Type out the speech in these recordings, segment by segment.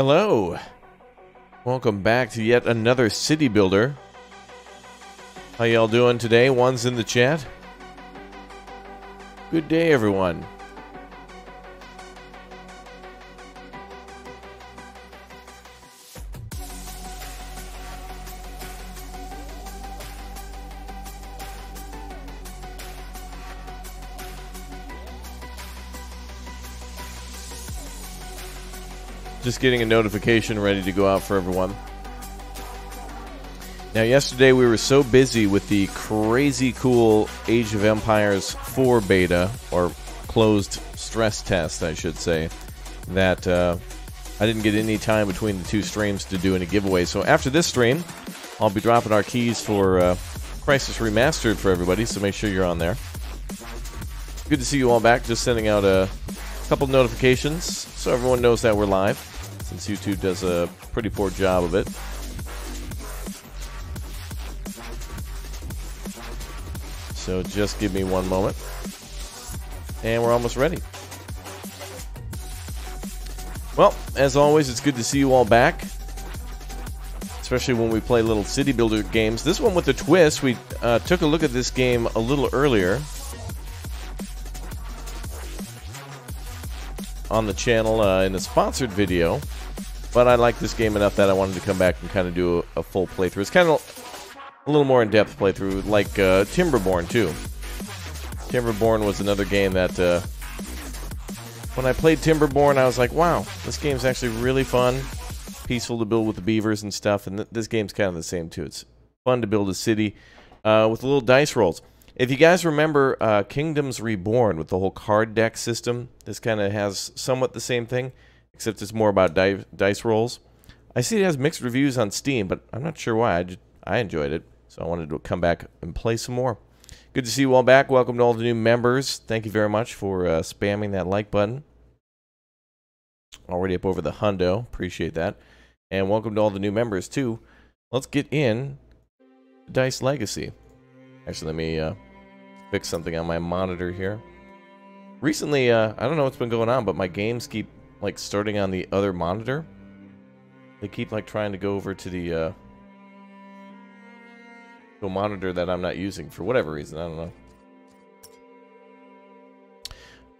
Hello. Welcome back to yet another city builder. How y'all doing today? One's in the chat. Good day, everyone. Just getting a notification ready to go out for everyone. Now, yesterday we were so busy with the crazy cool Age of Empires 4 beta, or closed stress test, I should say, that uh, I didn't get any time between the two streams to do any giveaways. So after this stream, I'll be dropping our keys for uh, Crysis Remastered for everybody, so make sure you're on there. Good to see you all back. Just sending out a couple notifications so everyone knows that we're live, since YouTube does a pretty poor job of it. So just give me one moment. And we're almost ready. Well, as always, it's good to see you all back. Especially when we play little city builder games. This one with a twist, we uh, took a look at this game a little earlier. On the channel uh, in a sponsored video. But I like this game enough that I wanted to come back and kind of do a, a full playthrough. It's kind of a little more in-depth playthrough, like uh, Timberborn too. Timberborn was another game that uh, when I played Timberborn, I was like, wow, this game's actually really fun, peaceful to build with the beavers and stuff. And th this game's kind of the same too. It's fun to build a city uh, with little dice rolls. If you guys remember uh, Kingdoms Reborn with the whole card deck system, this kind of has somewhat the same thing, except it's more about di dice rolls. I see it has mixed reviews on Steam, but I'm not sure why. I, just, I enjoyed it. So I wanted to come back and play some more. Good to see you all back. Welcome to all the new members. Thank you very much for uh, spamming that like button. Already up over the hundo. Appreciate that. And welcome to all the new members, too. Let's get in Dice Legacy. Actually, let me uh, fix something on my monitor here. Recently, uh, I don't know what's been going on, but my games keep, like, starting on the other monitor. They keep, like, trying to go over to the... Uh, to monitor that I'm not using for whatever reason. I don't know.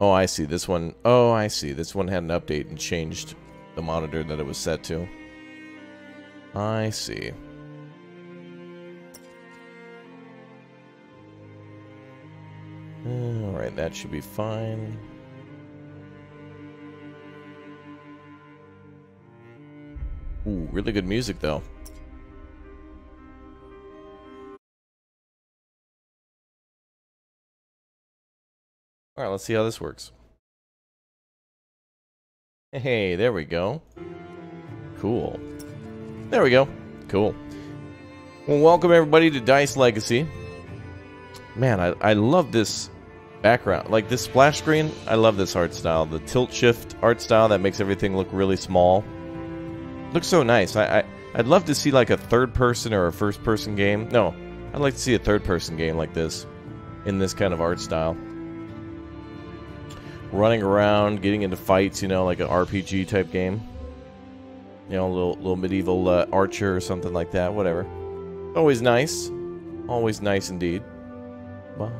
Oh, I see. This one. Oh, I see. This one had an update and changed the monitor that it was set to. I see. Alright, that should be fine. Ooh, really good music, though. Alright, let's see how this works. Hey, there we go. Cool. There we go. Cool. Well, welcome everybody to Dice Legacy. Man, I, I love this background. Like this splash screen, I love this art style. The tilt shift art style that makes everything look really small. Looks so nice. I, I I'd love to see like a third person or a first person game. No, I'd like to see a third person game like this in this kind of art style. Running around, getting into fights, you know, like an RPG type game. You know, a little little medieval uh, archer or something like that. Whatever. Always nice. Always nice indeed. Bum,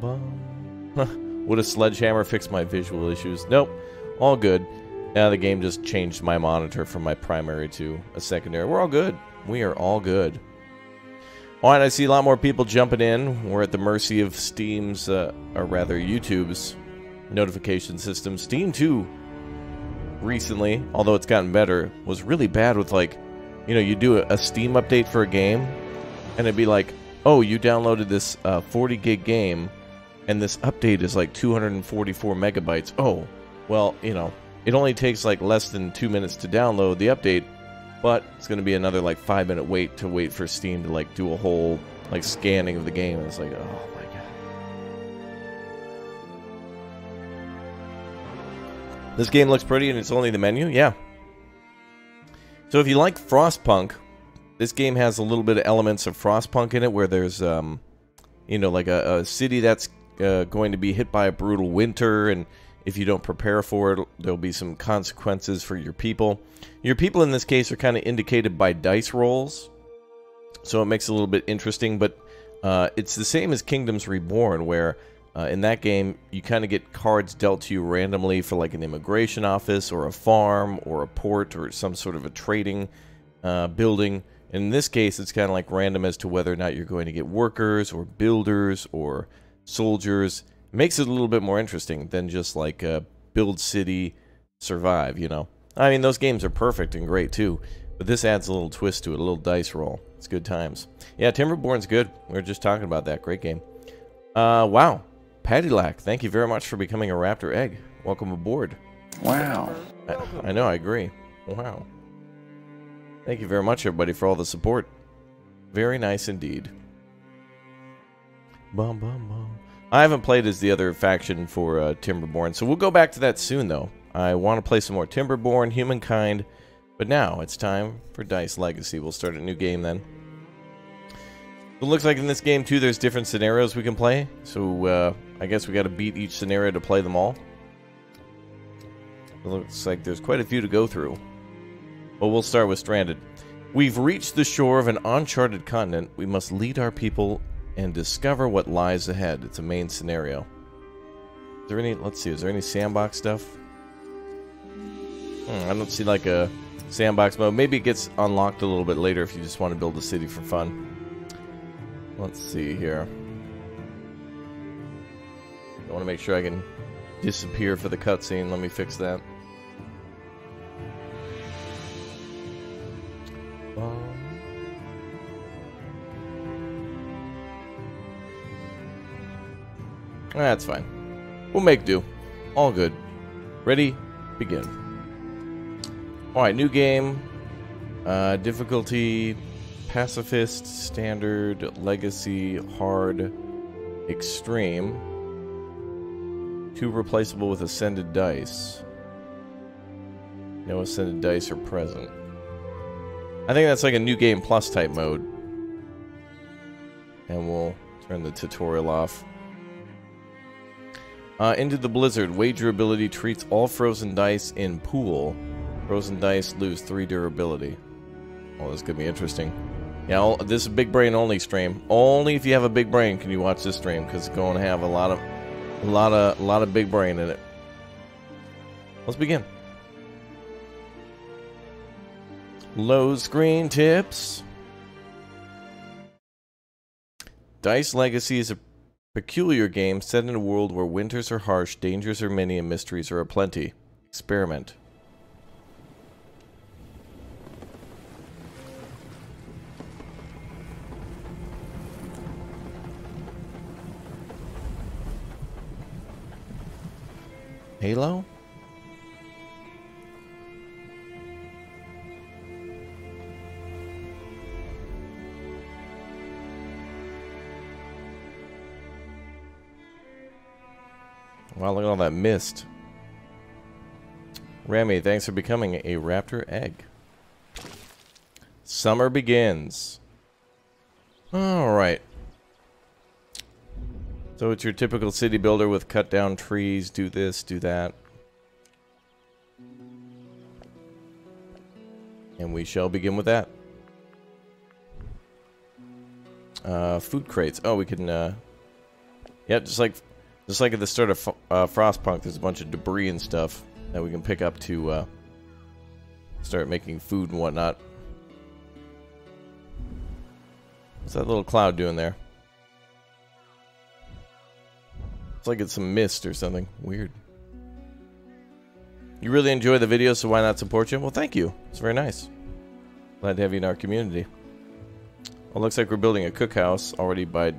bum, bum, Would a sledgehammer fix my visual issues? Nope. All good. Now the game just changed my monitor from my primary to a secondary. We're all good. We are all good. Alright, I see a lot more people jumping in. We're at the mercy of Steam's, uh, or rather YouTube's notification system. Steam, too, recently, although it's gotten better, was really bad with like, you know, you do a, a Steam update for a game, and it'd be like, oh, you downloaded this uh, 40 gig game, and this update is like 244 megabytes. Oh, well, you know, it only takes like less than two minutes to download the update, but it's going to be another like five minute wait to wait for Steam to like do a whole like scanning of the game. And it's like, oh my god. This game looks pretty and it's only the menu? Yeah. So if you like Frostpunk, this game has a little bit of elements of Frostpunk in it where there's, um, you know, like a, a city that's uh, going to be hit by a brutal winter and if you don't prepare for it, there'll be some consequences for your people. Your people in this case are kind of indicated by dice rolls, so it makes it a little bit interesting, but uh, it's the same as Kingdoms Reborn, where uh, in that game, you kind of get cards dealt to you randomly for like an immigration office or a farm or a port or some sort of a trading uh, building. In this case, it's kind of like random as to whether or not you're going to get workers or builders or soldiers. Makes it a little bit more interesting than just like uh, build city, survive, you know. I mean, those games are perfect and great too, but this adds a little twist to it, a little dice roll. It's good times. Yeah, Timberborn's good. We were just talking about that. Great game. Uh, wow. Paddylack, thank you very much for becoming a Raptor Egg. Welcome aboard. Wow. I, I know, I agree. Wow. Thank you very much, everybody, for all the support. Very nice indeed. Bum, bum, bum. I haven't played as the other faction for uh, Timberborn, so we'll go back to that soon, though. I want to play some more Timberborn, Humankind, but now it's time for Dice Legacy. We'll start a new game then. It looks like in this game, too, there's different scenarios we can play, so uh, I guess we got to beat each scenario to play them all. It looks like there's quite a few to go through. But we'll start with Stranded. We've reached the shore of an uncharted continent. We must lead our people and discover what lies ahead. It's a main scenario. Is there any, let's see, is there any sandbox stuff? Hmm, I don't see like a sandbox mode. Maybe it gets unlocked a little bit later if you just want to build a city for fun. Let's see here. I want to make sure I can disappear for the cutscene. Let me fix that. That's fine. We'll make do. All good. Ready? Begin. Alright, new game. Uh, difficulty, pacifist, standard, legacy, hard, extreme. Two replaceable with ascended dice. No ascended dice are present. I think that's like a new game plus type mode. And we'll turn the tutorial off. Uh, into the blizzard, wager ability treats all frozen dice in pool. Frozen dice lose 3 durability. Oh, this could be interesting. Yeah, all, this is big brain only stream. Only if you have a big brain can you watch this stream because it's going to have a lot of, a lot of, a lot of big brain in it. Let's begin. Low screen tips. Dice Legacy is a Peculiar game set in a world where winters are harsh, dangers are many, and mysteries are aplenty. Experiment. Halo? Wow, look at all that mist. Remy, thanks for becoming a raptor egg. Summer begins. Alright. So it's your typical city builder with cut down trees, do this, do that. And we shall begin with that. Uh, food crates. Oh, we can, uh... Yeah, just like just like at the start of uh, Frostpunk, there's a bunch of debris and stuff that we can pick up to uh, start making food and whatnot. What's that little cloud doing there? It's like it's some mist or something. Weird. You really enjoy the video, so why not support you? Well, thank you. It's very nice. Glad to have you in our community. Well, looks like we're building a cookhouse already by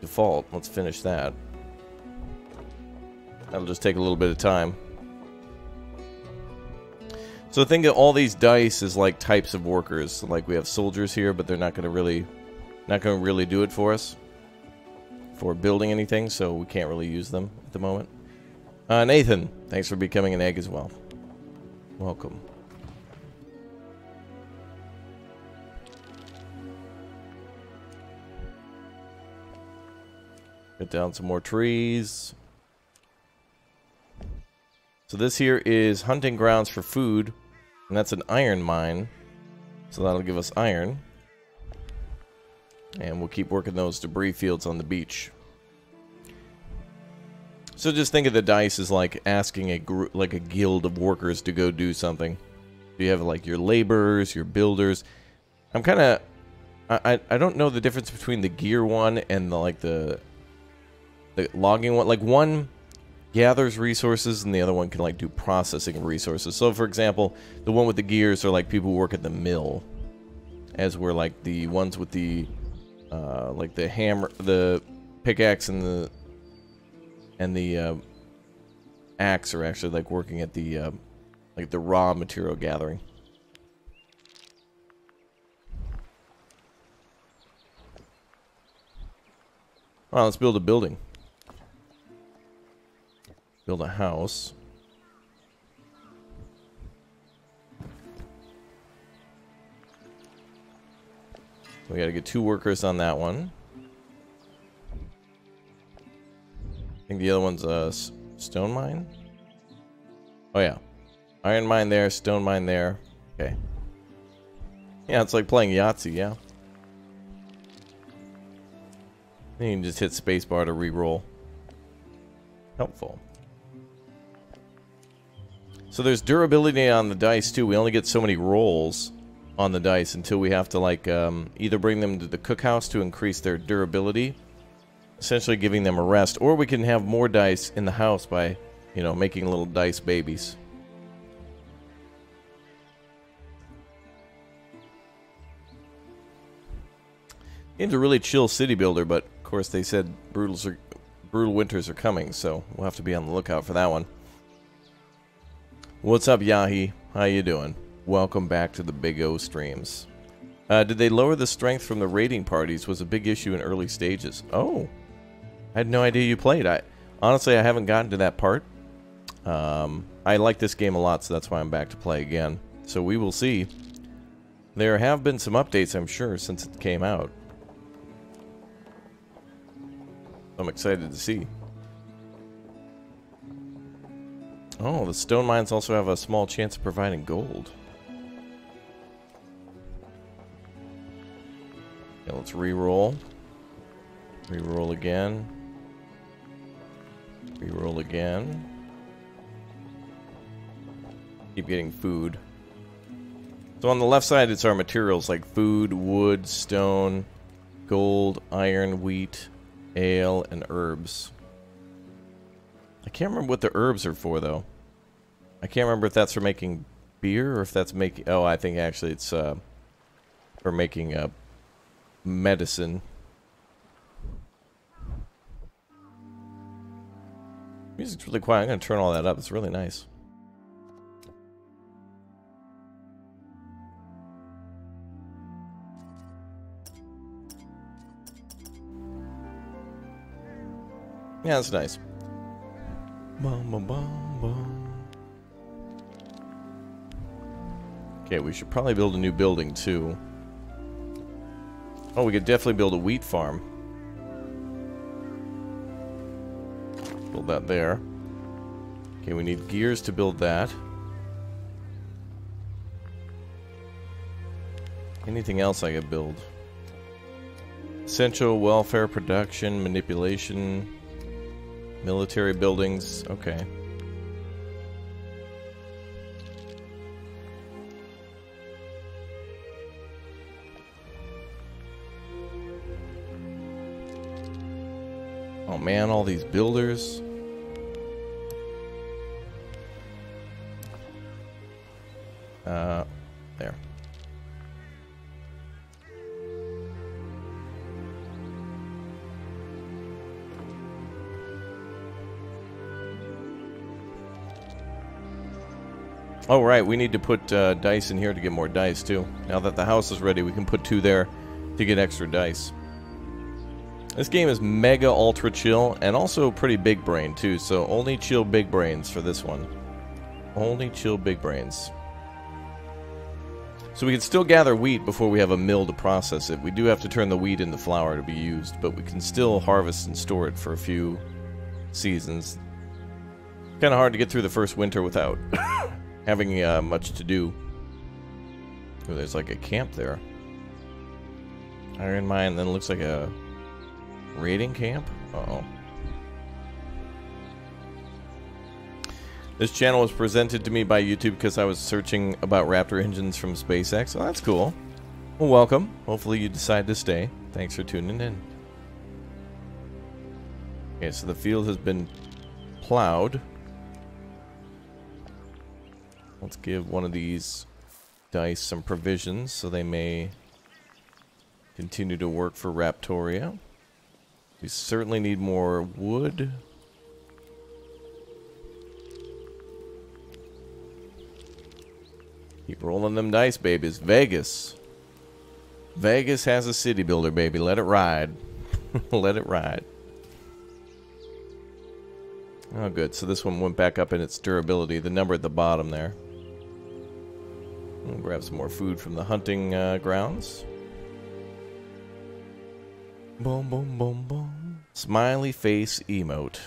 default. Let's finish that. That'll just take a little bit of time. So think of all these dice as like types of workers. Like we have soldiers here, but they're not going to really, not going to really do it for us for building anything, so we can't really use them at the moment. Uh, Nathan, thanks for becoming an egg as well. Welcome. Get down some more trees. So this here is hunting grounds for food, and that's an iron mine. So that'll give us iron. And we'll keep working those debris fields on the beach. So just think of the dice as like asking a group, like a guild of workers to go do something. You have like your laborers, your builders. I'm kind of, I, I don't know the difference between the gear one and the like the, the logging one. Like one gathers resources and the other one can like do processing of resources. So for example, the one with the gears are like people who work at the mill as were like the ones with the uh, like the hammer, the pickaxe and the and the uh, axe are actually like working at the uh, like the raw material gathering. Well, let's build a building build a house. We gotta get two workers on that one. I think the other one's a stone mine. Oh yeah. Iron mine there, stone mine there. Okay. Yeah, it's like playing Yahtzee, yeah. You can just hit spacebar to re-roll. Helpful. So there's durability on the dice too. We only get so many rolls on the dice until we have to like um, either bring them to the cookhouse to increase their durability, essentially giving them a rest, or we can have more dice in the house by, you know, making little dice babies. Game's a really chill city builder, but of course they said brutal, brutal winters are coming, so we'll have to be on the lookout for that one. What's up, Yahi? How you doing? Welcome back to the Big O streams. Uh, did they lower the strength from the raiding parties? Was a big issue in early stages. Oh, I had no idea you played. I honestly I haven't gotten to that part. Um, I like this game a lot, so that's why I'm back to play again. So we will see. There have been some updates, I'm sure, since it came out. I'm excited to see. Oh, the stone mines also have a small chance of providing gold. Let's re-roll. Re-roll again. Re-roll again. Keep getting food. So on the left side, it's our materials like food, wood, stone, gold, iron, wheat, ale, and herbs. I can't remember what the herbs are for, though. I can't remember if that's for making beer or if that's making... Oh, I think actually it's uh, for making uh, medicine. Music's really quiet. I'm going to turn all that up. It's really nice. Yeah, that's nice. Bum, bum, bum, bum. Okay, we should probably build a new building too. Oh, we could definitely build a wheat farm. Build that there. Okay, we need gears to build that. Anything else I could build? Essential welfare production, manipulation, military buildings. Okay. Oh man, all these builders. Uh, there. Oh, right, we need to put uh, dice in here to get more dice, too. Now that the house is ready, we can put two there to get extra dice. This game is mega ultra chill, and also pretty big brain, too, so only chill big brains for this one. Only chill big brains. So we can still gather wheat before we have a mill to process it. We do have to turn the wheat into flour to be used, but we can still harvest and store it for a few seasons. Kind of hard to get through the first winter without having uh, much to do. Oh, there's like a camp there. Iron mine, then looks like a raiding camp. Uh oh. This channel was presented to me by YouTube because I was searching about Raptor engines from SpaceX. So that's cool. Well, welcome. Hopefully you decide to stay. Thanks for tuning in. Okay, so the field has been plowed. Let's give one of these dice some provisions so they may continue to work for Raptoria. We certainly need more wood. Keep rolling them dice, babies. Vegas. Vegas has a city builder, baby. Let it ride. Let it ride. Oh, good. So this one went back up in its durability. The number at the bottom there. We'll grab some more food from the hunting uh, grounds. Boom, boom, boom, boom. Smiley face emote.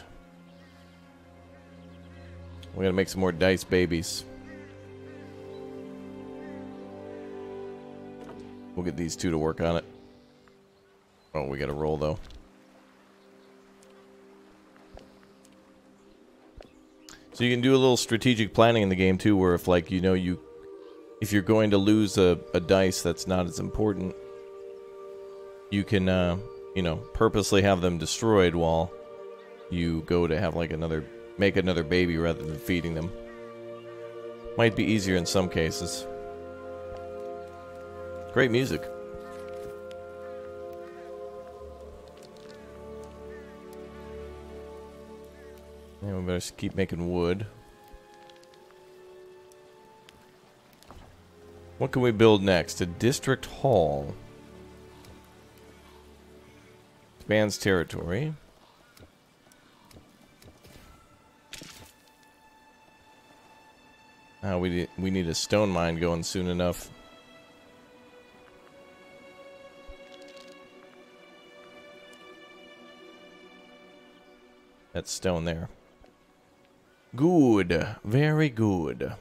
We gotta make some more dice babies. We'll get these two to work on it. Oh, we gotta roll though. So you can do a little strategic planning in the game too, where if like you know you if you're going to lose a, a dice that's not as important, you can, uh, you know, purposely have them destroyed while you go to have like another, make another baby rather than feeding them. Might be easier in some cases. Great music. Yeah, we better keep making wood. What can we build next? A district hall. Expands territory. Uh, we we need a stone mine going soon enough. That stone there. Good. Very good.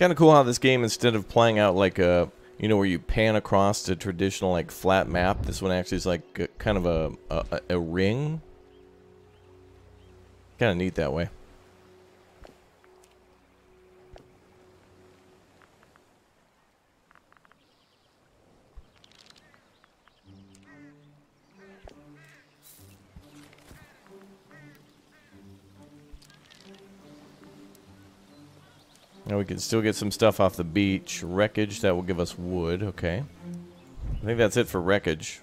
Kind of cool how this game, instead of playing out like a, you know, where you pan across the traditional like flat map, this one actually is like a, kind of a, a, a ring. Kind of neat that way. Now we can still get some stuff off the beach. Wreckage, that will give us wood. Okay. I think that's it for wreckage.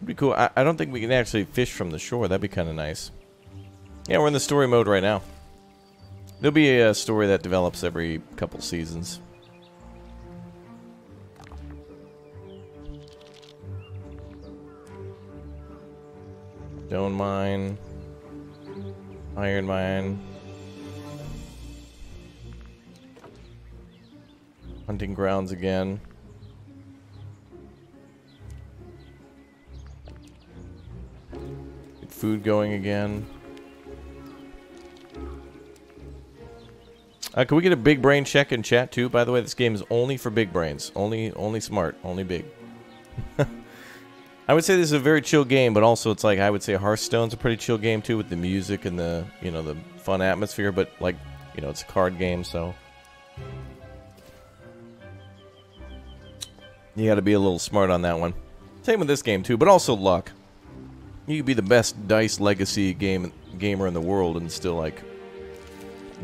Would be cool. I, I don't think we can actually fish from the shore. That'd be kind of nice. Yeah, we're in the story mode right now. There'll be a uh, story that develops every couple seasons. Stone mine. Iron mine. Hunting grounds again. Get food going again. Uh, can we get a big brain check in chat too? By the way, this game is only for big brains. Only, only smart. Only big. I would say this is a very chill game, but also it's like I would say Hearthstone's a pretty chill game too, with the music and the you know the fun atmosphere. But like you know, it's a card game, so you got to be a little smart on that one. Same with this game too, but also luck. You could be the best Dice Legacy game gamer in the world and still like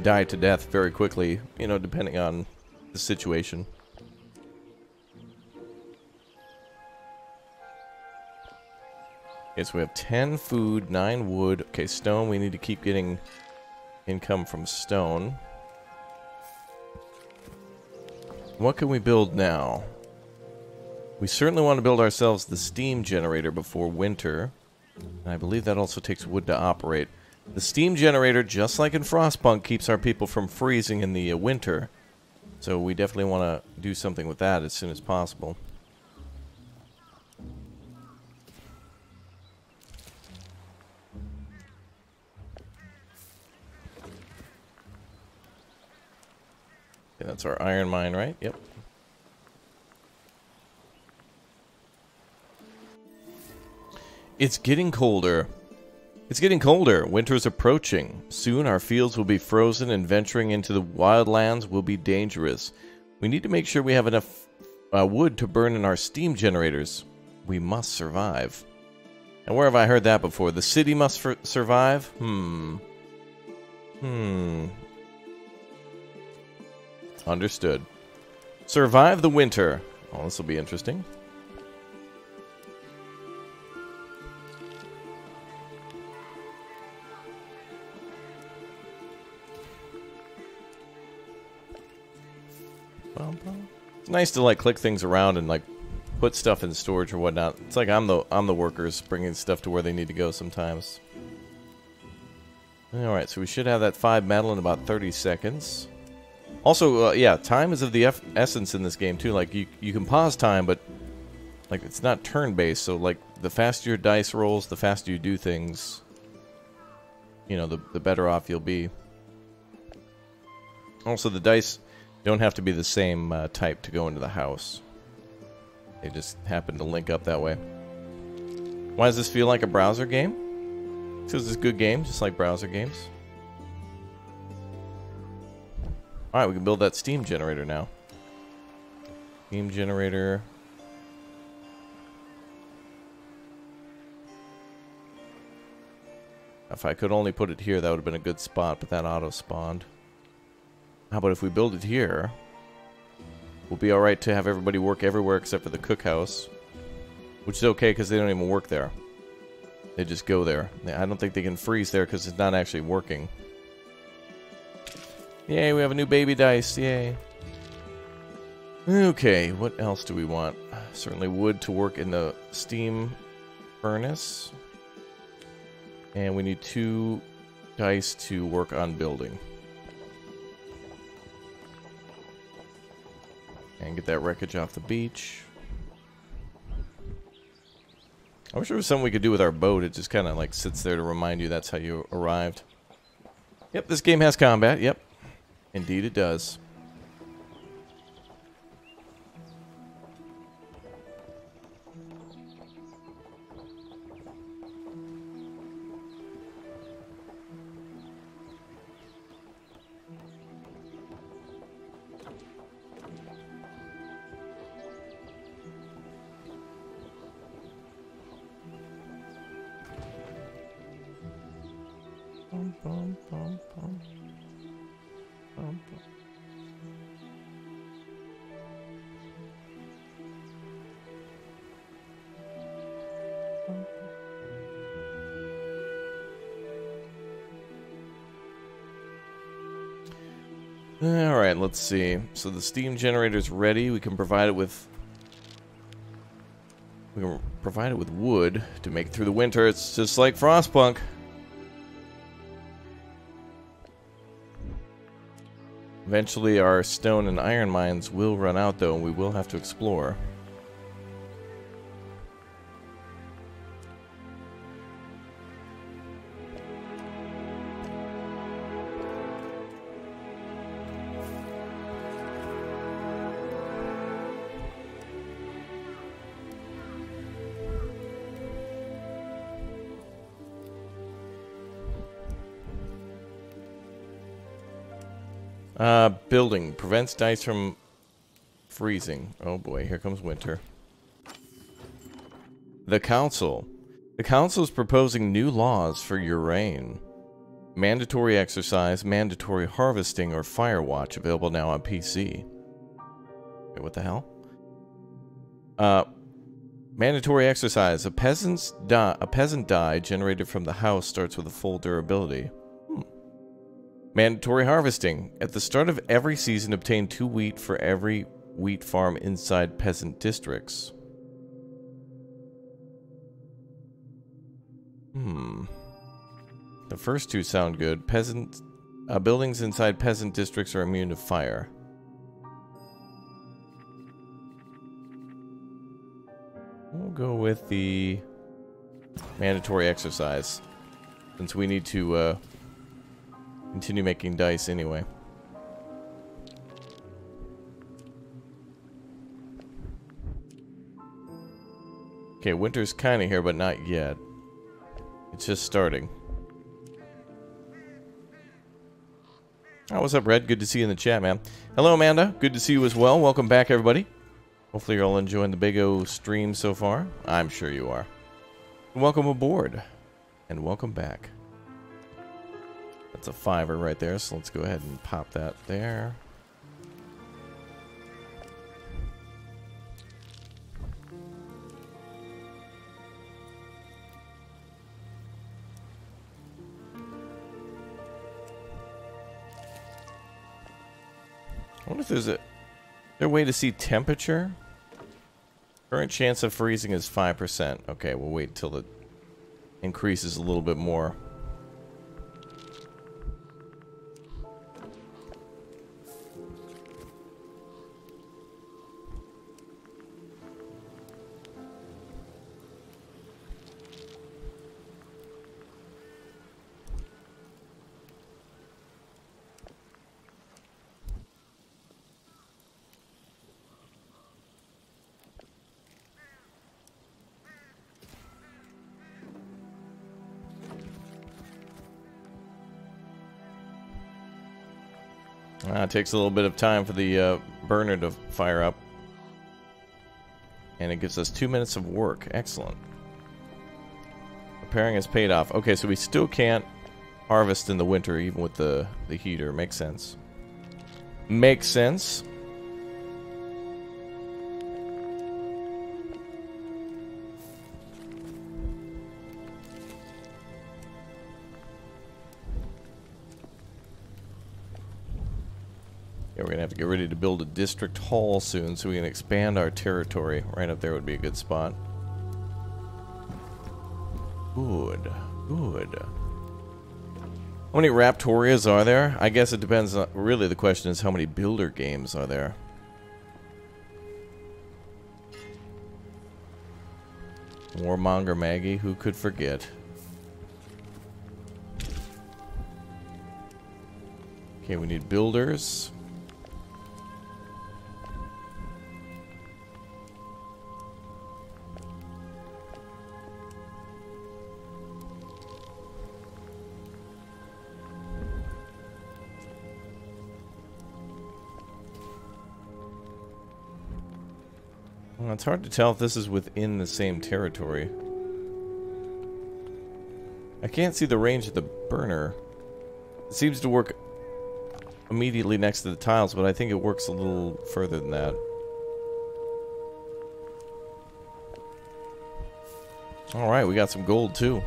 die to death very quickly. You know, depending on the situation. Okay, so we have 10 food, 9 wood. Okay, stone, we need to keep getting income from stone. What can we build now? We certainly want to build ourselves the steam generator before winter. And I believe that also takes wood to operate. The steam generator, just like in Frostpunk, keeps our people from freezing in the uh, winter. So we definitely want to do something with that as soon as possible. Okay, that's our iron mine, right? Yep. It's getting colder. It's getting colder. Winter's approaching. Soon our fields will be frozen and venturing into the wildlands will be dangerous. We need to make sure we have enough uh, wood to burn in our steam generators. We must survive. And where have I heard that before? The city must survive? Hmm. Hmm. Understood. Survive the winter. Oh, this will be interesting. It's nice to like click things around and like put stuff in storage or whatnot. It's like I'm the I'm the workers bringing stuff to where they need to go sometimes. All right, so we should have that five metal in about 30 seconds. Also, uh, yeah, time is of the essence in this game too. Like you, you can pause time, but like it's not turn-based. So like the faster your dice rolls, the faster you do things. You know, the the better off you'll be. Also, the dice don't have to be the same uh, type to go into the house. They just happen to link up that way. Why does this feel like a browser game? Because it's a good game, just like browser games. Alright, we can build that steam generator now. Steam generator. If I could only put it here, that would have been a good spot, but that auto-spawned. How about if we build it here? We'll be alright to have everybody work everywhere except for the cookhouse. Which is okay, because they don't even work there. They just go there. I don't think they can freeze there, because it's not actually working. Yay, we have a new baby dice. Yay. Okay, what else do we want? Certainly wood to work in the steam furnace. And we need two dice to work on building. And get that wreckage off the beach. I wish there was something we could do with our boat. It just kind of like sits there to remind you that's how you arrived. Yep, this game has combat. Yep. Indeed it does. Alright, let's see. So the steam generator is ready. We can provide it with We can provide it with wood to make it through the winter. It's just like Frostpunk. Eventually, our stone and iron mines will run out, though, and we will have to explore. Uh, building. Prevents dice from freezing. Oh boy, here comes winter. The Council. The Council is proposing new laws for Urain. Mandatory exercise, mandatory harvesting, or Firewatch available now on PC. Wait, what the hell? Uh, mandatory exercise. A peasant's die, a peasant die generated from the house starts with a full durability. Mandatory harvesting. At the start of every season, obtain two wheat for every wheat farm inside peasant districts. Hmm. The first two sound good. Peasant uh, buildings inside peasant districts are immune to fire. We'll go with the mandatory exercise, since we need to uh, Continue making dice anyway. Okay, winter's kind of here, but not yet. It's just starting. Oh, what's up, Red? Good to see you in the chat, man. Hello, Amanda. Good to see you as well. Welcome back, everybody. Hopefully you're all enjoying the Big O stream so far. I'm sure you are. Welcome aboard. And welcome back. That's a fiver right there, so let's go ahead and pop that there. I wonder if there's a, there a way to see temperature? Current chance of freezing is 5%. Okay, we'll wait until it increases a little bit more. It takes a little bit of time for the uh, burner to fire up. And it gives us two minutes of work. Excellent. Repairing has paid off. Okay, so we still can't harvest in the winter even with the, the heater. Makes sense. Makes sense. We're going to have to get ready to build a district hall soon so we can expand our territory. Right up there would be a good spot. Good. Good. How many Raptorias are there? I guess it depends on... Really, the question is how many builder games are there? Warmonger Maggie, who could forget? Okay, we need builders. It's hard to tell if this is within the same territory. I can't see the range of the burner. It seems to work immediately next to the tiles, but I think it works a little further than that. Alright, we got some gold too.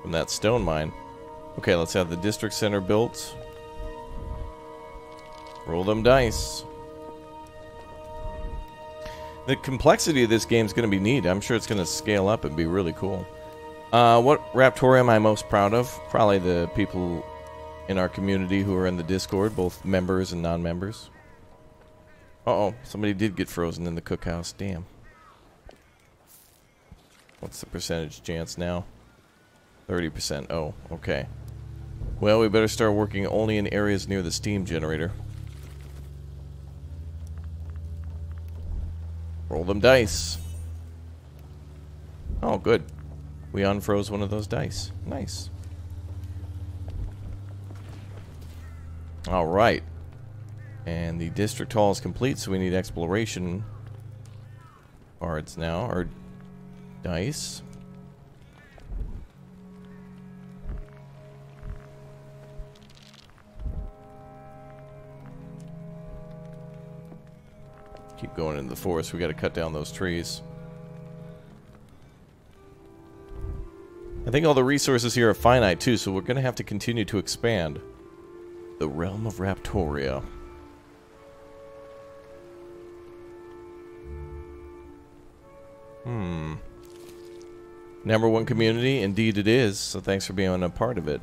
From that stone mine. Okay, let's have the district center built. Roll them dice. The complexity of this game is going to be neat. I'm sure it's going to scale up and be really cool. Uh, what Raptoria am I most proud of? Probably the people in our community who are in the Discord, both members and non-members. Uh-oh, somebody did get frozen in the cookhouse. Damn. What's the percentage chance now? 30%. Oh, okay. Well, we better start working only in areas near the steam generator. Roll them dice. Oh, good. We unfroze one of those dice. Nice. All right. And the district hall is complete, so we need exploration cards now, or dice. Keep going into the forest. We got to cut down those trees. I think all the resources here are finite too, so we're going to have to continue to expand. The realm of Raptoria. Hmm. Number one community? Indeed it is, so thanks for being a part of it.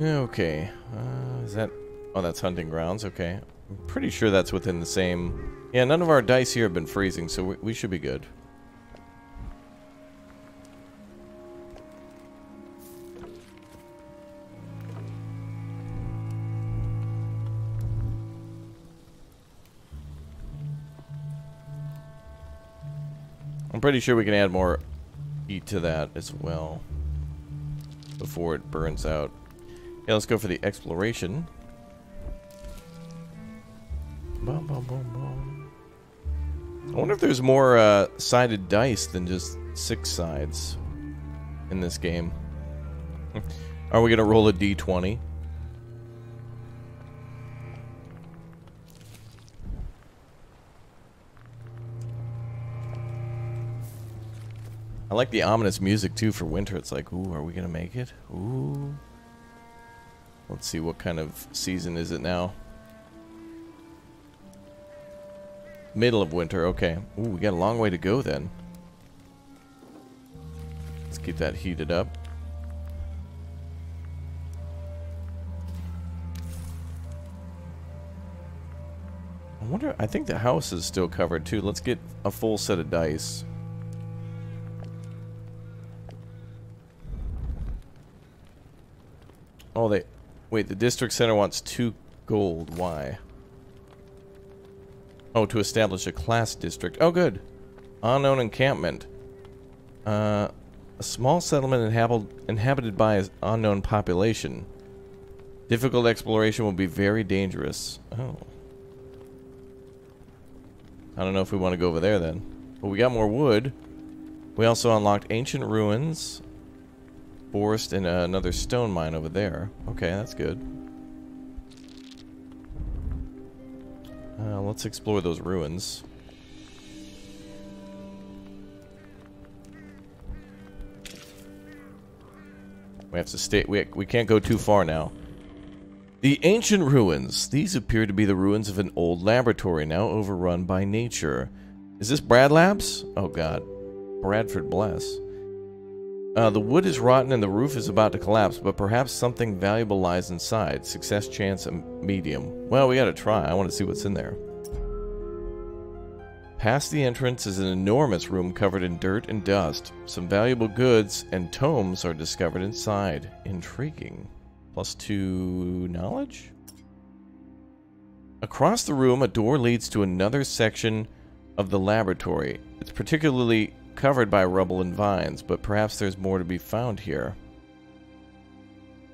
Okay. Uh, is that... Oh, that's hunting grounds. Okay. I'm pretty sure that's within the same... Yeah, none of our dice here have been freezing, so we, we should be good. I'm pretty sure we can add more heat to that as well before it burns out. Yeah, let's go for the exploration. Boom, boom, boom, boom. I wonder if there's more uh, sided dice than just six sides in this game. Are we going to roll a d20? I like the ominous music too for winter. It's like, ooh, are we going to make it? Ooh. Let's see, what kind of season is it now? Middle of winter, okay. Ooh, we got a long way to go then. Let's keep that heated up. I wonder, I think the house is still covered too. Let's get a full set of dice. Oh, they... Wait, the district center wants two gold. Why? Oh, to establish a class district. Oh, good. Unknown encampment. Uh, a small settlement inhab inhabited by an unknown population. Difficult exploration will be very dangerous. Oh. I don't know if we want to go over there then. But we got more wood. We also unlocked ancient ruins, forest, and uh, another stone mine over there. Okay, that's good. Uh, let's explore those ruins. We have to stay. We, we can't go too far now. The ancient ruins. These appear to be the ruins of an old laboratory now overrun by nature. Is this Brad Labs? Oh god. Bradford Bless. Uh, the wood is rotten and the roof is about to collapse, but perhaps something valuable lies inside. Success chance a medium. Well, we gotta try. I want to see what's in there. Past the entrance is an enormous room covered in dirt and dust. Some valuable goods and tomes are discovered inside. Intriguing. Plus two knowledge? Across the room, a door leads to another section of the laboratory. It's particularly covered by rubble and vines, but perhaps there's more to be found here.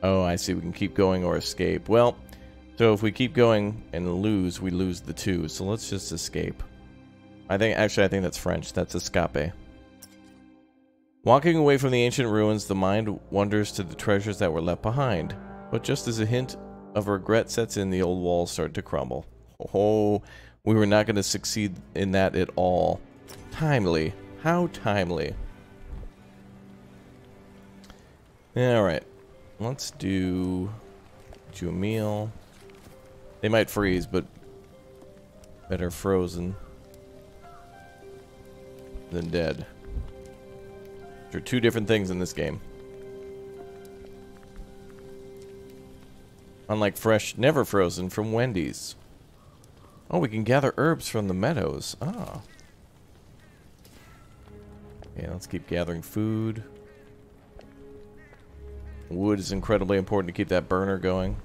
Oh, I see. We can keep going or escape. Well, so if we keep going and lose, we lose the two. So let's just escape. I think, actually, I think that's French. That's escape. Walking away from the ancient ruins, the mind wanders to the treasures that were left behind. But just as a hint of regret sets in, the old walls start to crumble. Oh, we were not going to succeed in that at all. Timely. How timely. Alright. Let's do... Do a meal. They might freeze, but... Better frozen than dead. There are two different things in this game. Unlike fresh, never frozen from Wendy's. Oh, we can gather herbs from the meadows. Ah. Yeah, let's keep gathering food. Wood is incredibly important to keep that burner going.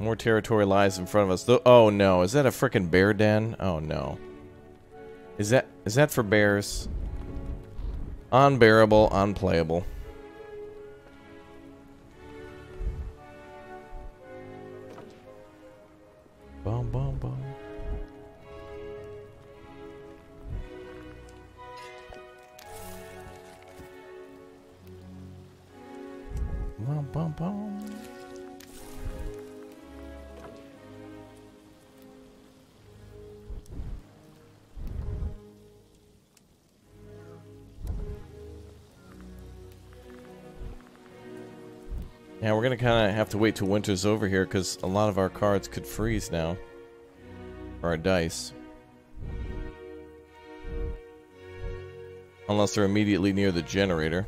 More territory lies in front of us. oh no, is that a freaking bear den? Oh no. Is that is that for bears? Unbearable, unplayable. Bum bum bum. Bum bum bum. Yeah, we're to kind of have to wait till winter's over here because a lot of our cards could freeze now. Or our dice. Unless they're immediately near the generator.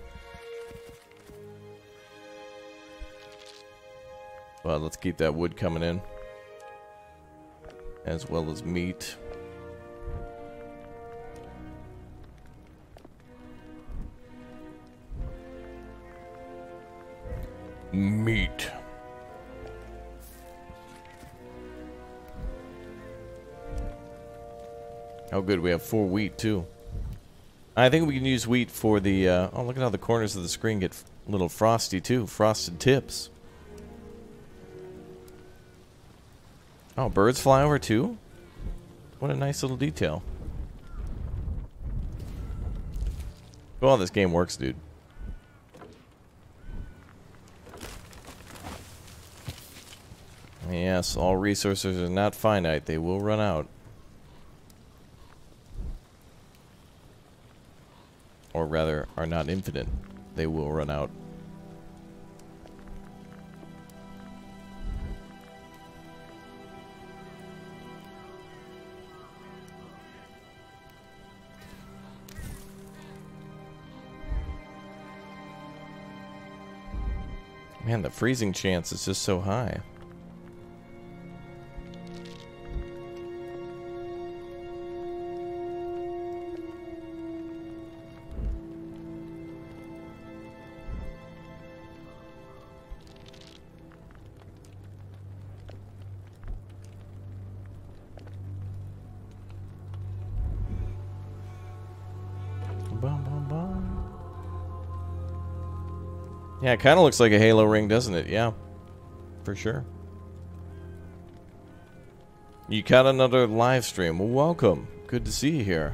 But let's keep that wood coming in. As well as meat. Meat. Oh good, we have four wheat too. I think we can use wheat for the, uh, oh look at how the corners of the screen get a little frosty too, frosted tips. Oh, birds fly over too? What a nice little detail. Well, this game works, dude. Yes, all resources are not finite. They will run out. Or rather, are not infinite. They will run out. Man, the freezing chance is just so high. Yeah, it kind of looks like a halo ring, doesn't it? Yeah, for sure. You got another live stream. Well, welcome. Good to see you here.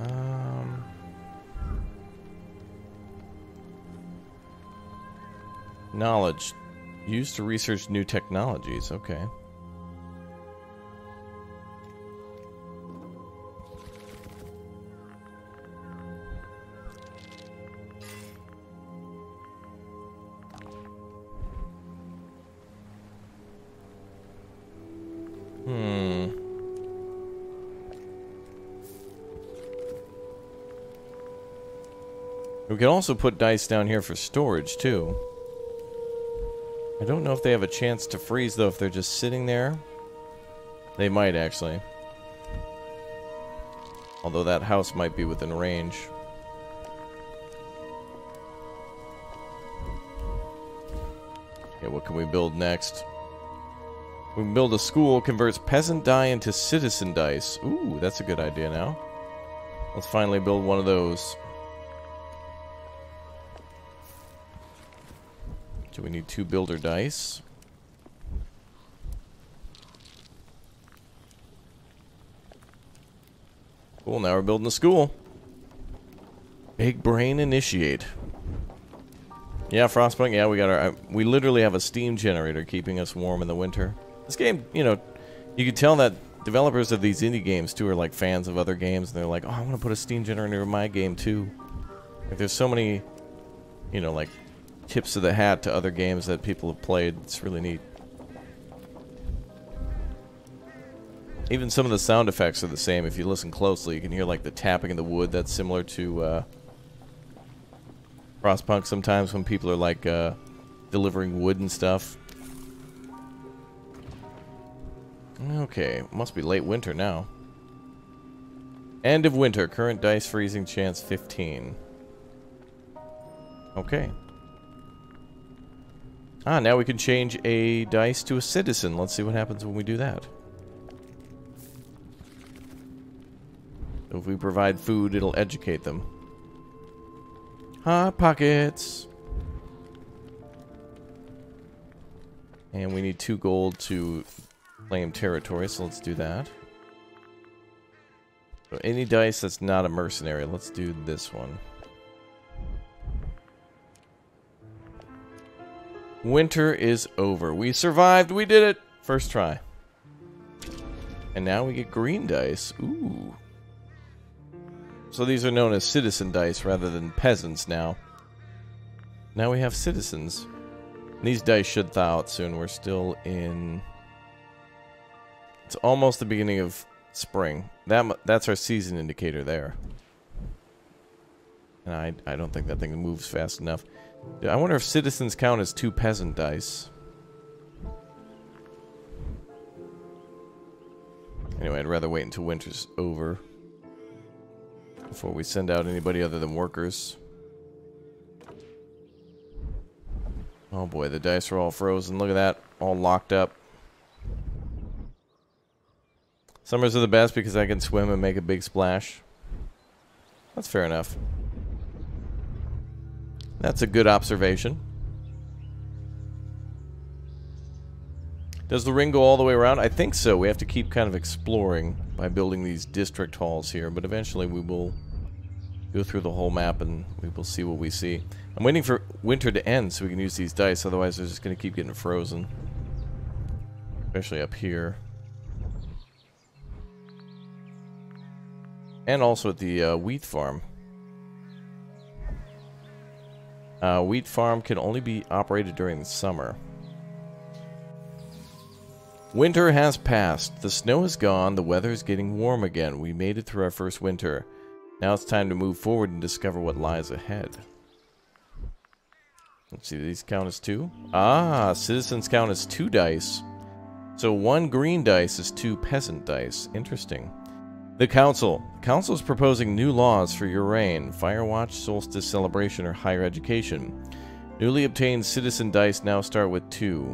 Um... Knowledge. Used to research new technologies. Okay. Hmm. We can also put dice down here for storage, too. I don't know if they have a chance to freeze, though, if they're just sitting there. They might, actually. Although that house might be within range. Okay, what can we build next? We can build a school, converts peasant die into citizen dice. Ooh, that's a good idea now. Let's finally build one of those. Do we need two builder dice? Cool, now we're building a school. Big brain initiate. Yeah, Frostpunk, yeah, we got our... Uh, we literally have a steam generator keeping us warm in the winter. This game, you know, you can tell that developers of these indie games too are like fans of other games, and they're like, "Oh, I want to put a steam generator in my game too." Like, there's so many, you know, like tips of the hat to other games that people have played. It's really neat. Even some of the sound effects are the same. If you listen closely, you can hear like the tapping of the wood. That's similar to uh, Frostpunk sometimes when people are like uh, delivering wood and stuff. Okay, must be late winter now. End of winter, current dice freezing chance 15. Okay. Ah, now we can change a dice to a citizen. Let's see what happens when we do that. If we provide food, it'll educate them. Hot pockets. And we need two gold to claim territory, so let's do that. So any dice that's not a mercenary, let's do this one. Winter is over. We survived. We did it. First try. And now we get green dice. Ooh. So these are known as citizen dice rather than peasants now. Now we have citizens. these dice should thaw out soon. We're still in... It's almost the beginning of spring. That That's our season indicator there. And I, I don't think that thing moves fast enough. I wonder if citizens count as two peasant dice. Anyway, I'd rather wait until winter's over before we send out anybody other than workers. Oh boy, the dice are all frozen. Look at that, all locked up. Summers are the best because I can swim and make a big splash. That's fair enough. That's a good observation. Does the ring go all the way around? I think so. We have to keep kind of exploring by building these district halls here, but eventually we will go through the whole map and we will see what we see. I'm waiting for winter to end so we can use these dice, otherwise they're just going to keep getting frozen. Especially up here. And also at the uh, wheat farm. Uh, wheat farm can only be operated during the summer. Winter has passed. The snow is gone. The weather is getting warm again. We made it through our first winter. Now it's time to move forward and discover what lies ahead. Let's see, these count as two? Ah, citizens count as two dice. So one green dice is two peasant dice. Interesting. The Council. The Council is proposing new laws for your reign, Firewatch, Solstice Celebration, or higher education. Newly obtained citizen dice now start with two.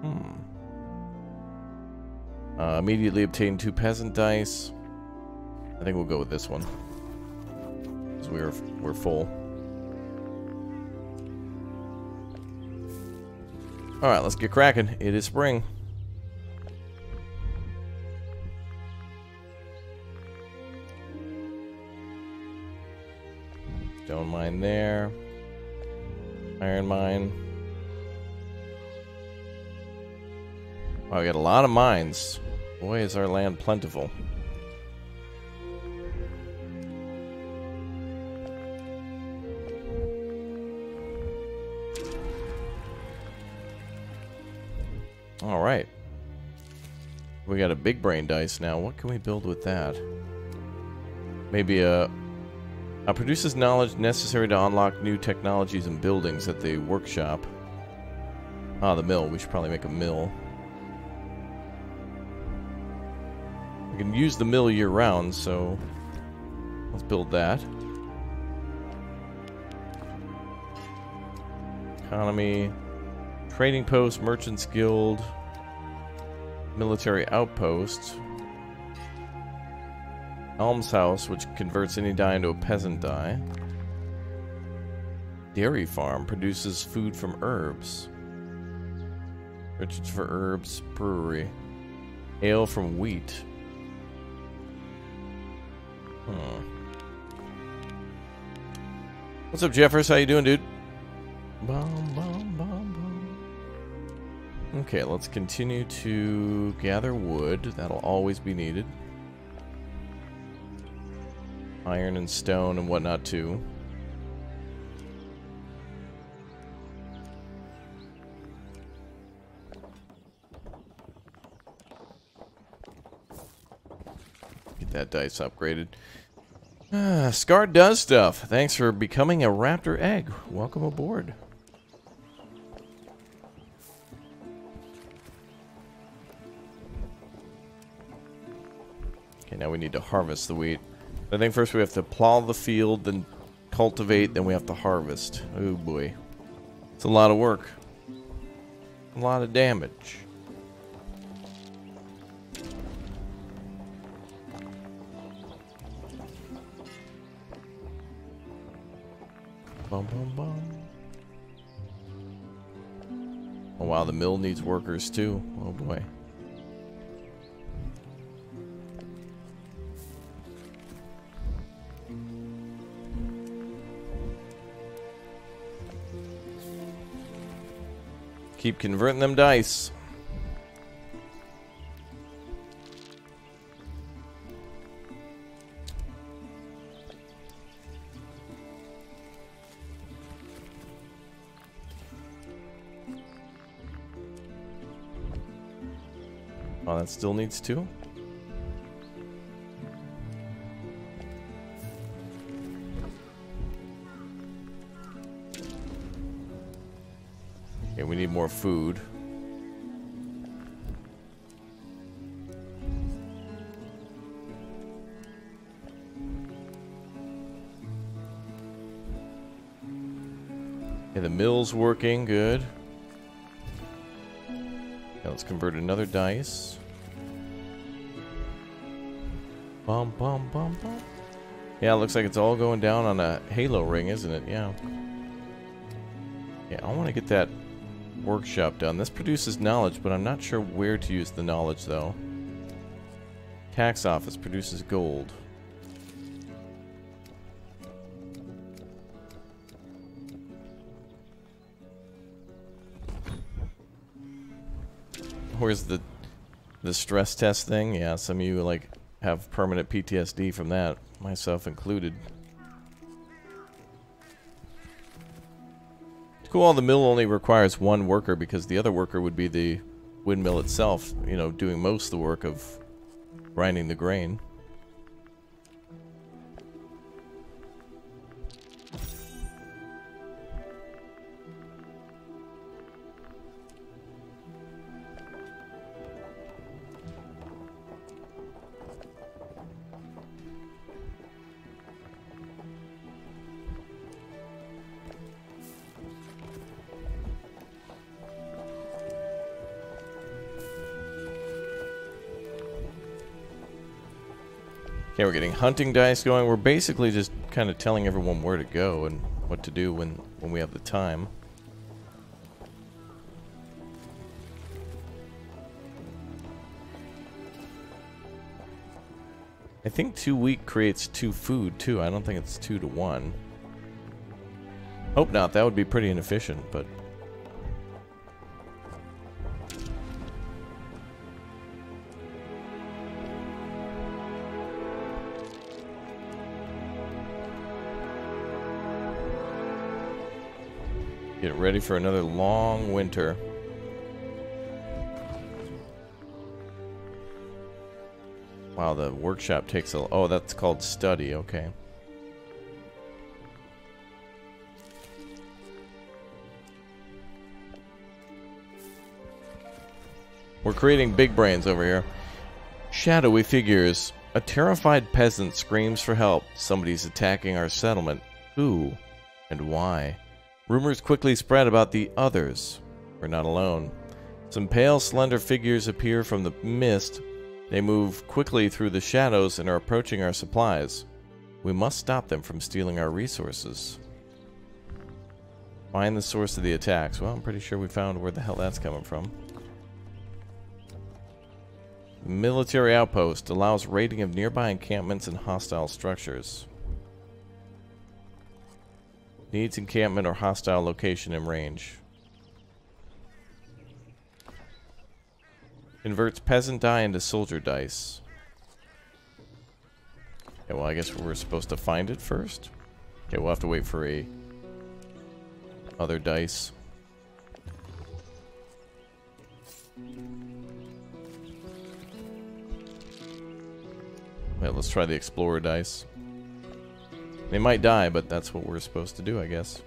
Hmm. Uh, immediately obtain two peasant dice. I think we'll go with this one. Because we're, we're full. Alright, let's get cracking. It is spring. Stone mine there. Iron mine. Wow, we got a lot of mines. Boy, is our land plentiful. All right. We got a big brain dice now. What can we build with that? Maybe a... Uh, produces knowledge necessary to unlock new technologies and buildings at the workshop. Ah, the mill. We should probably make a mill. We can use the mill year round, so let's build that. Economy, trading post, merchants guild, military outpost, almshouse, which converts any die into a peasant die. Dairy farm produces food from herbs. Richards for herbs, brewery. Ale from wheat. Hmm. What's up, Jeffers? How you doing, dude? Bum, bum, bum, Okay, let's continue to gather wood. That'll always be needed. Iron and stone and whatnot too. Get that dice upgraded. Ah, Scar does stuff. Thanks for becoming a raptor egg. Welcome aboard. Okay, now we need to harvest the wheat. I think first we have to plow the field, then cultivate, then we have to harvest. Oh boy. It's a lot of work. A lot of damage. Bum, bum, bum. Oh wow, the mill needs workers too. Oh boy. Keep converting them dice. Oh, that still needs two? More food. Okay, the mill's working, good. Okay, let's convert another dice. Bum bum bum bum. Yeah, it looks like it's all going down on a halo ring, isn't it? Yeah. Yeah, I want to get that workshop done. This produces knowledge, but I'm not sure where to use the knowledge, though. Tax office produces gold. Where's the the stress test thing? Yeah, some of you like have permanent PTSD from that, myself included. Cool, the mill only requires one worker because the other worker would be the windmill itself, you know, doing most of the work of grinding the grain. We're getting hunting dice going. We're basically just kind of telling everyone where to go and what to do when, when we have the time. I think two wheat creates two food, too. I don't think it's two to one. Hope not. That would be pretty inefficient, but... ready for another long winter. Wow, the workshop takes a... Oh, that's called study, okay. We're creating big brains over here. Shadowy figures. A terrified peasant screams for help. Somebody's attacking our settlement. Who? And why? Rumors quickly spread about the others. We're not alone. Some pale, slender figures appear from the mist. They move quickly through the shadows and are approaching our supplies. We must stop them from stealing our resources. Find the source of the attacks. Well, I'm pretty sure we found where the hell that's coming from. Military outpost allows raiding of nearby encampments and hostile structures. Needs encampment or hostile location in range. Converts peasant die into soldier dice. Okay, well, I guess we're supposed to find it first. Okay, we'll have to wait for a other dice. Well, let's try the explorer dice. They might die, but that's what we're supposed to do, I guess.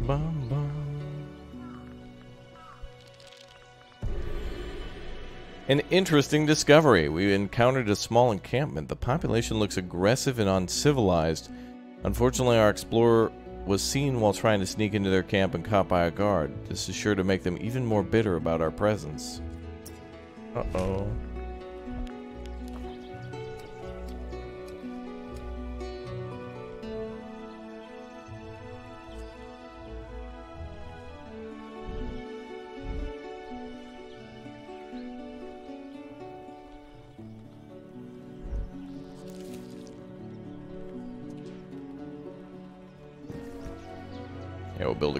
Bum, bum. An interesting discovery. We encountered a small encampment. The population looks aggressive and uncivilized. Unfortunately, our explorer was seen while trying to sneak into their camp and caught by a guard. This is sure to make them even more bitter about our presence. Uh-oh.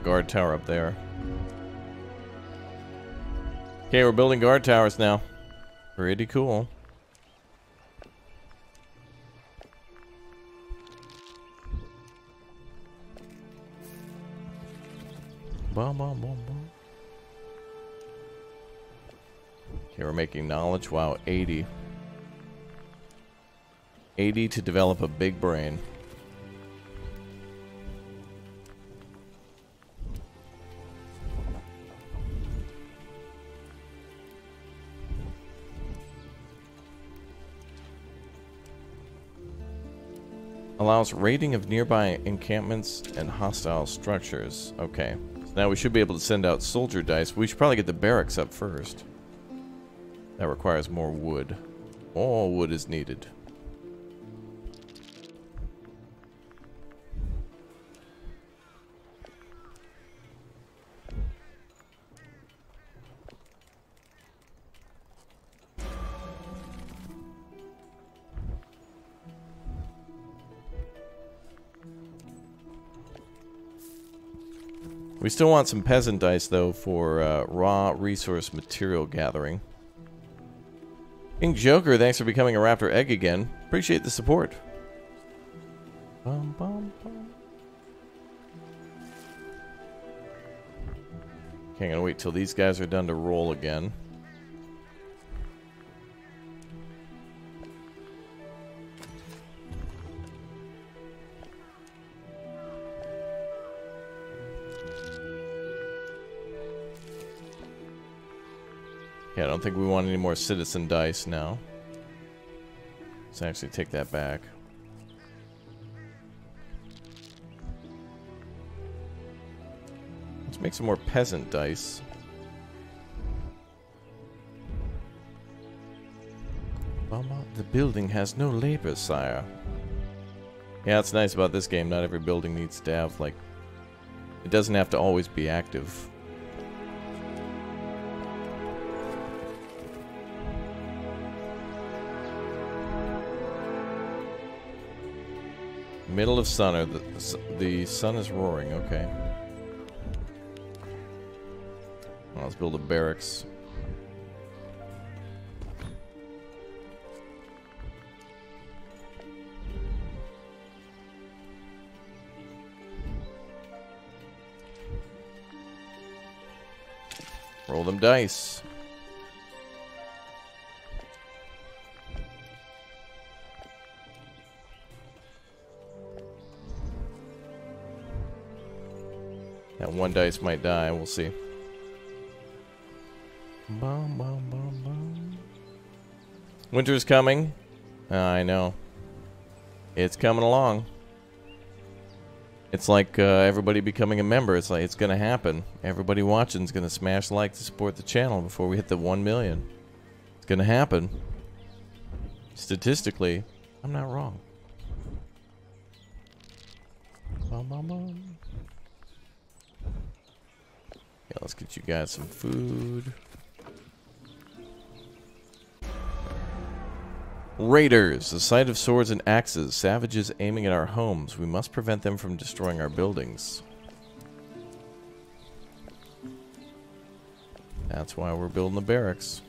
Guard tower up there. Okay, we're building guard towers now. Pretty cool. Boom, boom, boom, boom. Okay, we're making knowledge. Wow, 80. 80 to develop a big brain. Allows raiding of nearby encampments and hostile structures. Okay. So now we should be able to send out soldier dice. We should probably get the barracks up first. That requires more wood. All wood is needed. We still want some peasant dice, though, for uh, raw resource material gathering. King Joker, thanks for becoming a Raptor Egg again. Appreciate the support. Bum, bum, bum. Okay, I'm gonna wait till these guys are done to roll again. Don't think we want any more citizen dice now. Let's actually take that back. Let's make some more peasant dice. The building has no labor, sire. Yeah, it's nice about this game. Not every building needs to have, like... It doesn't have to always be active. Middle of summer. The, the sun is roaring. Okay. Well, let's build a barracks. Roll them dice. One dice might die, we'll see. Bum, bum, bum, bum. Winter's coming. Uh, I know. It's coming along. It's like uh, everybody becoming a member. It's like it's gonna happen. Everybody watching is gonna smash like to support the channel before we hit the one million. It's gonna happen. Statistically, I'm not wrong. Bum, bum, bum. Yeah, let's you guys some food. Raiders, the sight of swords and axes, savages aiming at our homes. We must prevent them from destroying our buildings. That's why we're building the barracks.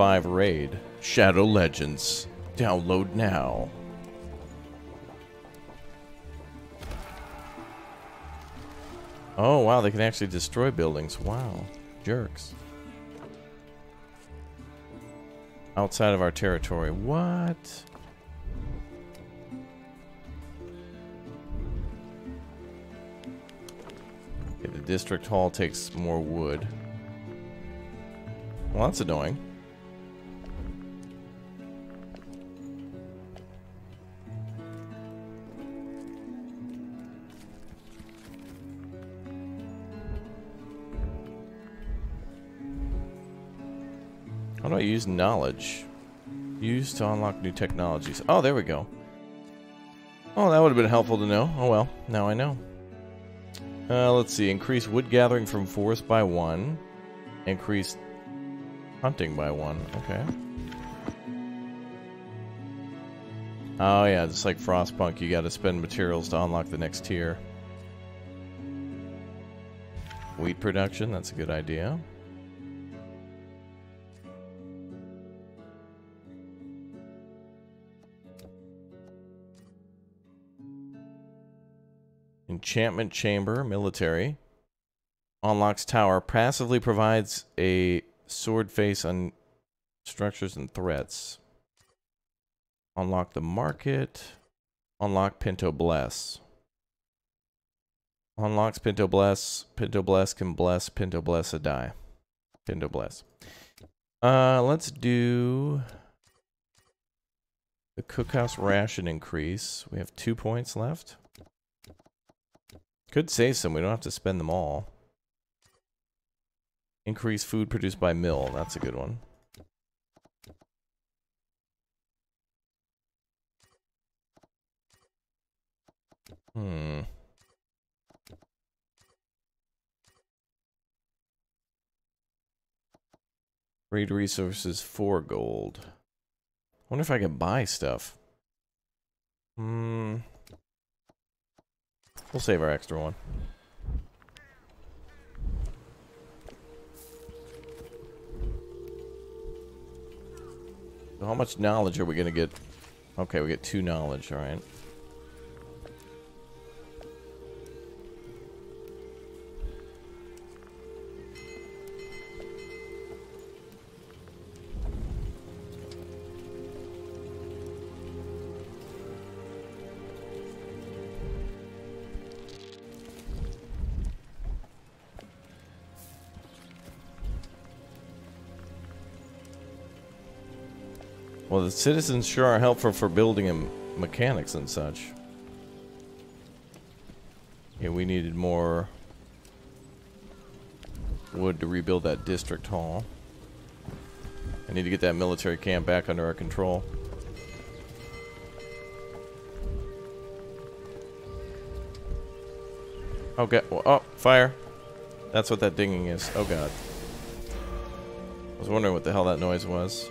5 raid, Shadow Legends. Download now. Oh, wow, they can actually destroy buildings. Wow, jerks. Outside of our territory. What? Okay, the district hall takes more wood. Well, that's annoying. Use knowledge? Use to unlock new technologies. Oh, there we go. Oh, that would have been helpful to know. Oh well, now I know. Uh, let's see. Increase wood gathering from forest by one. Increase hunting by one. Okay. Oh yeah, just like Frostpunk, you gotta spend materials to unlock the next tier. Wheat production, that's a good idea. Enchantment Chamber, military. Unlocks tower. Passively provides a sword face on structures and threats. Unlock the market. Unlock Pinto Bless. Unlocks Pinto Bless. Pinto Bless can bless. Pinto Bless a die. Pinto Bless. Uh, let's do the cookhouse ration increase. We have two points left. Could save some. We don't have to spend them all. Increase food produced by mill. That's a good one. Hmm. Raid resources for gold. wonder if I can buy stuff. Hmm. We'll save our extra one. How much knowledge are we going to get? Okay, we get two knowledge, alright. Well, citizens sure are helpful for building and mechanics and such. Yeah, we needed more wood to rebuild that district hall. I need to get that military camp back under our control. Okay. Well, oh, fire. That's what that dinging is. Oh, God. I was wondering what the hell that noise was.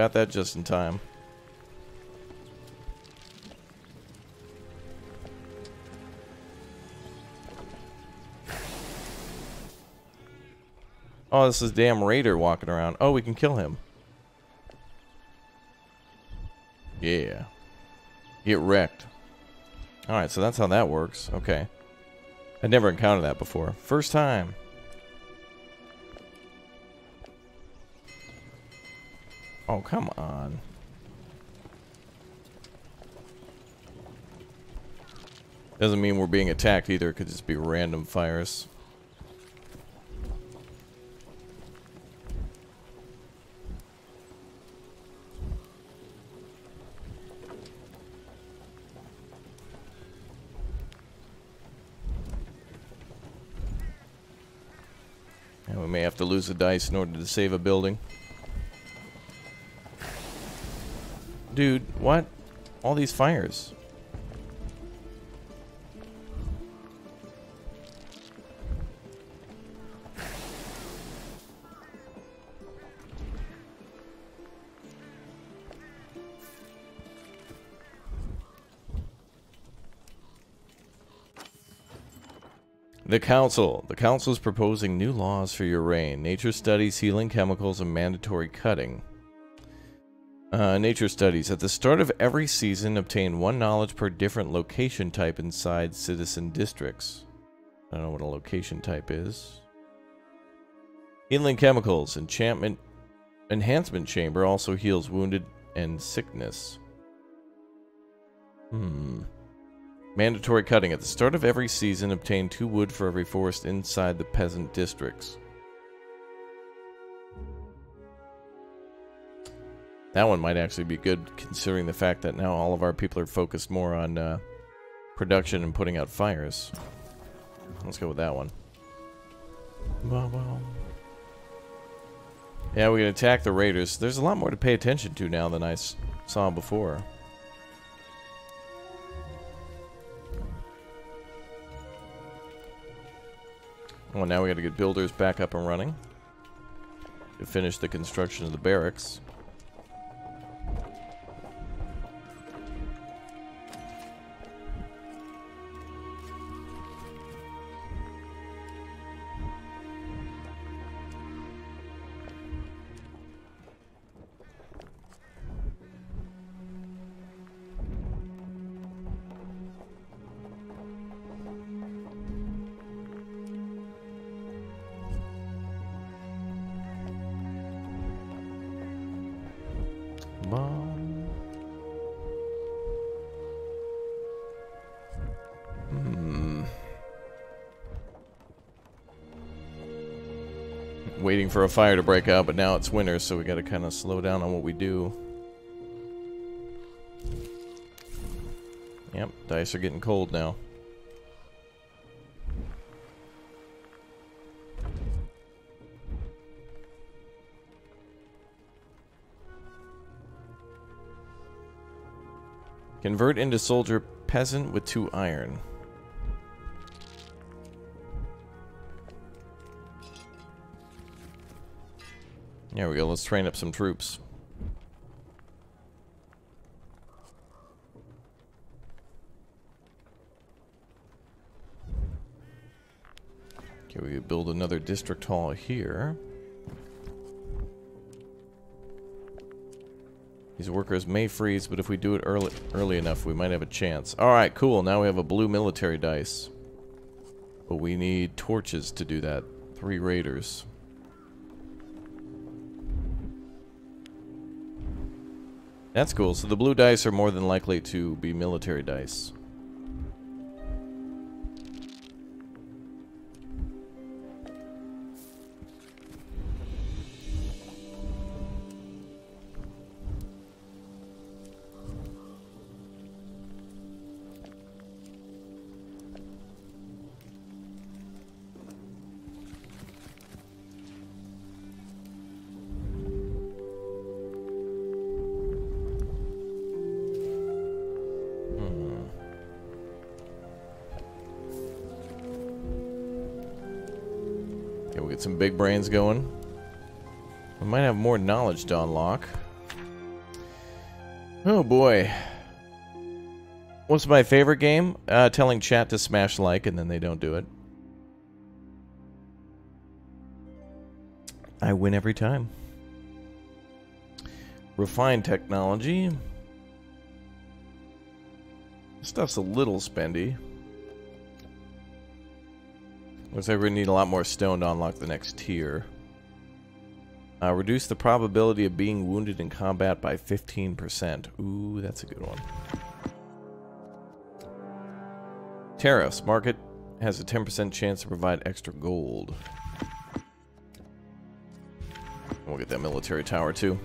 Got that just in time. Oh, this is damn Raider walking around. Oh, we can kill him. Yeah. Get wrecked. Alright, so that's how that works. Okay. I'd never encountered that before. First time. Oh, come on. Doesn't mean we're being attacked either. It could just be random fires. And we may have to lose a dice in order to save a building. Dude, what? All these fires. The Council. The Council is proposing new laws for your reign. Nature studies, healing chemicals, and mandatory cutting. Uh, nature studies. At the start of every season, obtain one knowledge per different location type inside citizen districts. I don't know what a location type is. Healing chemicals. Enchantment. Enhancement chamber also heals wounded and sickness. Hmm. Mandatory cutting. At the start of every season, obtain two wood for every forest inside the peasant districts. That one might actually be good, considering the fact that now all of our people are focused more on uh, production and putting out fires. Let's go with that one. Yeah, we can attack the raiders. There's a lot more to pay attention to now than I saw before. Well, now we gotta get builders back up and running. To finish the construction of the barracks. For a fire to break out, but now it's winter, so we gotta kind of slow down on what we do. Yep, dice are getting cold now. Convert into soldier peasant with two iron. There we go, let's train up some troops. Okay, we build another district hall here. These workers may freeze, but if we do it early early enough, we might have a chance. Alright, cool. Now we have a blue military dice. But we need torches to do that. Three raiders. That's cool. So the blue dice are more than likely to be military dice. Big brains going. We might have more knowledge to unlock. Oh boy. What's my favorite game? Uh, telling chat to smash like and then they don't do it. I win every time. Refined technology. Stuff's a little spendy. Looks like we need a lot more stone to unlock the next tier. Uh, reduce the probability of being wounded in combat by 15%. Ooh, that's a good one. Tariffs. Market has a 10% chance to provide extra gold. We'll get that military tower too.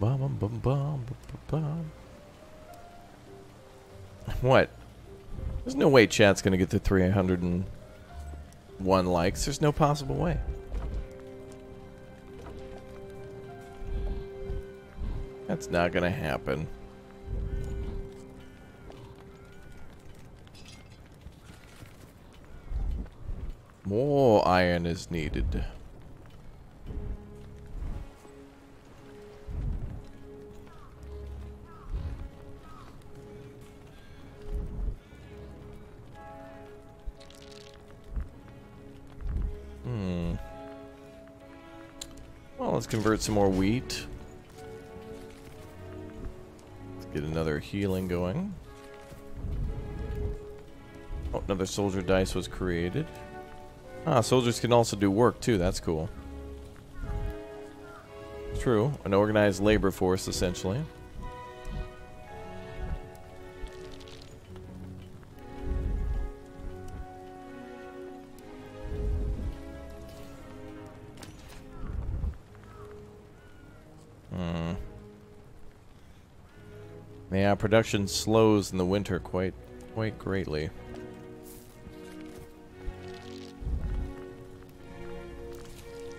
Bum, bum, bum, What? There's no way chat's gonna get to 301 likes. There's no possible way. That's not gonna happen. More iron is needed. Convert some more wheat. Let's get another healing going. Oh, another soldier dice was created. Ah, soldiers can also do work too. That's cool. True. An organized labor force, essentially. Production slows in the winter quite, quite greatly.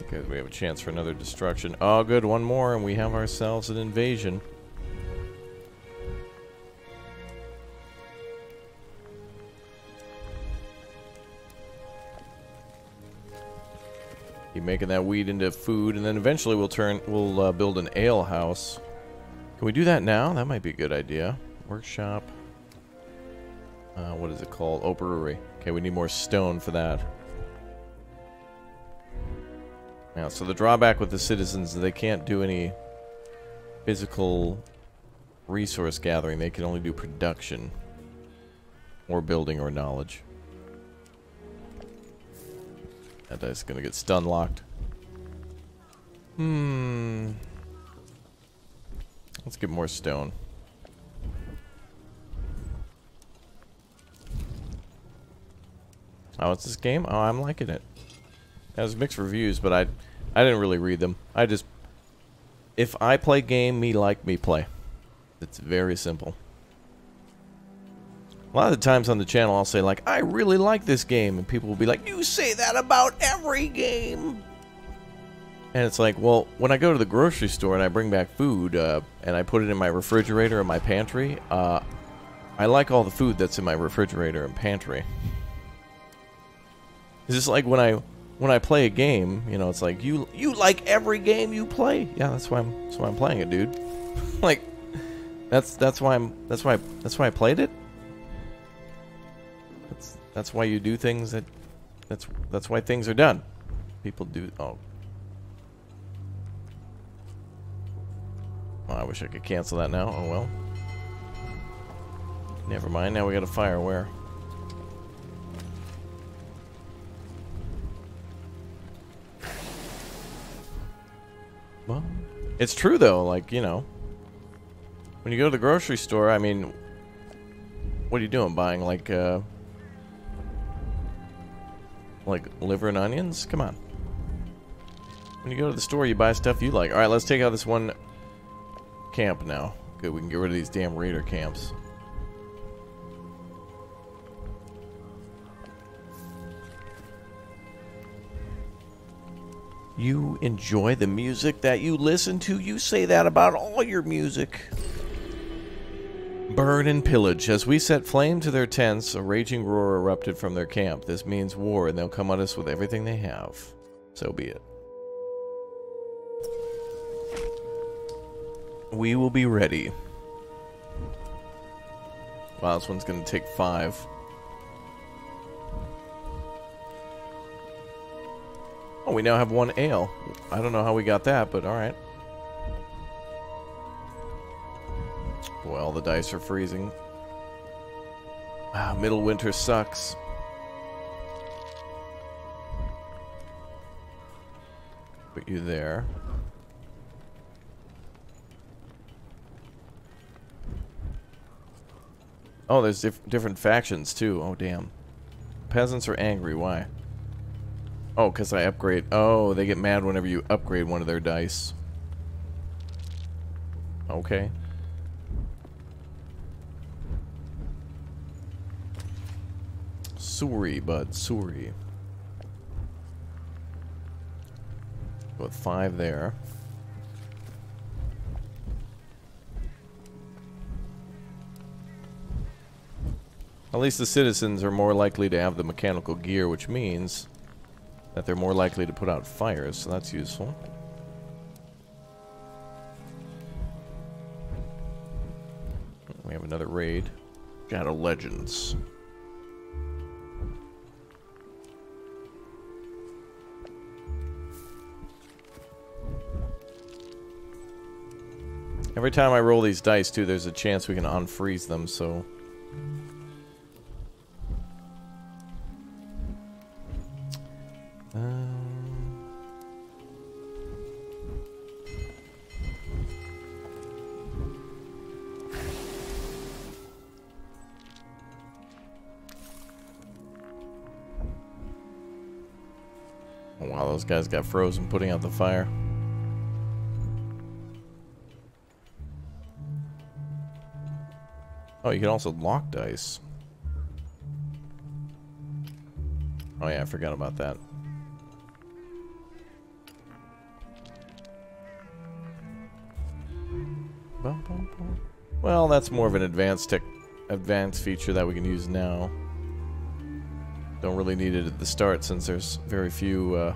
Okay, we have a chance for another destruction. Oh, good, one more, and we have ourselves an invasion. Keep making that wheat into food, and then eventually we'll turn, we'll uh, build an ale house. Can we do that now? That might be a good idea. Workshop. Uh, what is it called? Oh, brewery. Okay, we need more stone for that. Yeah, so the drawback with the citizens is they can't do any physical resource gathering. They can only do production or building or knowledge. That is going to get stun locked. Hmm. Let's get more stone. Oh, it's this game? Oh, I'm liking it. It has mixed reviews, but I, I didn't really read them. I just, if I play game, me like, me play. It's very simple. A lot of the times on the channel, I'll say like, I really like this game, and people will be like, you say that about every game. And it's like, well, when I go to the grocery store and I bring back food, uh, and I put it in my refrigerator or my pantry, uh, I like all the food that's in my refrigerator and pantry. It's just like when I when I play a game, you know, it's like you you like every game you play. Yeah, that's why I'm that's why I'm playing it, dude. like that's that's why I'm that's why that's why I played it. That's that's why you do things that that's that's why things are done. People do oh. I wish I could cancel that now. Oh well. Never mind. Now we got a fire where? Well, it's true though. Like you know, when you go to the grocery store, I mean, what are you doing? Buying like uh, like liver and onions? Come on. When you go to the store, you buy stuff you like. All right, let's take out this one camp now. Good, we can get rid of these damn raider camps. You enjoy the music that you listen to. You say that about all your music. Burn and pillage. As we set flame to their tents, a raging roar erupted from their camp. This means war, and they'll come at us with everything they have. So be it. We will be ready. Wow, this one's to take five. Oh, we now have one ale. I don't know how we got that, but alright. Well, the dice are freezing. Ah, middle winter sucks. Put you there. Oh, there's diff different factions too. Oh, damn. Peasants are angry. Why? Oh, because I upgrade. Oh, they get mad whenever you upgrade one of their dice. Okay. Sorry, bud. Sorry. With five there. At least the citizens are more likely to have the mechanical gear, which means that they're more likely to put out fires, so that's useful. We have another raid. Shadow Legends. Every time I roll these dice, too, there's a chance we can unfreeze them, so... those guys got frozen putting out the fire. Oh, you can also lock dice. Oh yeah, I forgot about that. Well, that's more of an advanced tech, advanced feature that we can use now. Don't really need it at the start since there's very few uh,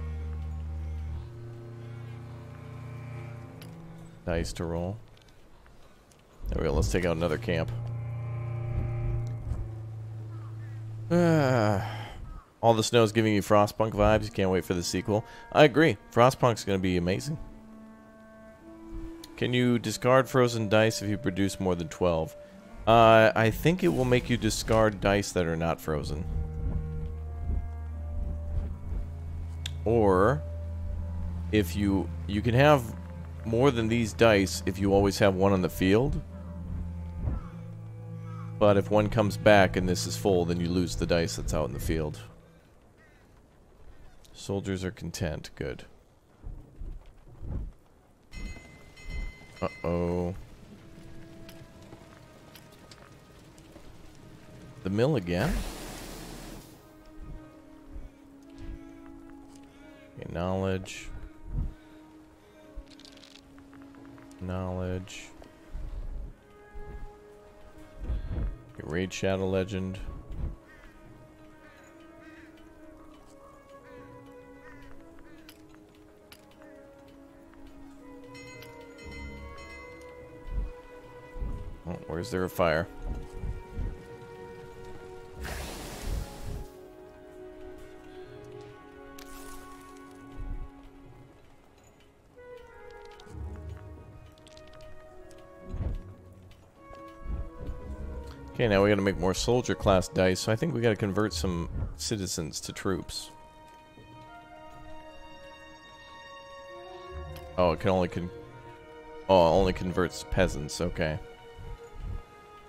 dice to roll. There we go. Let's take out another camp. All the snow is giving you Frostpunk vibes. You can't wait for the sequel. I agree. Frostpunk's going to be amazing. Can you discard frozen dice if you produce more than 12? Uh, I think it will make you discard dice that are not frozen. Or, if you... You can have more than these dice if you always have one on the field. But if one comes back and this is full, then you lose the dice that's out in the field. Soldiers are content. Good. Uh-oh. The mill again? Okay, knowledge. Knowledge. Raid Shadow Legend. Oh, where's there a fire? Okay, now we gotta make more soldier class dice, so I think we gotta convert some citizens to troops. Oh, it can only con- Oh, only converts peasants, okay.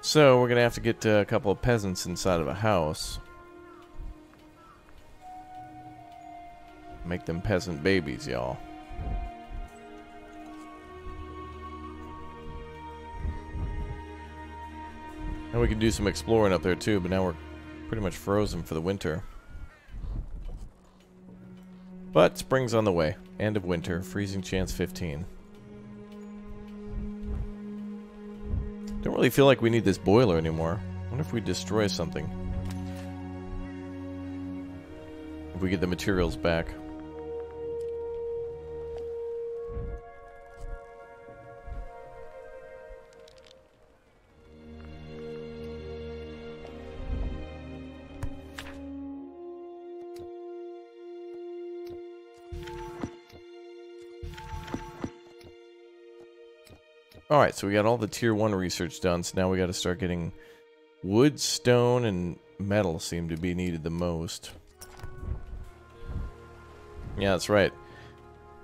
So, we're gonna have to get uh, a couple of peasants inside of a house. Make them peasant babies, y'all. And we can do some exploring up there too, but now we're pretty much frozen for the winter. But spring's on the way. End of winter. Freezing chance 15. Don't really feel like we need this boiler anymore. Wonder if we destroy something. If we get the materials back. Alright, so we got all the tier 1 research done, so now we got to start getting wood, stone, and metal seem to be needed the most. Yeah, that's right.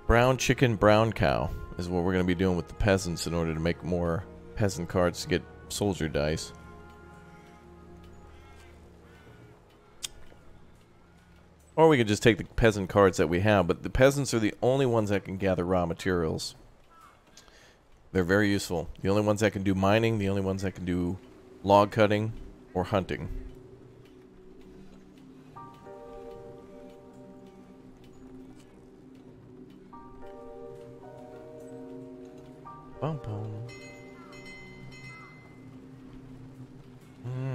Brown chicken, brown cow is what we're going to be doing with the peasants in order to make more peasant cards to get soldier dice. Or we could just take the peasant cards that we have, but the peasants are the only ones that can gather raw materials. They're very useful. The only ones that can do mining, the only ones that can do log cutting or hunting. Boom, boom.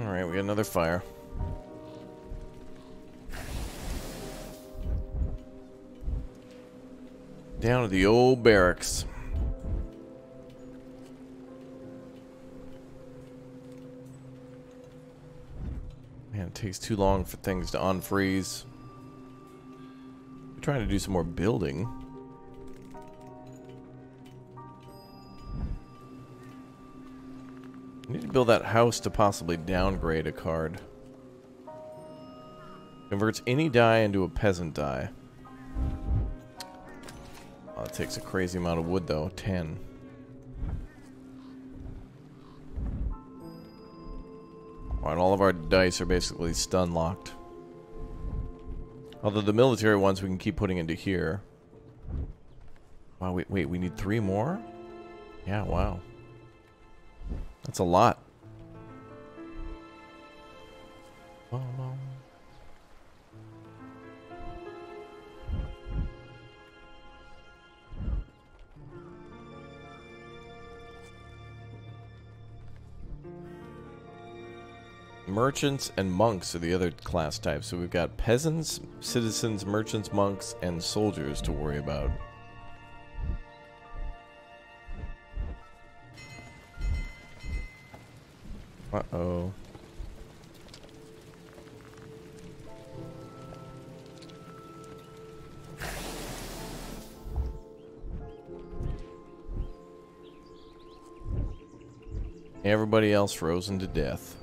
Alright, we got another fire. Down to the old barracks. Man, it takes too long for things to unfreeze. We're trying to do some more building. I need to build that house to possibly downgrade a card. Converts any die into a peasant die. Oh, it takes a crazy amount of wood, though. 10. And all of our dice are basically stun locked. Although the military ones we can keep putting into here. Wow, wait, wait, we need three more? Yeah, wow. That's a lot. Merchants and monks are the other class types. So we've got peasants, citizens, merchants, monks, and soldiers to worry about. Uh-oh. Everybody else frozen to death.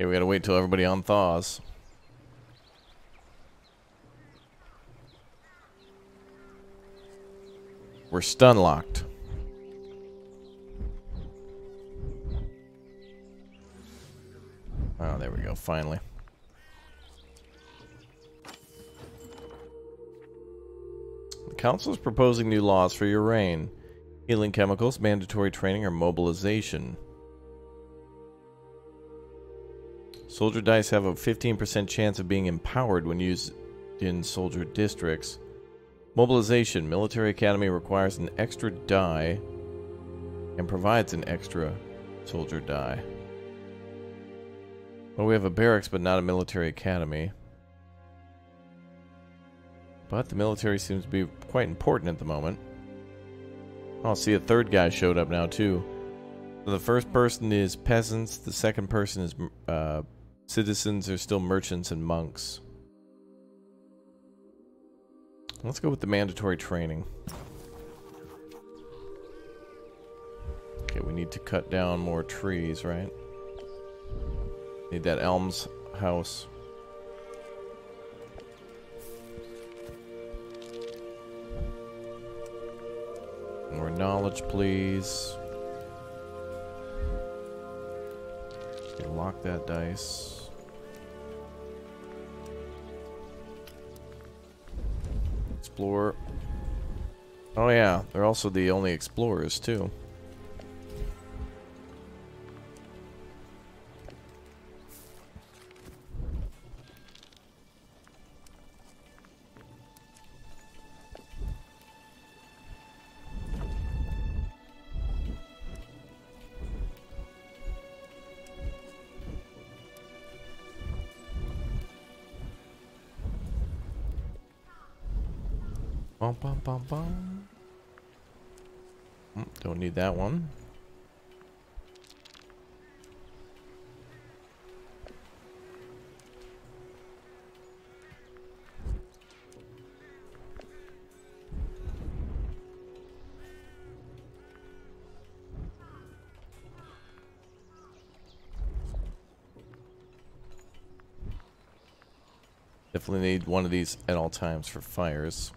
Okay, we gotta wait till everybody unthaws. We're stun locked. Oh, there we go, finally. The council is proposing new laws for your reign. Healing chemicals, mandatory training, or mobilization. Soldier dice have a 15% chance of being empowered when used in soldier districts. Mobilization. Military Academy requires an extra die and provides an extra soldier die. Well, we have a barracks, but not a military academy. But the military seems to be quite important at the moment. I'll see a third guy showed up now, too. The first person is peasants, the second person is uh, Citizens are still merchants and monks. Let's go with the mandatory training. Okay, we need to cut down more trees, right? Need that alms house. More knowledge, please. lock that dice. Explore. Oh yeah, they're also the only explorers too. That one. Definitely need one of these at all times for fires.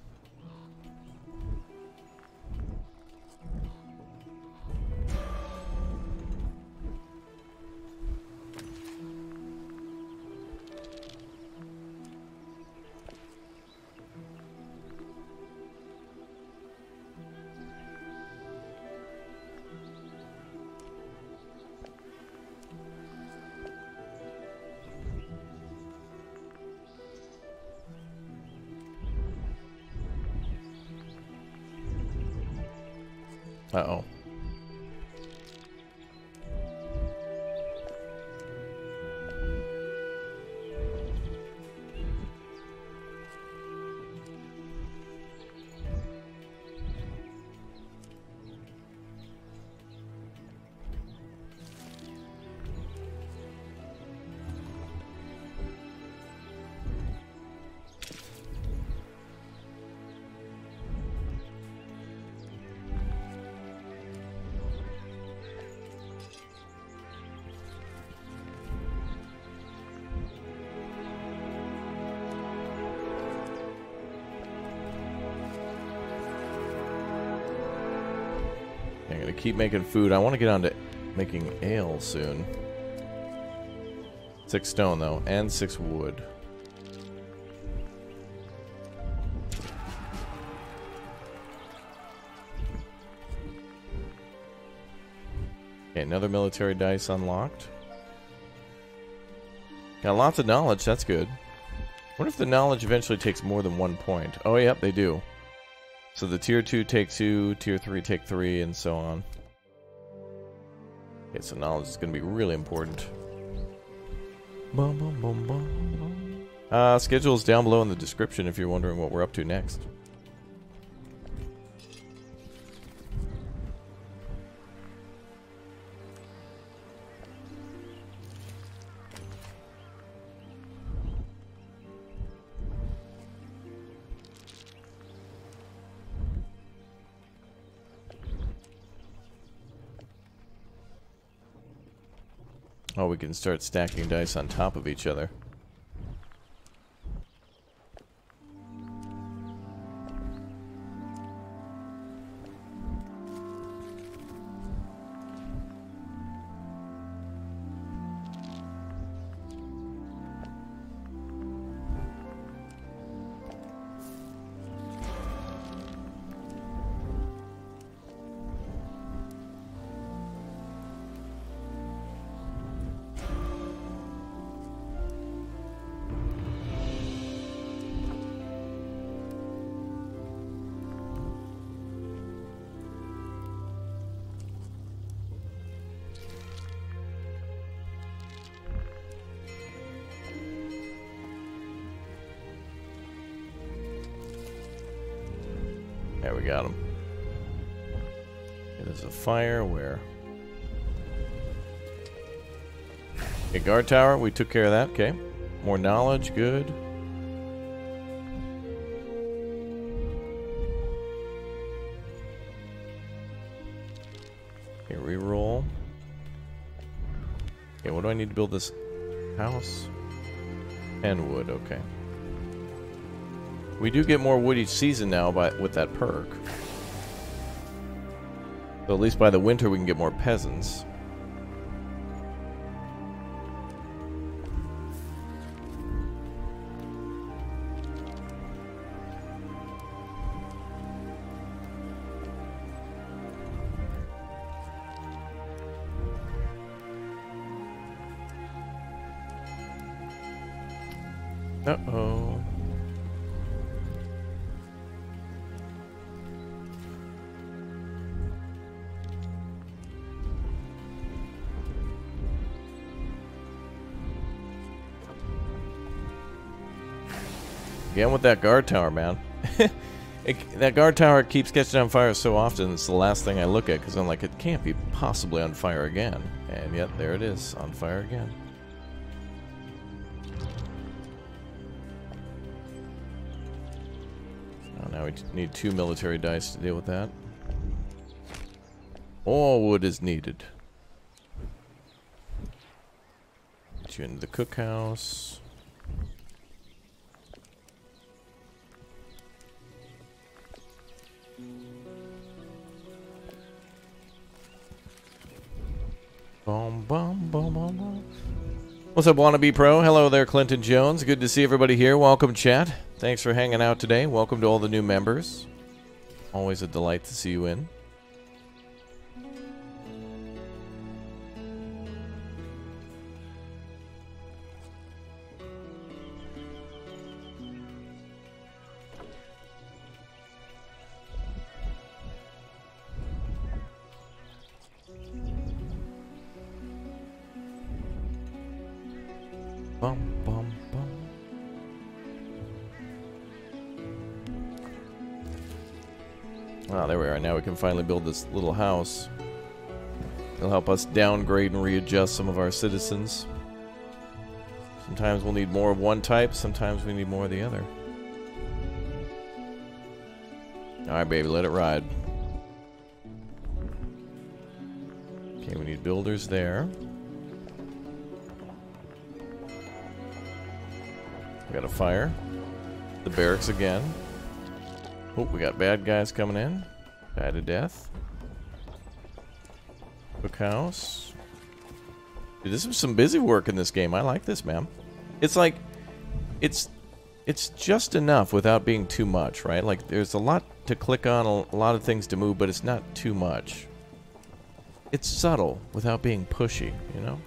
Keep making food. I want to get on to making ale soon. Six stone, though, and six wood. Okay, another military dice unlocked. Got lots of knowledge, that's good. What if the knowledge eventually takes more than one point? Oh, yep, they do. So the tier 2 take 2, tier 3 take 3, and so on. Okay, so knowledge is going to be really important. Bum, bum, bum, bum. Uh, schedule is down below in the description if you're wondering what we're up to next. Can start stacking dice on top of each other. Got him. There's a fire where? A guard tower, we took care of that, okay. More knowledge, good. Okay, reroll. Okay, what do I need to build this house? And wood, okay. We do get more wood each season now by, with that perk. So at least by the winter we can get more peasants. That guard tower, man. it, that guard tower keeps catching on fire so often, it's the last thing I look at, because I'm like, it can't be possibly on fire again. And yet, there it is, on fire again. Oh, now we need two military dice to deal with that. All wood is needed. Get you into the cookhouse. What's up, Wannabe Pro? Hello there, Clinton Jones. Good to see everybody here. Welcome, chat. Thanks for hanging out today. Welcome to all the new members. Always a delight to see you in. Finally build this little house. It'll help us downgrade and readjust some of our citizens. Sometimes we'll need more of one type, sometimes we need more of the other. Alright, baby, let it ride. Okay, we need builders there. We got a fire. The barracks again. Oh, we got bad guys coming in. Bad to death. Cookhouse. Dude, this is some busy work in this game. I like this, man. It's like, it's, it's just enough without being too much, right? Like, there's a lot to click on, a lot of things to move, but it's not too much. It's subtle without being pushy, you know?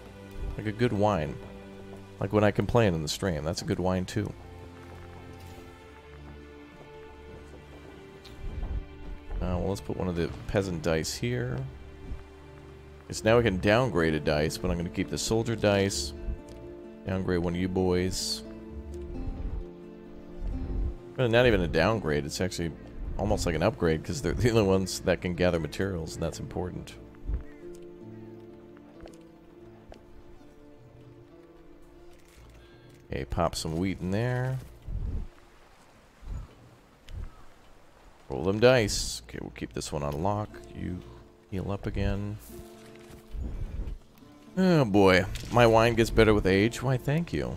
Like a good wine. Like when I complain in the stream. That's a good wine, too. Put one of the peasant dice here. Because now we can downgrade a dice, but I'm going to keep the soldier dice. Downgrade one of you boys. Not even a downgrade, it's actually almost like an upgrade, because they're the only ones that can gather materials, and that's important. Okay, pop some wheat in there. Roll them dice. Okay, we'll keep this one on lock. You heal up again. Oh boy, my wine gets better with age. Why, thank you.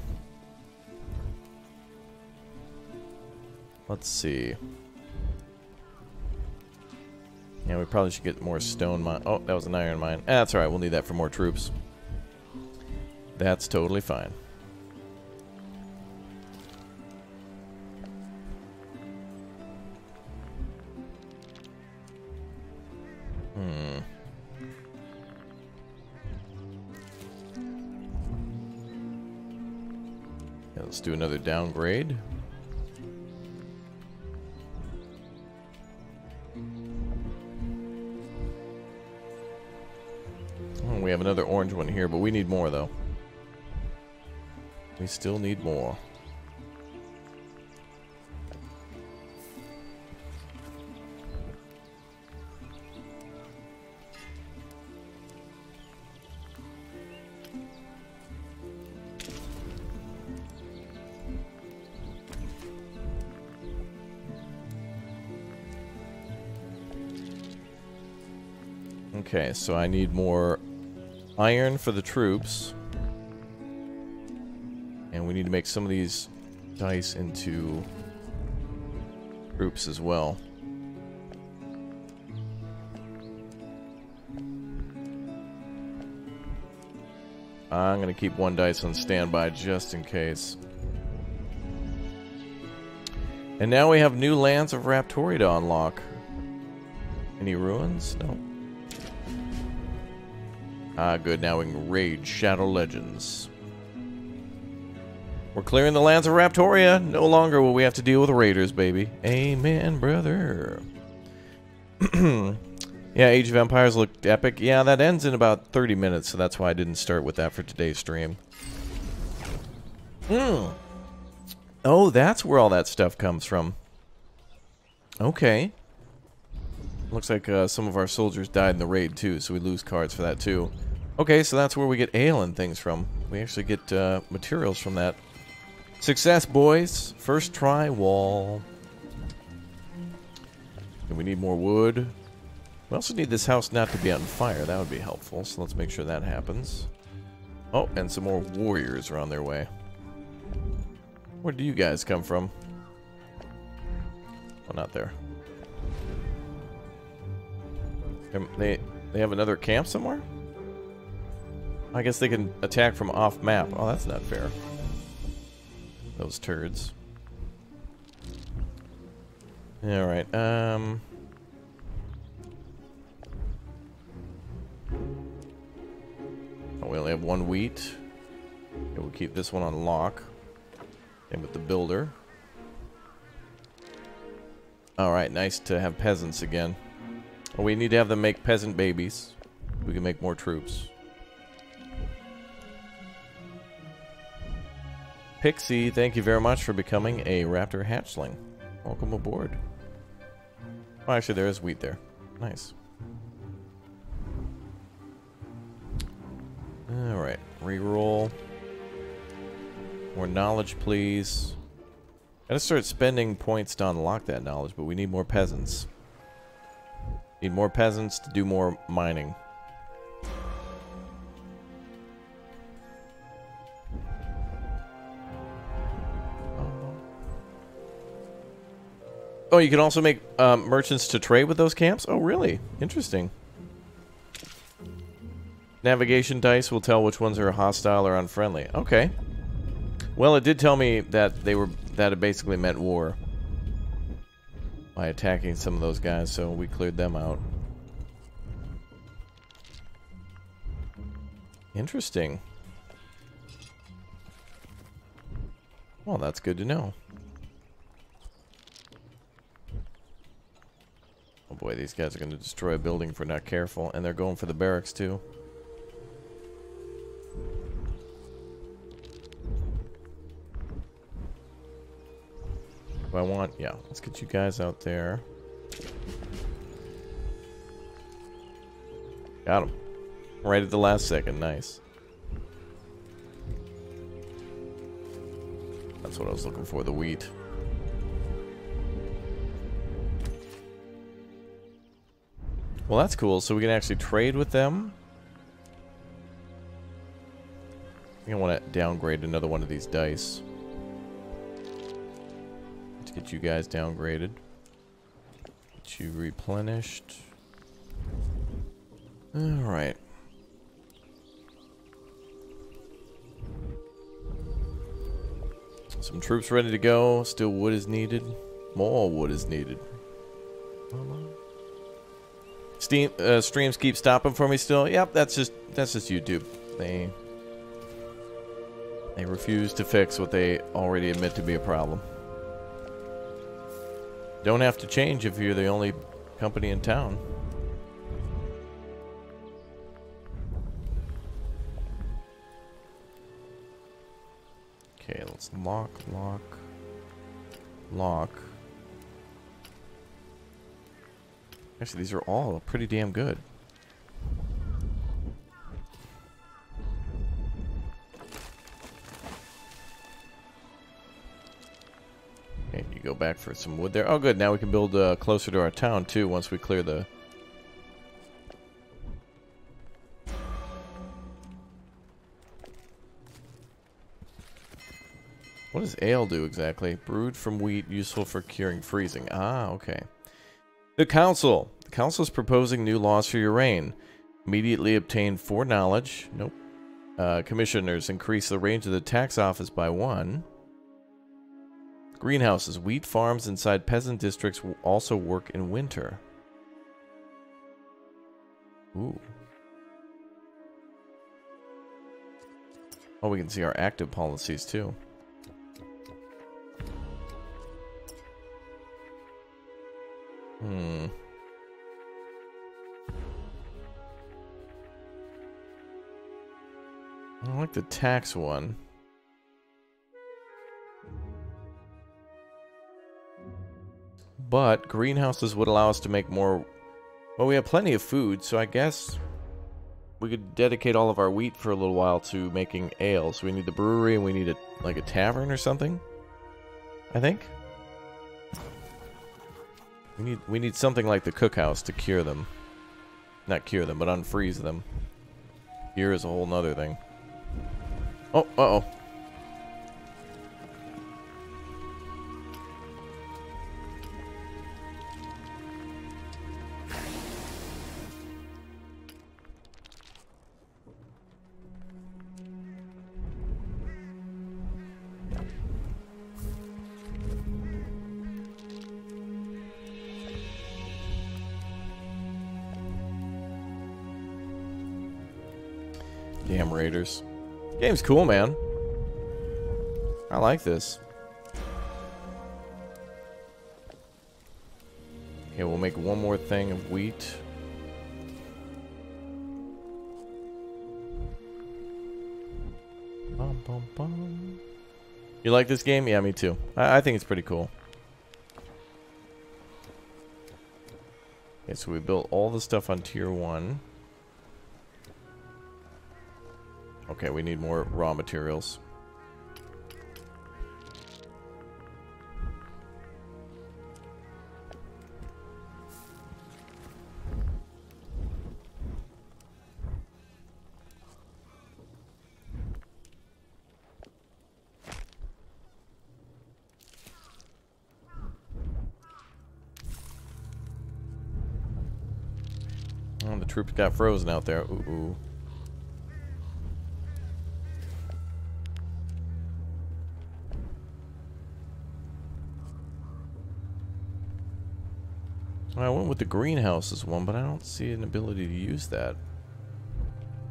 Let's see. Yeah, we probably should get more stone mine. Oh, that was an iron mine. Ah, that's alright, we'll need that for more troops. That's totally fine. Let's do another downgrade. Oh, we have another orange one here, but we need more, though. We still need more. Okay, so I need more iron for the troops. And we need to make some of these dice into troops as well. I'm going to keep one dice on standby just in case. And now we have new lands of Raptoria to unlock. Any ruins? No. Ah, good. Now we can raid Shadow Legends. We're clearing the lands of Raptoria. No longer will we have to deal with raiders, baby. Amen, brother. yeah, Age of Empires looked epic. Yeah, that ends in about 30 minutes, so that's why I didn't start with that for today's stream. Hmm. Oh, that's where all that stuff comes from. Okay. Looks like uh, some of our soldiers died in the raid, too, so we lose cards for that, too. Okay, so that's where we get ale and things from. We actually get uh, materials from that. Success, boys. First try wall. And we need more wood. We also need this house not to be on fire. That would be helpful, so let's make sure that happens. Oh, and some more warriors are on their way. Where do you guys come from? Oh, not there. They they have another camp somewhere? I guess they can attack from off map. Oh, that's not fair. Those turds. Alright, um... Oh, we only have one wheat. Okay, we'll keep this one on lock. And with the builder. Alright, nice to have peasants again. We need to have them make peasant babies. We can make more troops. Pixie, thank you very much for becoming a Raptor hatchling. Welcome aboard. Oh, actually, there is wheat there. Nice. Alright, reroll. More knowledge, please. Gotta start spending points to unlock that knowledge, but we need more peasants. Need more peasants to do more mining. Oh, you can also make um, merchants to trade with those camps? Oh, really? Interesting. Navigation dice will tell which ones are hostile or unfriendly. Okay. Well, it did tell me that they were that it basically meant war by attacking some of those guys, so we cleared them out. Interesting. Well, that's good to know. Oh boy, these guys are going to destroy a building if we're not careful, and they're going for the barracks too. Do I want? Yeah, let's get you guys out there. Got him. Right at the last second. Nice. That's what I was looking for, the wheat. Well, that's cool. So we can actually trade with them. I want to downgrade another one of these dice to get you guys downgraded. Get you replenished. Alright. Some troops ready to go. Still wood is needed. More wood is needed. Steam uh, streams keep stopping for me still. Yep, that's just that's just YouTube. They they refuse to fix what they already admit to be a problem. Don't have to change if you're the only company in town. Okay, let's lock, lock, lock. Actually, these are all pretty damn good. And you go back for some wood there. Oh, good. Now we can build uh, closer to our town, too, once we clear the... What does ale do exactly? Brewed from wheat, useful for curing freezing. Ah, okay. The Council. The Council is proposing new laws for your reign. Immediately obtain foreknowledge. knowledge. Nope. Uh, commissioners increase the range of the tax office by one. Greenhouses. Wheat farms inside peasant districts will also work in winter. Ooh. Oh, we can see our active policies too. Hmm. I like the tax one. But greenhouses would allow us to make more... Well, we have plenty of food, so I guess we could dedicate all of our wheat for a little while to making ale. So we need the brewery and we need a like a tavern or something. I think. We need we need something like the cookhouse to cure them. Not cure them, but unfreeze them. Here is a whole nother thing. Oh, uh-oh. Damn Raiders. Game's cool, man. I like this. Okay, we'll make one more thing of wheat. Bum, bum, bum. You like this game? Yeah, me too. I, I think it's pretty cool. Okay, so we built all the stuff on tier 1. Okay, we need more raw materials. Oh, the troops got frozen out there. Ooh. ooh. The greenhouses one, but I don't see an ability to use that.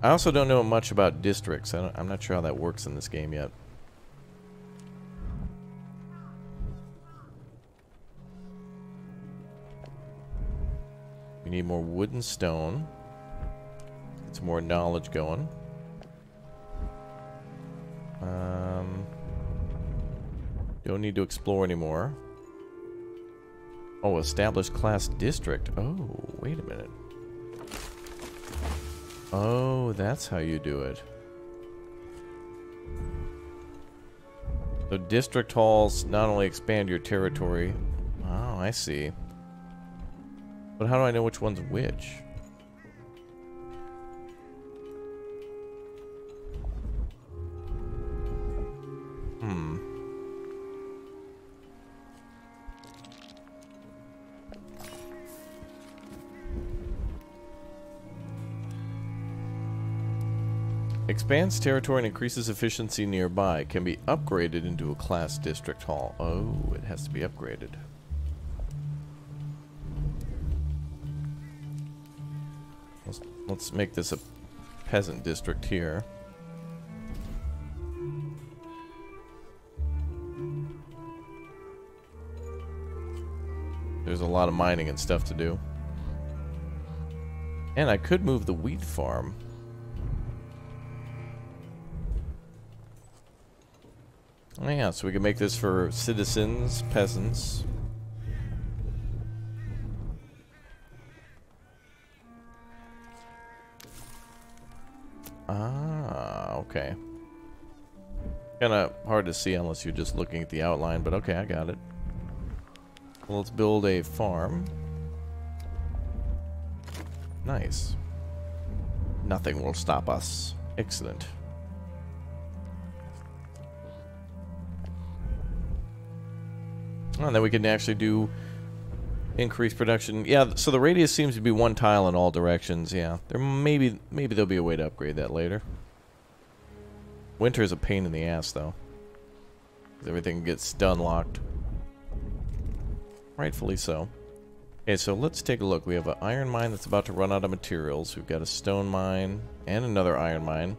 I also don't know much about districts. I am not sure how that works in this game yet. We need more wood and stone. Get some more knowledge going. Um, don't need to explore anymore. Oh, established class district. Oh, wait a minute. Oh, that's how you do it. So district halls not only expand your territory. Oh, I see. But how do I know which one's which? Expands territory and increases efficiency nearby. Can be upgraded into a class district hall. Oh, it has to be upgraded. Let's, let's make this a peasant district here. There's a lot of mining and stuff to do. And I could move the wheat farm. Yeah, so we can make this for citizens, peasants. Ah, okay. Kind of hard to see unless you're just looking at the outline, but okay, I got it. Well, let's build a farm. Nice. Nothing will stop us. Excellent. And then we can actually do increased production. Yeah, so the radius seems to be one tile in all directions. Yeah, there maybe maybe there'll be a way to upgrade that later. Winter is a pain in the ass though. Everything gets stun locked. Rightfully so. Okay, so let's take a look. We have an iron mine that's about to run out of materials. We've got a stone mine and another iron mine.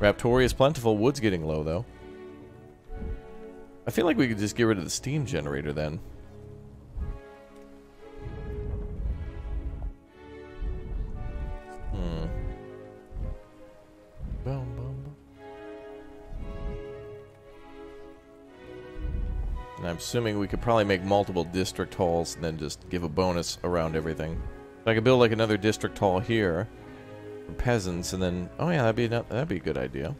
Raptori is plentiful. Wood's getting low though. I feel like we could just get rid of the steam generator then. Hmm. Boom, boom. And I'm assuming we could probably make multiple district halls and then just give a bonus around everything. I could build like another district hall here for peasants and then... Oh yeah, that'd be, that'd be a good idea.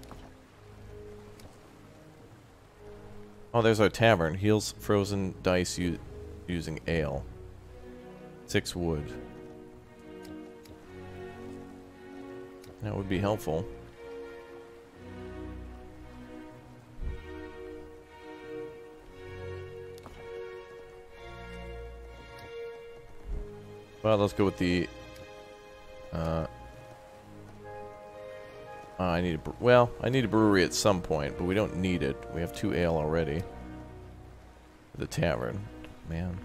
Oh, there's our tavern. Heals frozen dice using ale. Six wood. That would be helpful. Well, let's go with the uh, uh, I need a well, I need a brewery at some point, but we don't need it. We have two ale already. The tavern, man.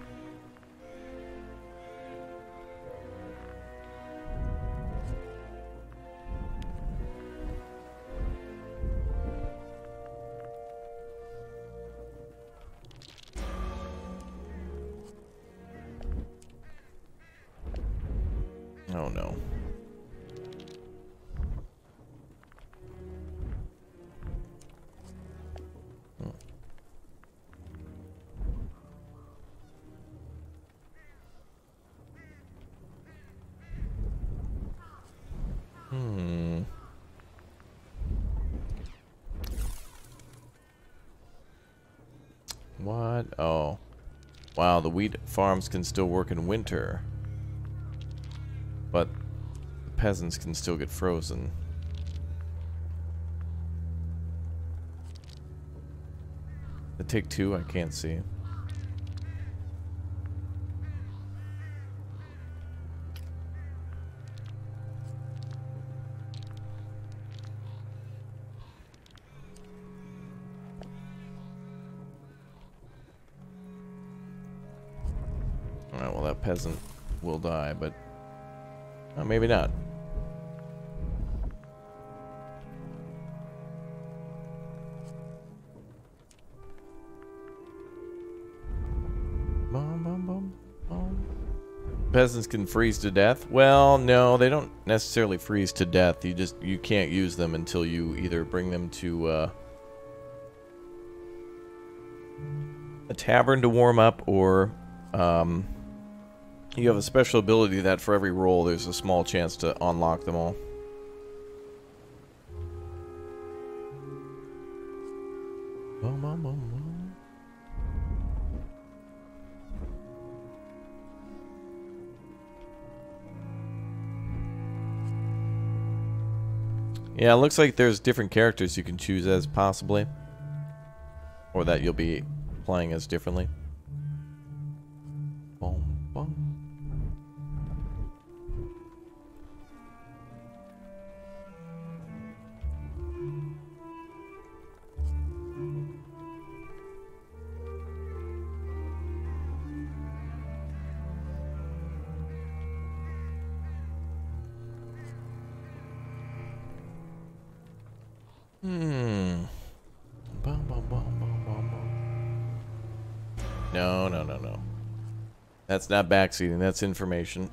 Wheat farms can still work in winter. But the peasants can still get frozen. The take two, I can't see. Peasant will die, but uh, maybe not. Bum, bum, bum, bum. Peasants can freeze to death. Well, no, they don't necessarily freeze to death. You just you can't use them until you either bring them to uh, a tavern to warm up, or um, you have a special ability that for every roll, there's a small chance to unlock them all. Yeah, it looks like there's different characters you can choose as, possibly. Or that you'll be playing as differently. Not backseating. That's information.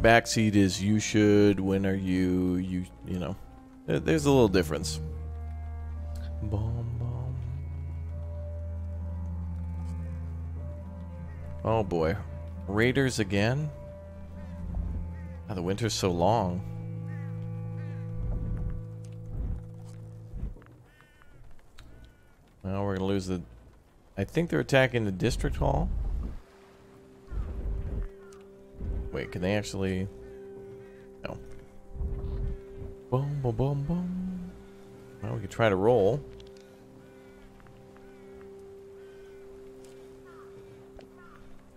Backseat is you should. When are you? You you know. There's a little difference. Bum, bum. Oh boy. Raiders again? Ah, the winter's so long. The... I think they're attacking the district hall. Wait, can they actually... No. Boom, boom, boom, boom. Well, we could try to roll.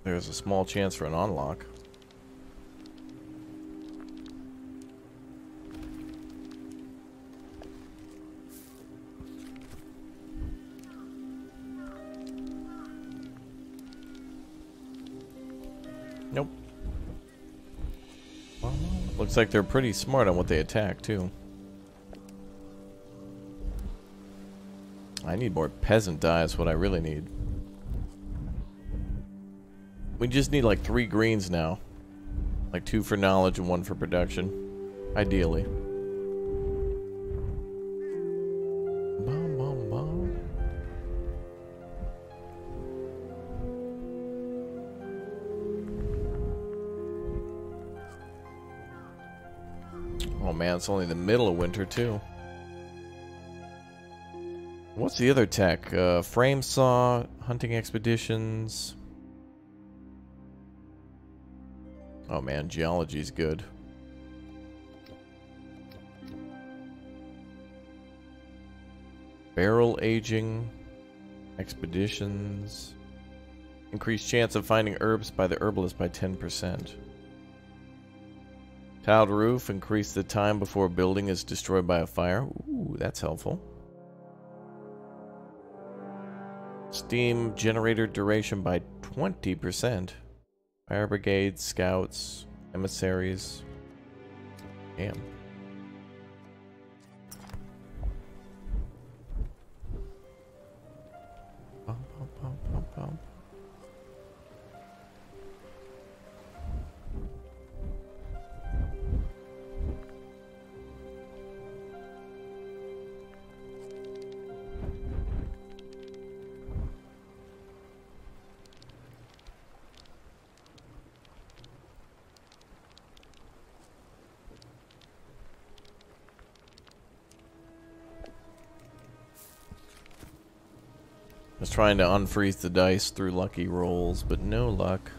There's a small chance for an unlock. Looks like they're pretty smart on what they attack, too. I need more peasant die is what I really need. We just need like three greens now. Like two for knowledge and one for production. Ideally. It's only the middle of winter too. What's the other tech? Uh, frame saw, hunting expeditions. Oh man, geology's good. Barrel aging, expeditions, increased chance of finding herbs by the herbalist by 10%. Tiled roof, increase the time before a building is destroyed by a fire. Ooh, that's helpful. Steam generator duration by 20%. Fire brigades, scouts, emissaries. Damn. Trying to unfreeze the dice through lucky rolls, but no luck.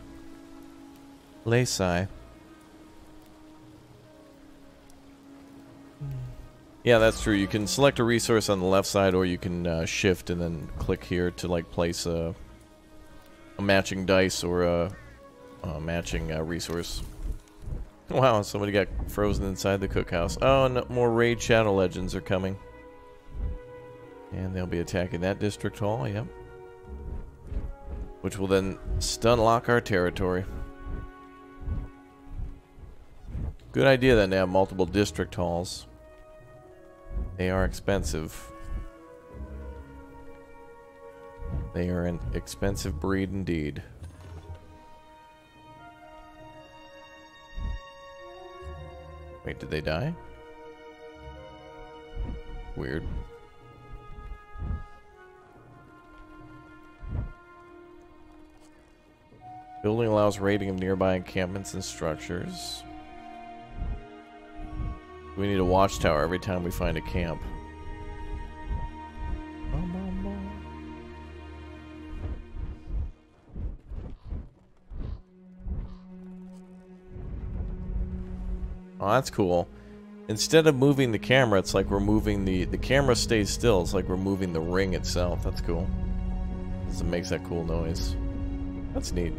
Laysai. Yeah, that's true. You can select a resource on the left side, or you can uh, shift and then click here to like place a, a matching dice or a, a matching uh, resource. Wow, somebody got frozen inside the cookhouse. Oh, no, more Raid Shadow Legends are coming. And they'll be attacking that district hall, yep. Which will then stun lock our territory. Good idea then to have multiple district halls. They are expensive. They are an expensive breed indeed. Wait, did they die? Weird. Allows raiding of nearby encampments and structures. We need a watchtower every time we find a camp. Oh, that's cool. Instead of moving the camera, it's like we're moving the... The camera stays still. It's like we're moving the ring itself. That's cool. It makes that cool noise. That's neat.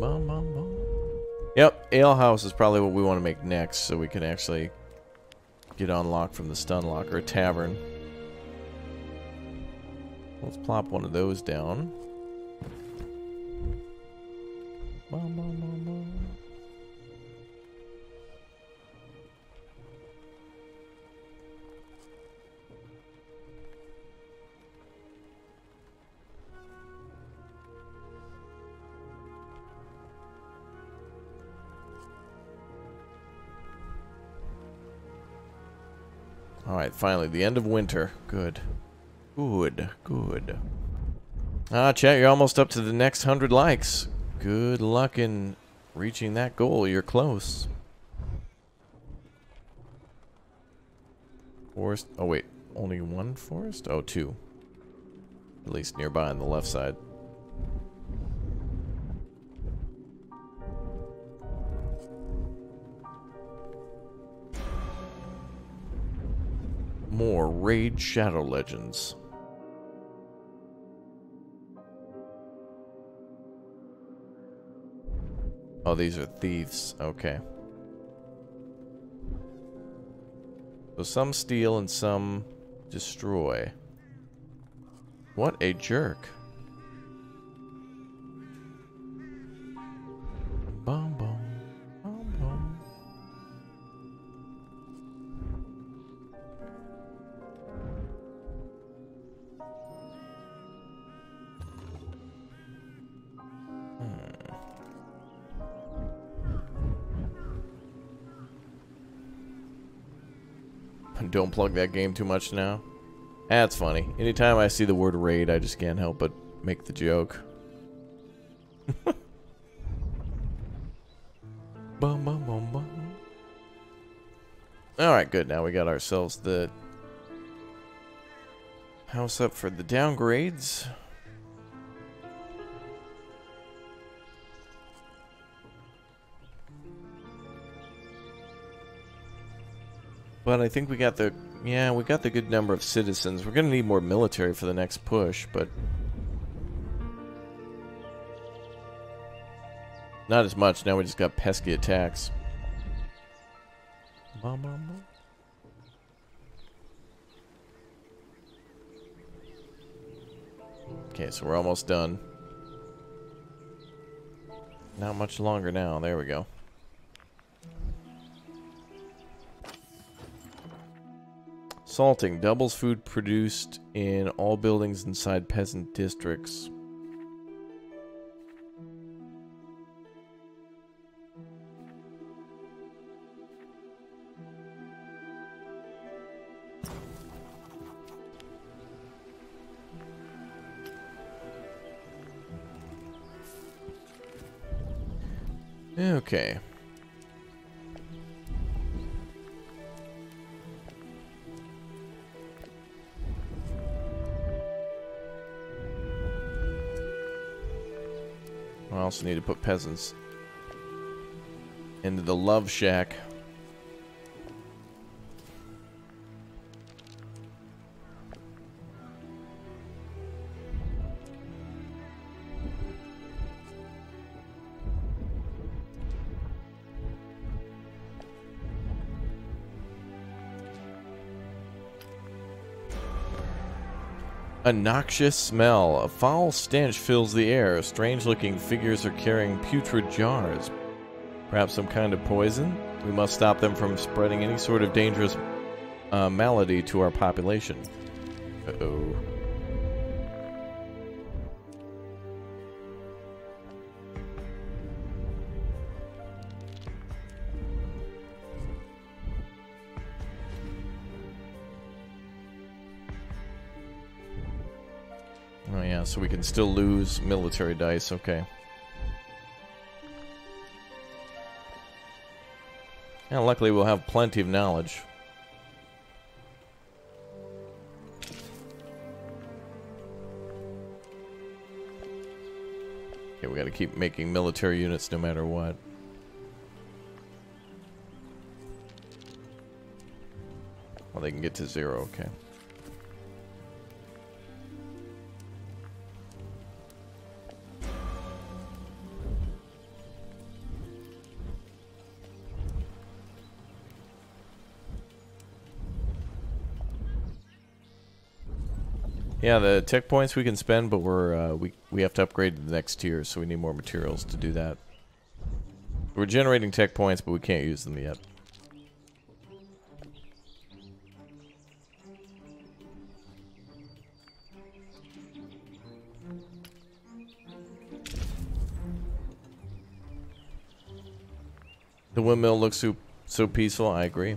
Bum, bum, bum. Yep, Ale House is probably what we want to make next, so we can actually get unlocked from the stun lock, or a tavern. Let's plop one of those down. Bum, bum, Alright, finally, the end of winter. Good. Good, good. Ah, chat, you're almost up to the next 100 likes. Good luck in reaching that goal. You're close. Forest. Oh, wait. Only one forest? Oh, two. At least nearby on the left side. More Raid Shadow Legends. Oh, these are thieves. Okay. So some steal and some destroy. What a jerk. Don't plug that game too much now. That's funny. Anytime I see the word raid, I just can't help but make the joke. bum, bum, bum, bum. Alright, good. Now we got ourselves the house up for the downgrades. But I think we got the... Yeah, we got the good number of citizens. We're going to need more military for the next push, but... Not as much. Now we just got pesky attacks. Okay, so we're almost done. Not much longer now. There we go. Salting doubles food produced in all buildings inside peasant districts. Okay. I also need to put peasants into the love shack. A noxious smell. A foul stench fills the air. Strange looking figures are carrying putrid jars. Perhaps some kind of poison? We must stop them from spreading any sort of dangerous uh, malady to our population. Uh-oh. Oh still lose military dice, okay. And luckily we'll have plenty of knowledge. Okay, we gotta keep making military units no matter what. Well, they can get to zero, okay. Yeah, the tech points we can spend, but we're uh, we we have to upgrade to the next tier, so we need more materials to do that. We're generating tech points, but we can't use them yet. The windmill looks so, so peaceful, I agree.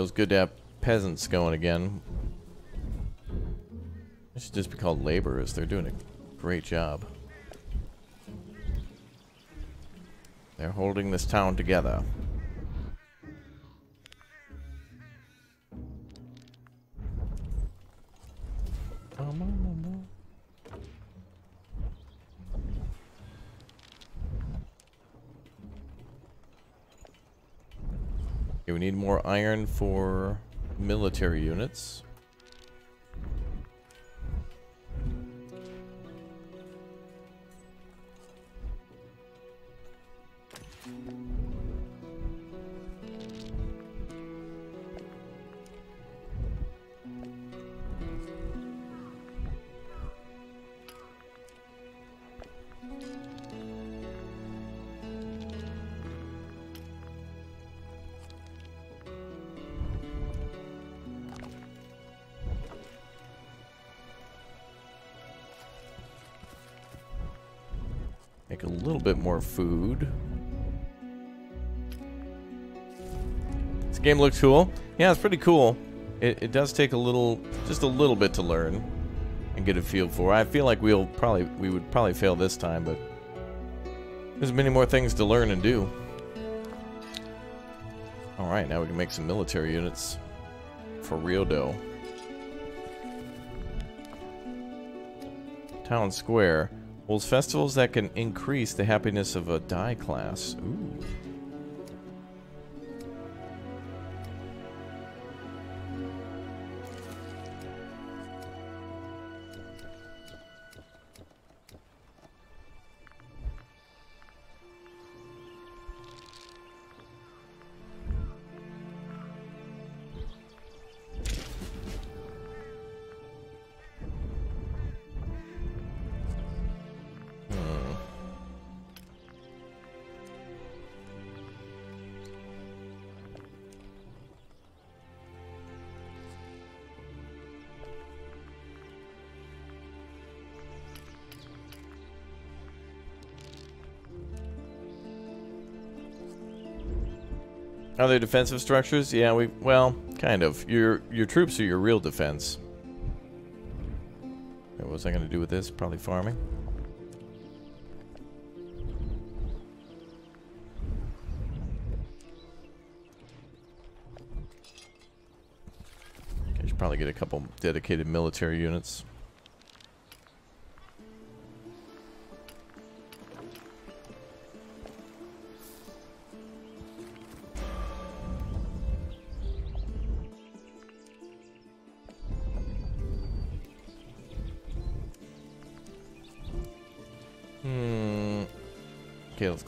Feels good to have peasants going again. It should just be called laborers. They're doing a great job. They're holding this town together. More iron for military units. Food. This game looks cool. Yeah, it's pretty cool. It, it does take a little, just a little bit to learn and get a feel for. I feel like we'll probably, we would probably fail this time, but there's many more things to learn and do. Alright, now we can make some military units for real dough. Town Square holds festivals that can increase the happiness of a die class. Ooh. Defensive structures? Yeah, we well, kind of. Your your troops are your real defense. What was I going to do with this? Probably farming. I should probably get a couple dedicated military units.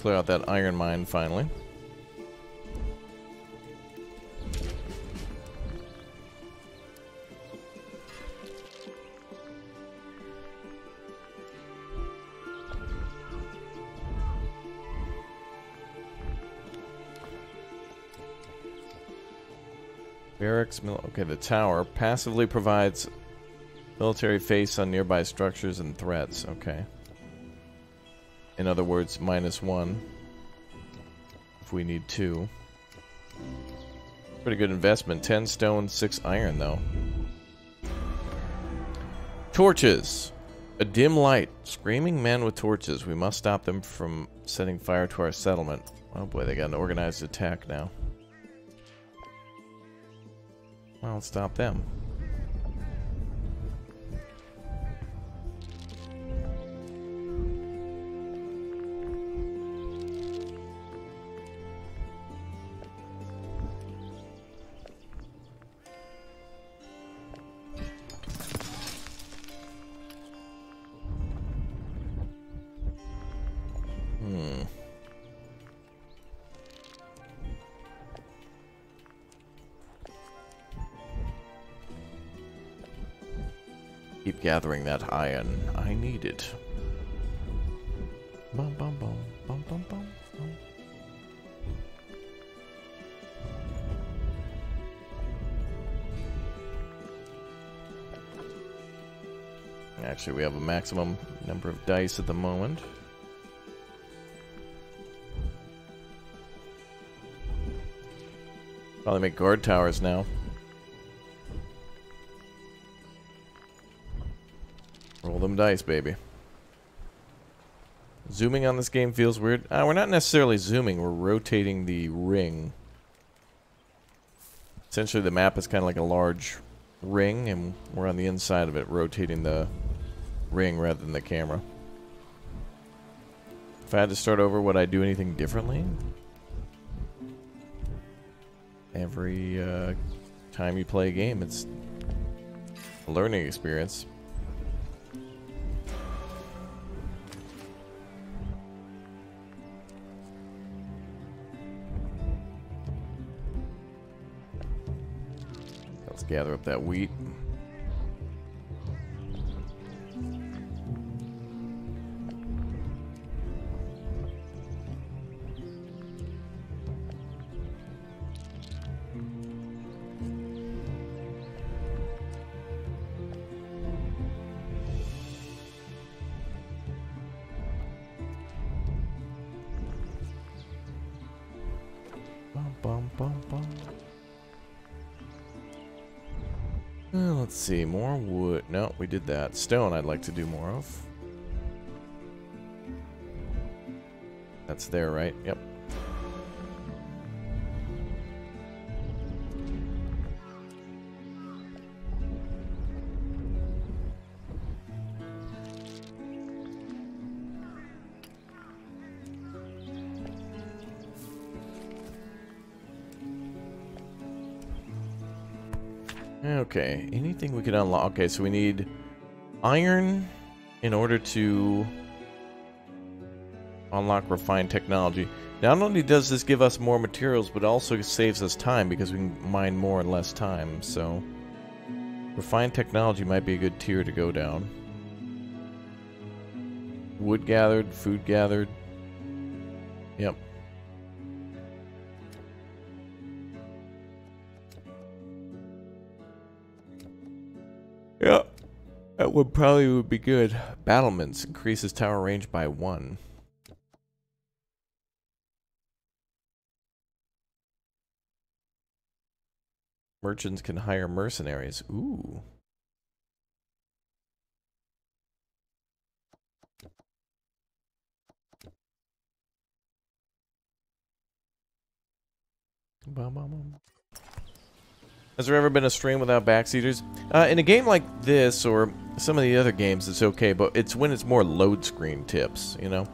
Clear out that iron mine finally. Barracks, okay, the tower passively provides military face on nearby structures and threats. Okay. In other words, minus one. If we need two. Pretty good investment. 10 stone, 6 iron, though. Torches. A dim light. Screaming men with torches. We must stop them from setting fire to our settlement. Oh boy, they got an organized attack now. Well, stop them. Gathering that iron. I need it. Bum, bum, bum, bum, bum, bum, Actually, we have a maximum number of dice at the moment. Probably make guard towers now. Dice, baby. Zooming on this game feels weird. Uh, we're not necessarily zooming, we're rotating the ring. Essentially, the map is kind of like a large ring, and we're on the inside of it, rotating the ring rather than the camera. If I had to start over, would I do anything differently? Every uh, time you play a game, it's a learning experience. Gather up that wheat. did that. Stone I'd like to do more of. That's there, right? Yep. Okay, anything we could unlock. Okay, so we need iron in order to unlock refined technology. Not only does this give us more materials, but also saves us time because we can mine more in less time, so... Refined technology might be a good tier to go down. Wood gathered, food gathered. Yep. Would probably would be good. Battlements increases tower range by one. Merchants can hire mercenaries. Ooh. Has there ever been a stream without backseaters? Uh, in a game like this, or some of the other games, it's okay, but it's when it's more load screen tips, you know?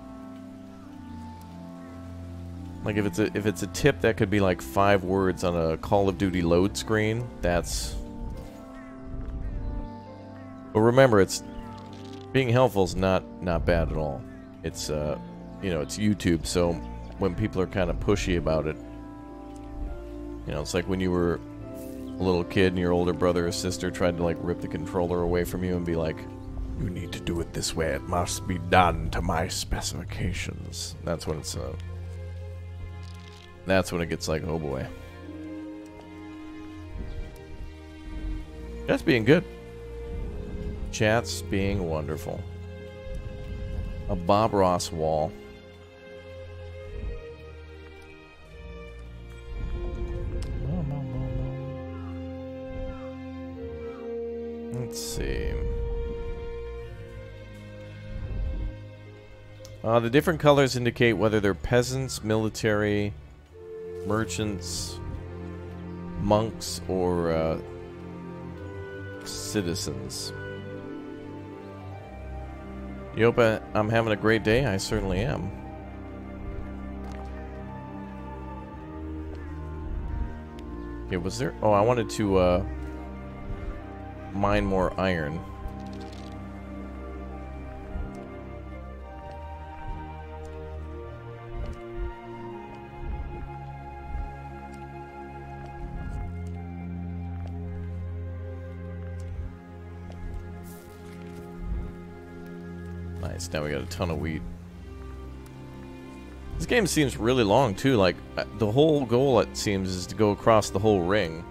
Like if it's a if it's a tip that could be like five words on a Call of Duty load screen, that's. But remember, it's being helpful is not not bad at all. It's uh, you know, it's YouTube, so when people are kind of pushy about it, you know, it's like when you were a little kid and your older brother or sister tried to like rip the controller away from you and be like, "You need to do it this way. It must be done to my specifications." That's when it's uh, that's when it gets like, oh boy. That's being good. Chat's being wonderful. A Bob Ross wall. Let's see. Uh, the different colors indicate whether they're peasants, military, merchants, monks, or uh, citizens. Yopa, I'm having a great day. I certainly am. Okay, was there... Oh, I wanted to uh, mine more iron. Nice, now we got a ton of wheat. This game seems really long, too. Like, uh, the whole goal, it seems, is to go across the whole ring.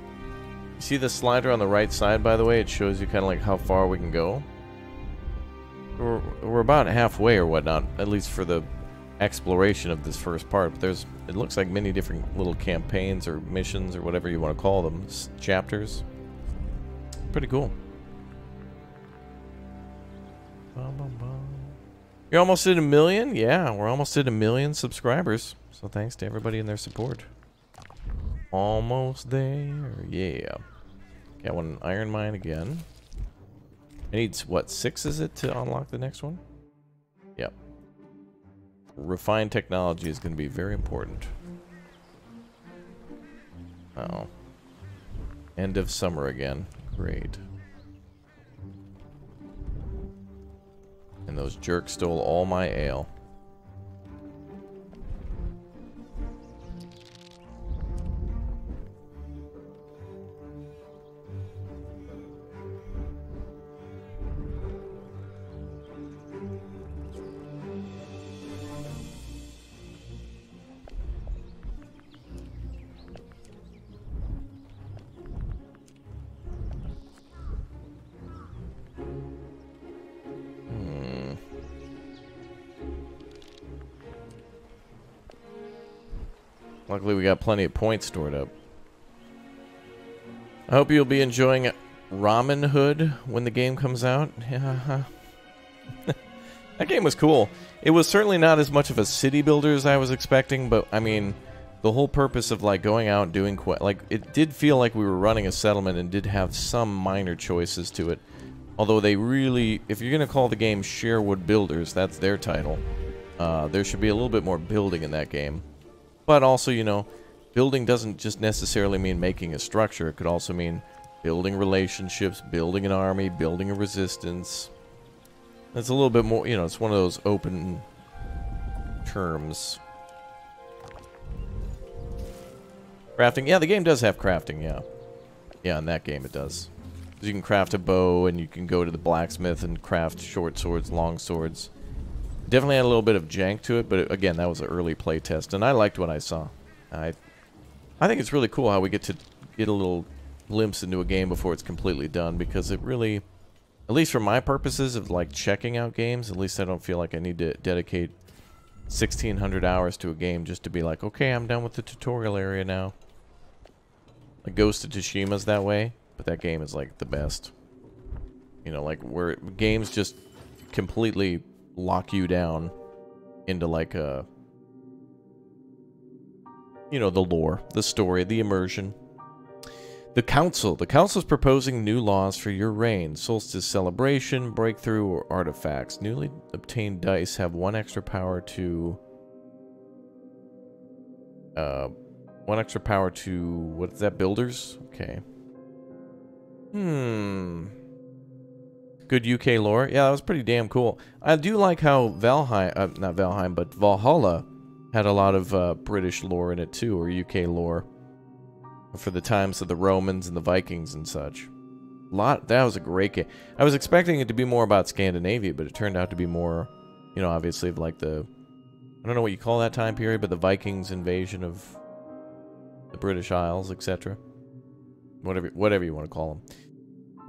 See the slider on the right side, by the way? It shows you kind of like how far we can go. We're, we're about halfway or whatnot, at least for the exploration of this first part. But there's, it looks like many different little campaigns or missions or whatever you want to call them, chapters. Pretty cool. You're almost at a million? Yeah, we're almost at a million subscribers. So thanks to everybody and their support. Almost there. Yeah. Got one iron mine again. I need, what, six is it to unlock the next one? Yep. Refined technology is going to be very important. oh. End of summer again. Great. And those jerks stole all my ale. Luckily, we got plenty of points stored up. I hope you'll be enjoying Robin Hood when the game comes out. That game was cool. It was certainly not as much of a city builder as I was expecting, but I mean, the whole purpose of like going out and doing quest like it did feel like we were running a settlement and did have some minor choices to it. Although they really, if you're gonna call the game Sherwood Builders, that's their title. Uh, there should be a little bit more building in that game. But also, you know, building doesn't just necessarily mean making a structure. It could also mean building relationships, building an army, building a resistance. It's a little bit more, you know, it's one of those open terms. Crafting, yeah, the game does have crafting, yeah. Yeah, in that game it does. You can craft a bow, and you can go to the blacksmith and craft short swords, long swords. Definitely had a little bit of jank to it, but again, that was an early playtest, and I liked what I saw. I, I think it's really cool how we get to get a little glimpse into a game before it's completely done, because it really, at least for my purposes of like checking out games, at least I don't feel like I need to dedicate 1600 hours to a game just to be like, okay, I'm done with the tutorial area now. Like Ghost of Tsushima's that way, but that game is like the best. You know, like where games just completely lock you down into like a you know, the lore, the story, the immersion. The Council. The Council is proposing new laws for your reign. Solstice Celebration, Breakthrough, or Artifacts. Newly obtained dice have one extra power to... Uh, one extra power to... What is that? Builders? Okay. Hmm. Good UK lore. Yeah, that was pretty damn cool. I do like how Valheim... Uh, not Valheim, but Valhalla had a lot of uh, British lore in it too, or UK lore for the times of the Romans and the Vikings and such. A lot. That was a great game. I was expecting it to be more about Scandinavia, but it turned out to be more, you know, obviously like the, I don't know what you call that time period, but the Vikings invasion of the British Isles, etc. Whatever, whatever you want to call them.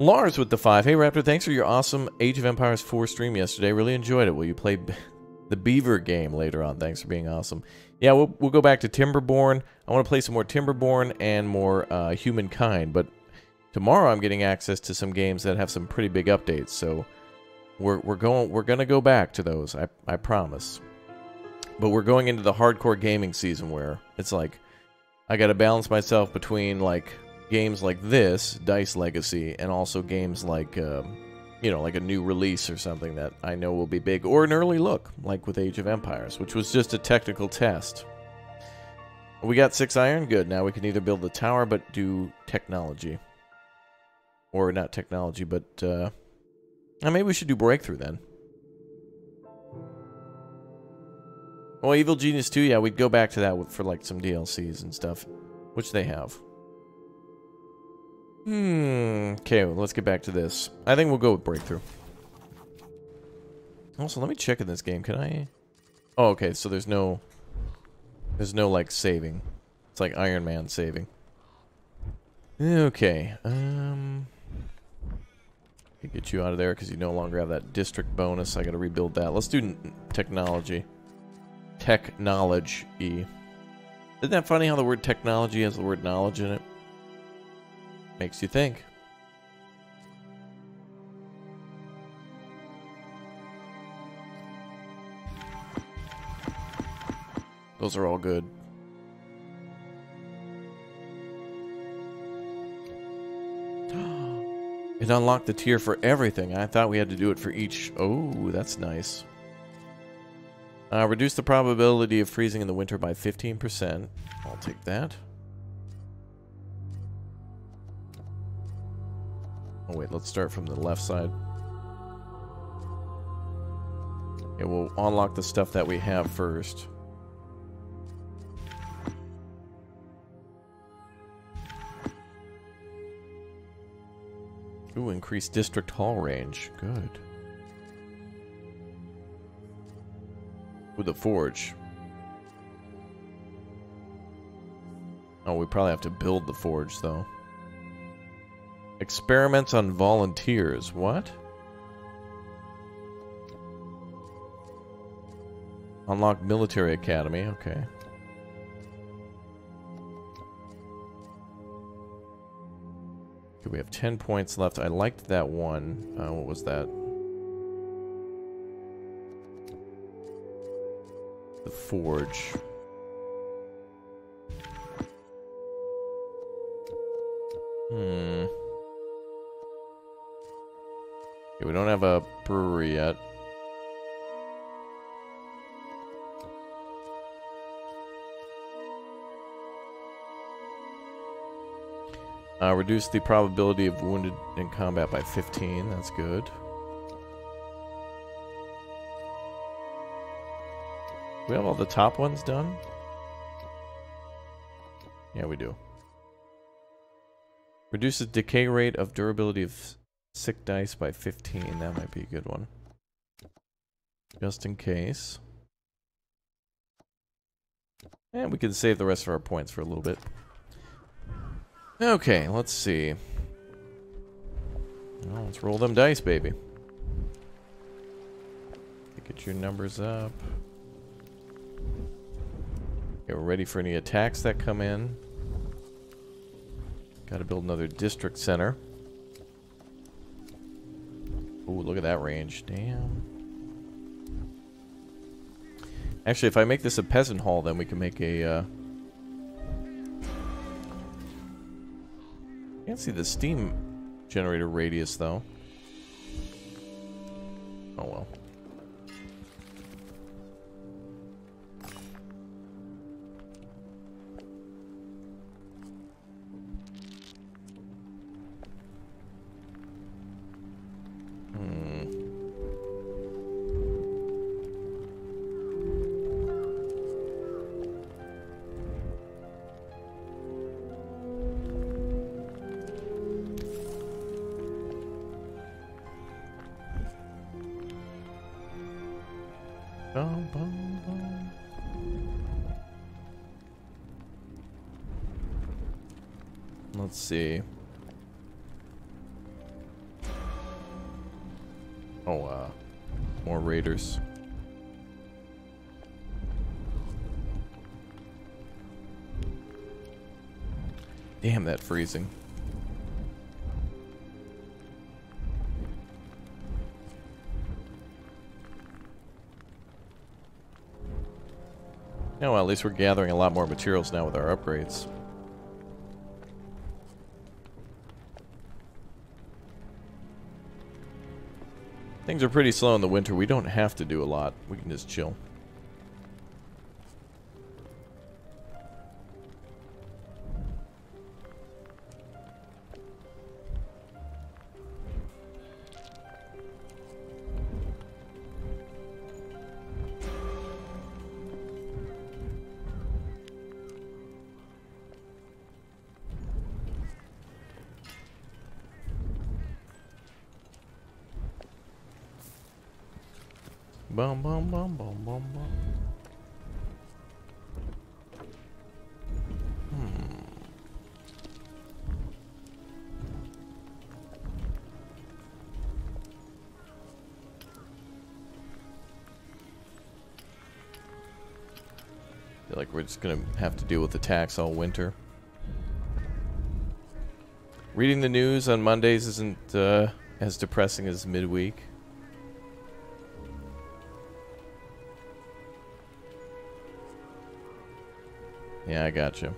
Lars with the five. Hey Raptor, thanks for your awesome Age of Empires 4 stream yesterday. Really enjoyed it. Will you play the Beaver game later on? Thanks for being awesome. Yeah, we'll, we'll go back to Timberborn. I want to play some more Timberborn and more uh, Humankind, but tomorrow I'm getting access to some games that have some pretty big updates, so we're, we're going we're gonna go back to those, I, I promise. But we're going into the hardcore gaming season where it's like I gotta balance myself between like games like this, Dice Legacy, and also games like um, you know, like a new release or something that I know will be big, or an early look, like with Age of Empires, which was just a technical test. We got six iron, good. Now we can either build the tower, but do technology. Or not technology, but, uh... maybe we should do breakthrough then. Well, Evil Genius 2, yeah, we'd go back to that for, like, some DLCs and stuff. Which they have. Hmm. Okay, well, let's get back to this. I think we'll go with breakthrough. Also, let me check in this game. Can I? Oh, okay. So there's no, there's no like saving. It's like Iron Man saving. Okay. Um. Get you out of there because you no longer have that district bonus. I got to rebuild that. Let's do technology. Tech knowledge E. Isn't that funny how the word technology has the word knowledge in it? Makes you think. Those are all good. It unlocked the tier for everything. I thought we had to do it for each. Oh, that's nice. Uh, reduce the probability of freezing in the winter by 15%. I'll take that. Oh wait, let's start from the left side. It will unlock the stuff that we have first. Ooh, increase district hall range. Good. With the forge. Oh, we probably have to build the forge, though. Experiments on volunteers. What? Unlock military academy. Okay. Okay, we have 10 points left. I liked that one. Uh, what was that? The forge. Hmm. Okay, we don't have a brewery yet. Uh, reduce the probability of wounded in combat by 15. That's good. We have all the top ones done? Yeah, we do. Reduces decay rate of durability of sick dice by 15. That might be a good one. Just in case. And we can save the rest of our points for a little bit. Okay, let's see. Well, let's roll them dice, baby. Get your numbers up. We're ready for any attacks that come in. Gotta build another district center. Ooh, look at that range. Damn. Actually, if I make this a peasant hall, then we can make a, uh... Can't see the steam generator radius, though. Freezing. Yeah, well, at least we're gathering a lot more materials now with our upgrades. Things are pretty slow in the winter. We don't have to do a lot. We can just chill. Just gonna have to deal with attacks all winter. Reading the news on Mondays isn't uh, as depressing as midweek. Yeah, I got you.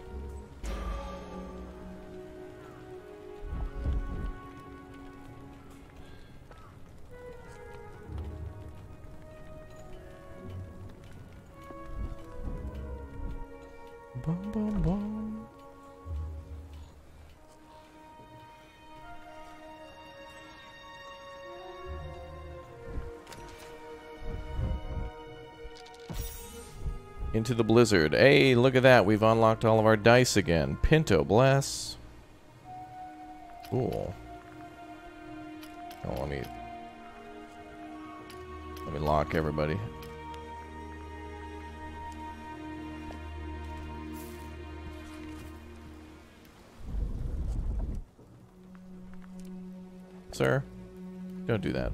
Into the blizzard. Hey, look at that. We've unlocked all of our dice again. Pinto, bless. Cool. Oh, let me... Let me lock everybody. Sir, don't do that.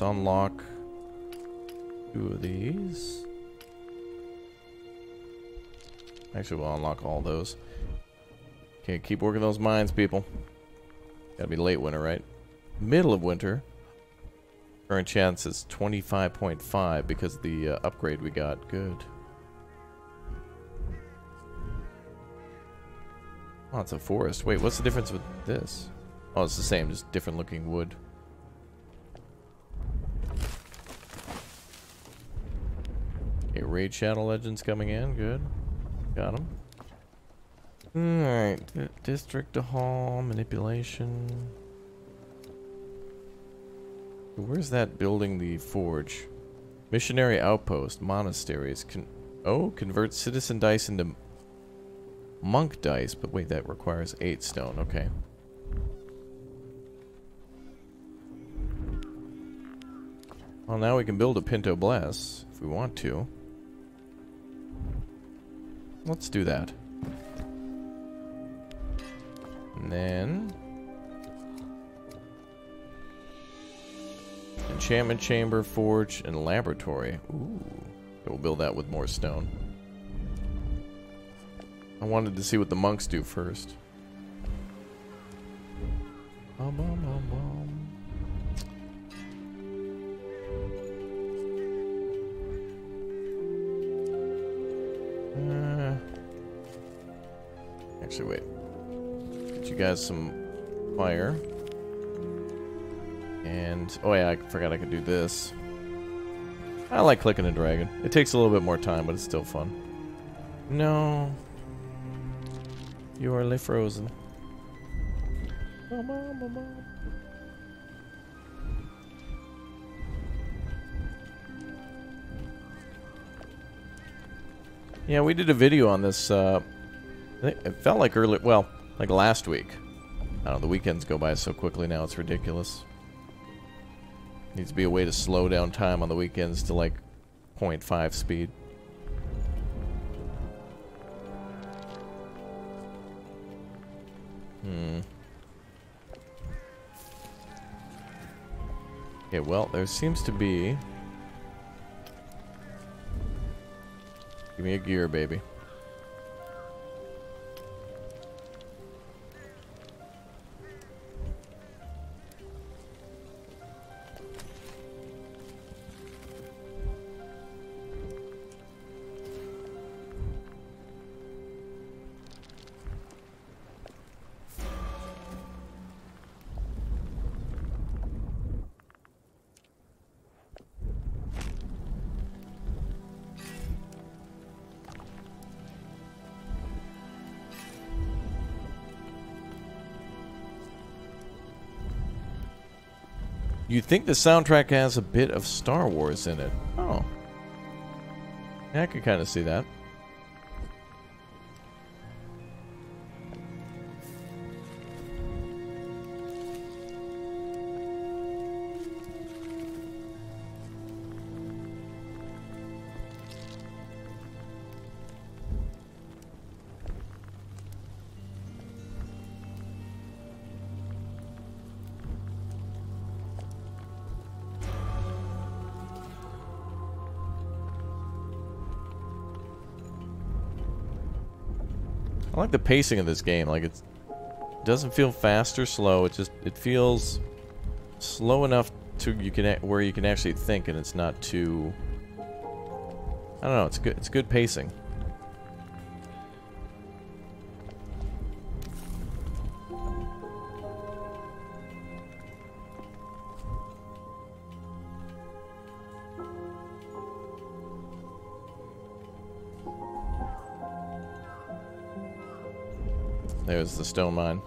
Let's unlock two of these. Actually, we'll unlock all those. Okay, keep working those mines, people. Gotta be late winter, right? Middle of winter. Current chance is 25.5 because of the uh, upgrade we got. Good. Oh, it's a forest. Wait, what's the difference with this? Oh, it's the same, just different looking wood. Raid Shadow Legends coming in. Good. Got him. Alright. District Hall, manipulation. Where's that building the forge? Missionary outpost, monasteries. Con oh, convert citizen dice into monk dice. But wait, that requires eight stone. Okay. Well, now we can build a Pinto Bless if we want to. Let's do that. And then... Enchantment chamber, forge, and laboratory. Ooh. We'll build that with more stone. I wanted to see what the monks do first. Guys some fire. And, oh yeah, I forgot I could do this. I like clicking a dragon. It takes a little bit more time, but it's still fun. No. You are left frozen. Yeah, we did a video on this, uh, it felt like early, well, like last week. I don't know, the weekends go by so quickly now, it's ridiculous. Needs to be a way to slow down time on the weekends to like 0.5 speed. Hmm. Okay, well, there seems to be... Give me a gear, baby. You'd think the soundtrack has a bit of Star Wars in it. Oh. Yeah, I could kind of see that. Like the pacing of this game. Like it doesn't feel fast or slow. It just it feels slow enough to you can where you can actually think, and it's not too. I don't know. It's good. It's good pacing. The stone mine.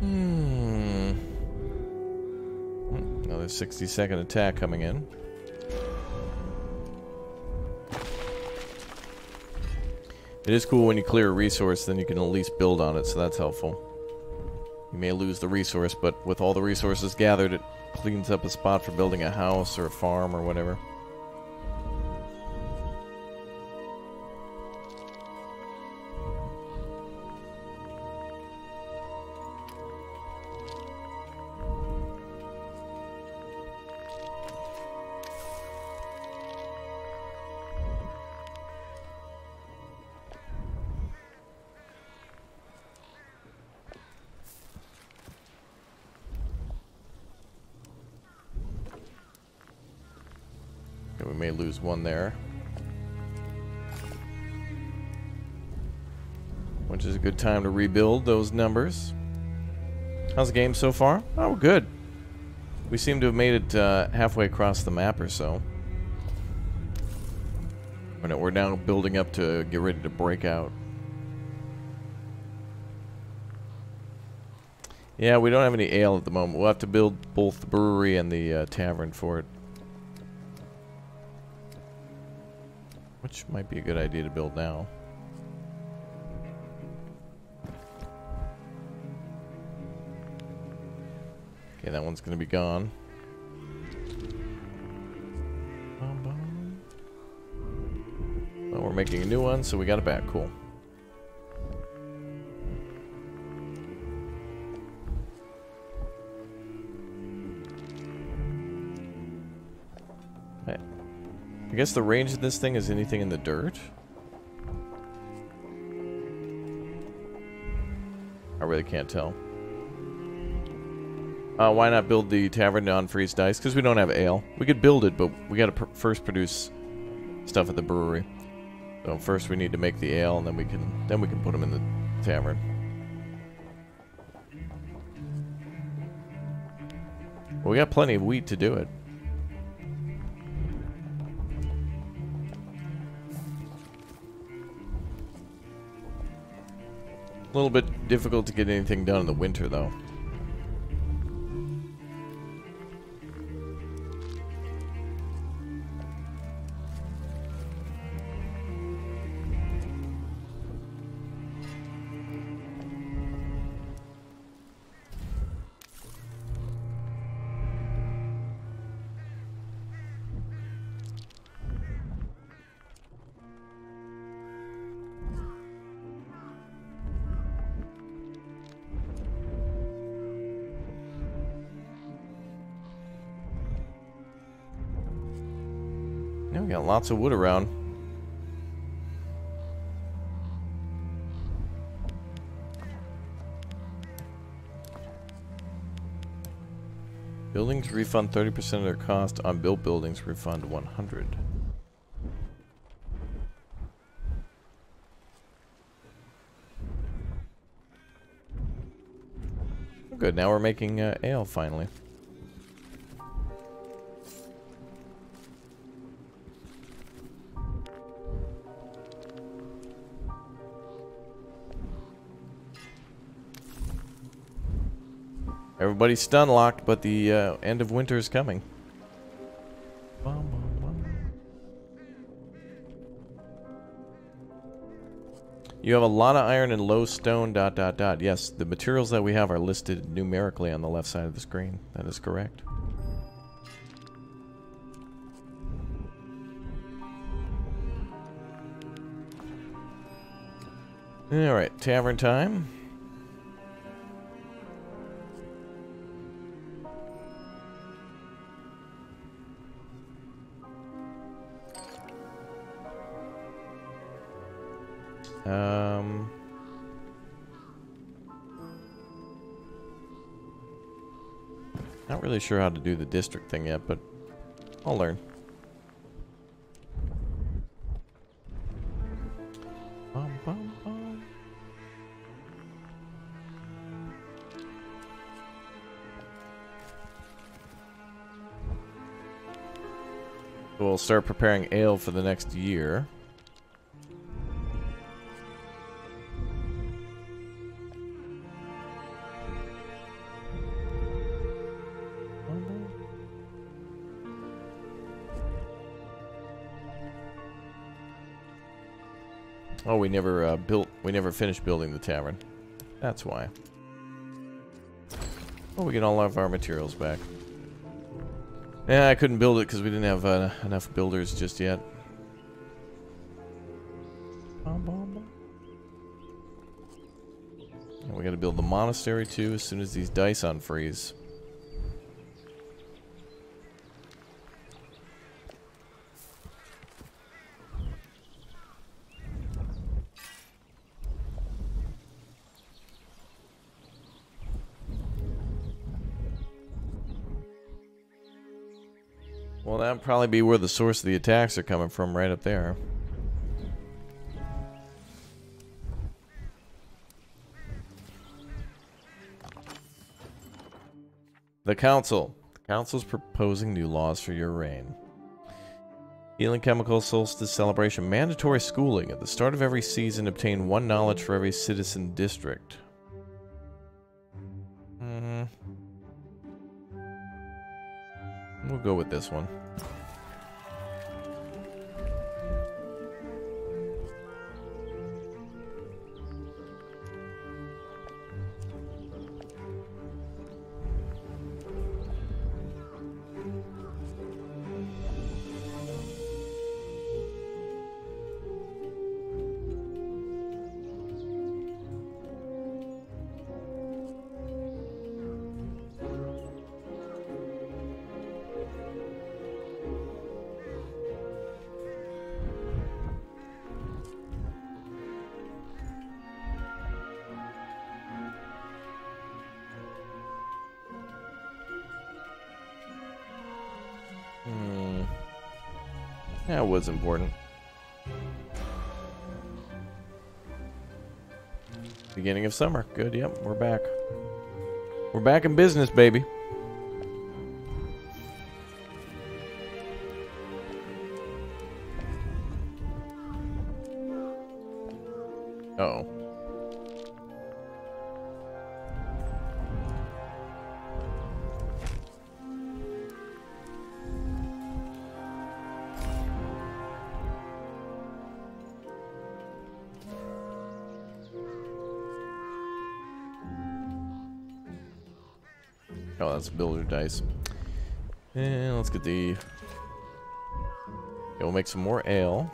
Hmm. Another 60 second attack coming in. It is cool when you clear a resource, then you can at least build on it, so that's helpful. You may lose the resource, but with all the resources gathered, it cleans up a spot for building a house or a farm or whatever. Good time to rebuild those numbers. How's the game so far? Oh, good. We seem to have made it uh, halfway across the map or so. We're now building up to get ready to break out. Yeah, we don't have any ale at the moment. We'll have to build both the brewery and the uh, tavern for it. Which might be a good idea to build now. Okay, that one's to be gone. Well, we're making a new one, so we got it back. Cool. I guess the range of this thing is anything in the dirt. I really can't tell. Uh, why not build the tavern on freeze dice? Because we don't have ale. We could build it, but we got to pr first produce stuff at the brewery. So first we need to make the ale, and then we can then we can put them in the tavern. Well, we got plenty of wheat to do it. A little bit difficult to get anything done in the winter, though. Lots of wood around. Buildings refund 30% of their cost. On built buildings, refund 100. Good, now we're making uh, ale finally. Everybody's stun locked, but the uh, end of winter is coming. You have a lot of iron and low stone, dot, dot, dot. Yes, the materials that we have are listed numerically on the left side of the screen. That is correct. Alright, tavern time. Really sure how to do the district thing yet, but I'll learn. Bum, bum, bum. We'll start preparing ale for the next year. We never uh, built. We never finished building the tavern. That's why. Oh, we get all of our materials back. Yeah, I couldn't build it because we didn't have uh, enough builders just yet. And we got to build the monastery too as soon as these dice unfreeze. Probably be where the source of the attacks are coming from, right up there. The Council. The Council's proposing new laws for your reign. Healing Chemical Solstice Celebration. Mandatory schooling. At the start of every season, obtain one knowledge for every citizen district. Hmm. We'll go with this one. Was important. Beginning of summer. Good, yep, we're back. We're back in business, baby. Oh, that's builder dice. And let's get the. Yeah, we'll make some more ale.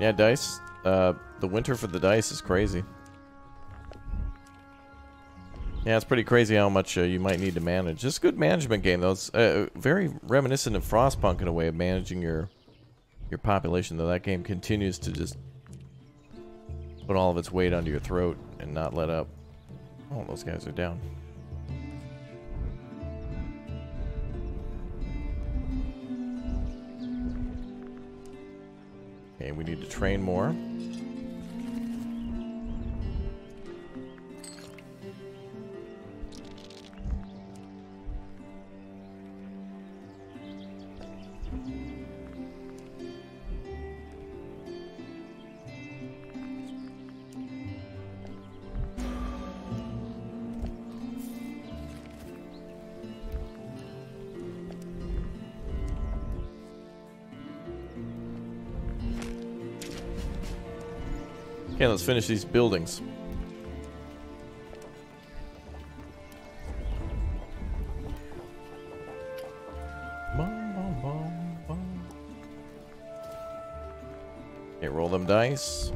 Yeah, dice. Uh, the winter for the dice is crazy. Yeah, it's pretty crazy how much uh, you might need to manage. It's a good management game, though. It's uh, very reminiscent of Frostpunk in a way of managing your your population, though that game continues to just put all of its weight onto your throat and not let up. Oh, those guys are down. Okay, we need to train more. Let's finish these buildings. Okay, roll them dice.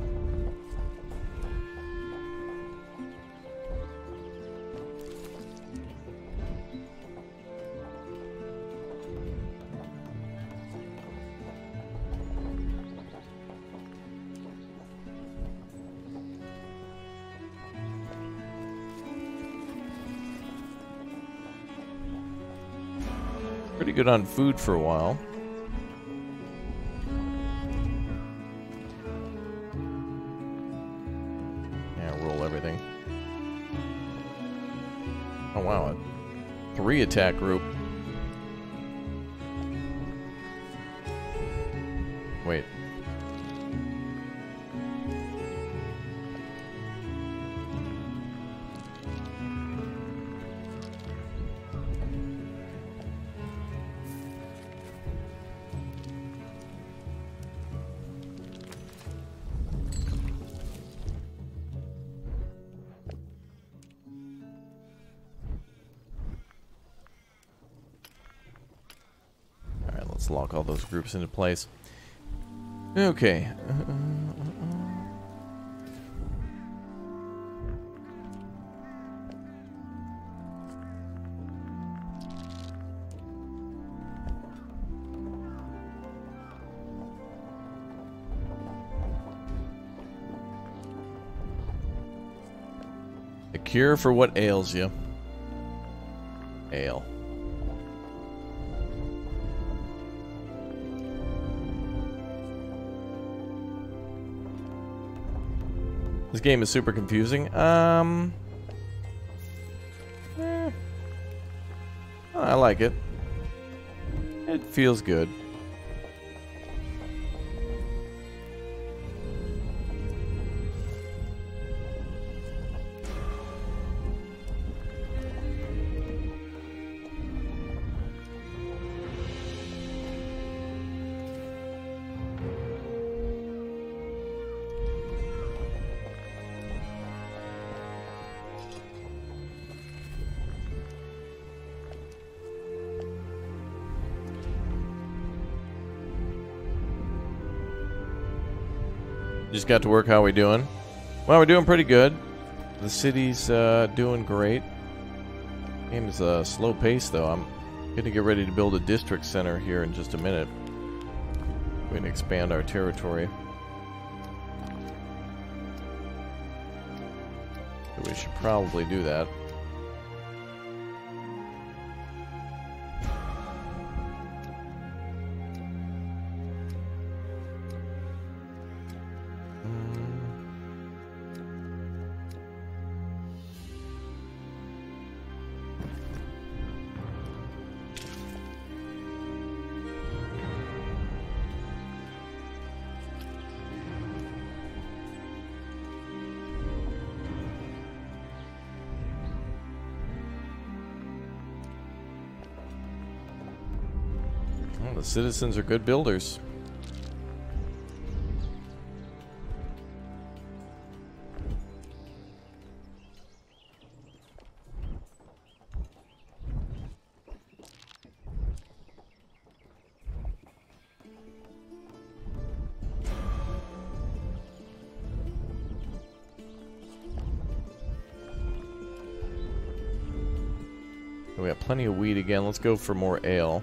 Good on food for a while. Yeah, roll everything. Oh wow, a three attack group. lock all those groups into place. Okay. A cure for what ails you. Ale. Game is super confusing. Um, eh, I like it. It feels good. Got to work. How we doing? Well, we're doing pretty good. The city's uh, doing great. Game is a slow pace, though. I'm going to get ready to build a district center here in just a minute. We're going to expand our territory. We should probably do that. Citizens are good builders. We got plenty of weed again. Let's go for more ale.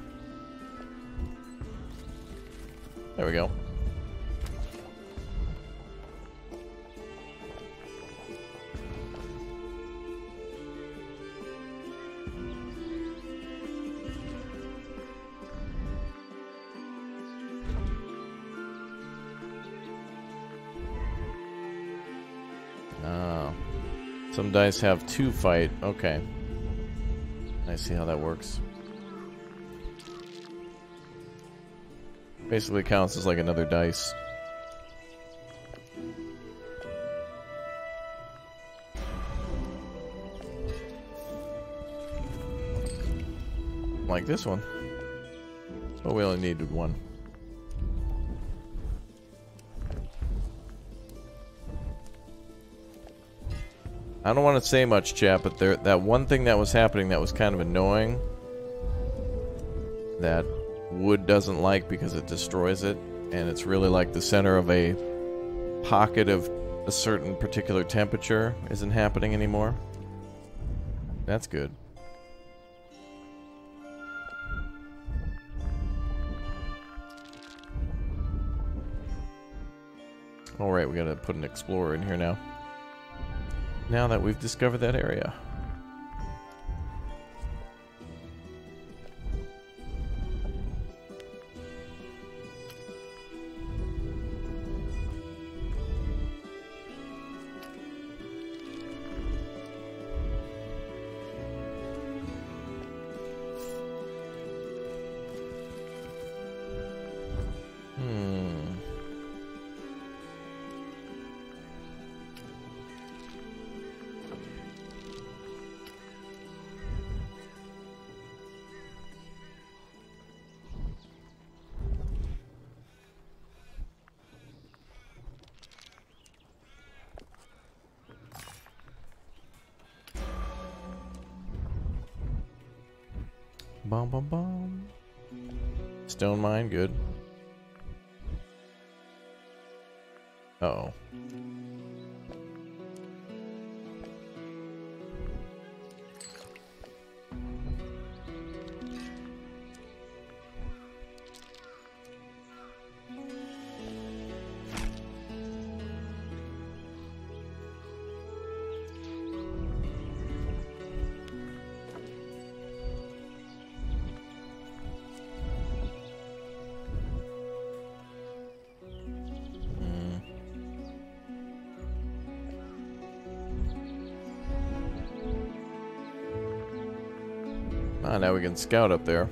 Dice have two fight. Okay. I see how that works. Basically counts as like another dice. Like this one. But we only needed one. I don't want to say much, chat, but there that one thing that was happening that was kind of annoying that wood doesn't like because it destroys it, and it's really like the center of a pocket of a certain particular temperature isn't happening anymore. That's good. Alright, we gotta put an explorer in here now. Now that we've discovered that area. Can scout up there.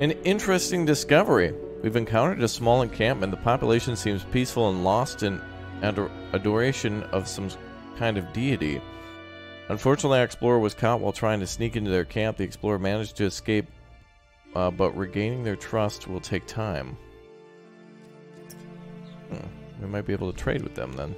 An interesting discovery. We've encountered a small encampment. The population seems peaceful and lost in ador adoration of some kind of deity. Unfortunately, our explorer was caught while trying to sneak into their camp. The explorer managed to escape, uh, but regaining their trust will take time. Hmm. We might be able to trade with them then.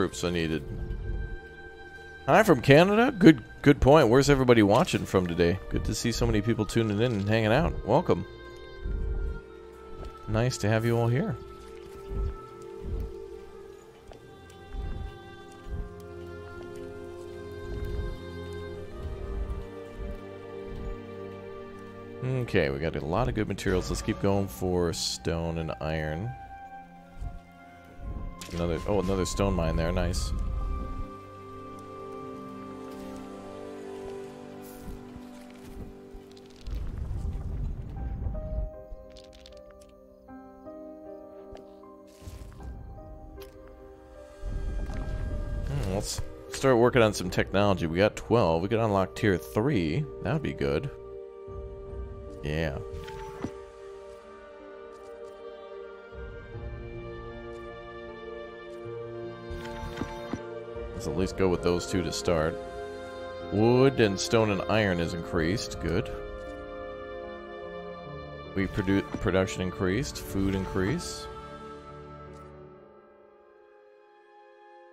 Troops are needed. Hi from Canada. Good good point. Where's everybody watching from today? Good to see so many people tuning in and hanging out. Welcome. Nice to have you all here. Okay, we got a lot of good materials. Let's keep going for stone and iron. Another, oh, another stone mine there. Nice. Hmm, let's start working on some technology. We got 12. We could unlock tier 3. That would be good. Yeah. At least go with those two to start. Wood and stone and iron is increased. Good. We produce production increased. Food increase.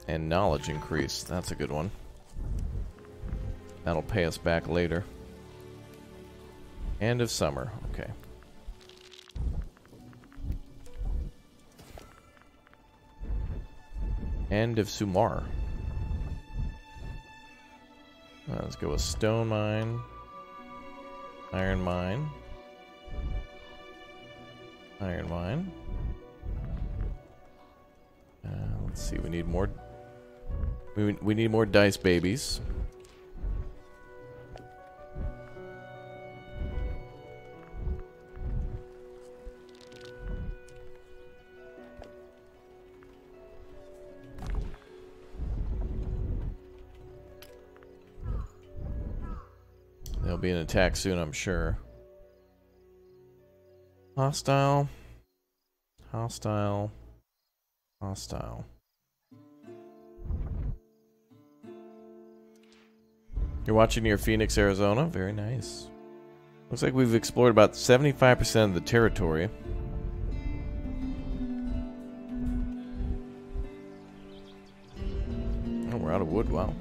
And knowledge increase. That's a good one. That'll pay us back later. End of summer. Okay. End of Sumar. Let's go with stone mine, iron mine, iron mine. Uh, let's see, we need more. We we need more dice babies. Attack soon, I'm sure. Hostile. Hostile. Hostile. You're watching near Phoenix, Arizona? Very nice. Looks like we've explored about 75% of the territory. Oh, we're out of wood. Wow.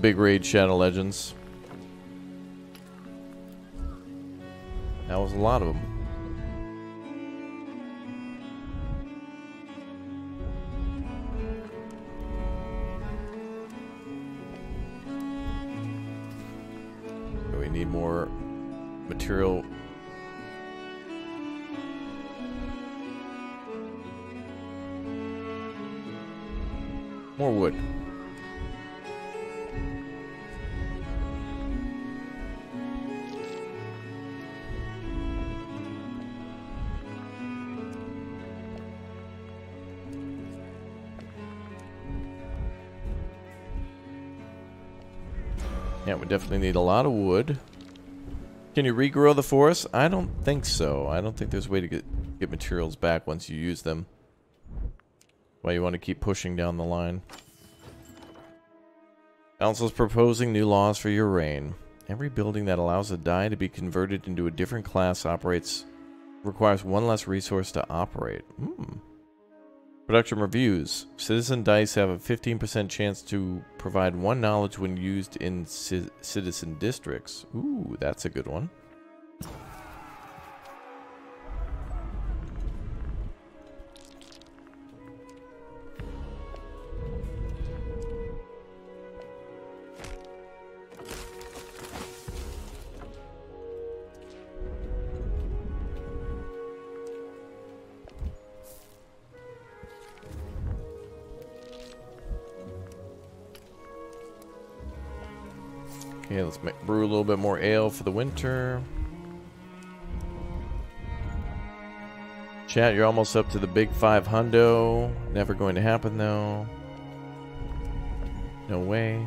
Big raid, Shadow Legends. That was a lot of them. We need more material. Definitely need a lot of wood. Can you regrow the forest? I don't think so. I don't think there's a way to get, get materials back once you use them. Why you want to keep pushing down the line. Council's proposing new laws for your reign. Every building that allows a die to be converted into a different class operates requires one less resource to operate. Hmm. Production reviews. Citizen dice have a 15% chance to provide one knowledge when used in ci citizen districts. Ooh, that's a good one. Okay, let's make, brew a little bit more ale for the winter. Chat, you're almost up to the big five hundo. Never going to happen though. No way.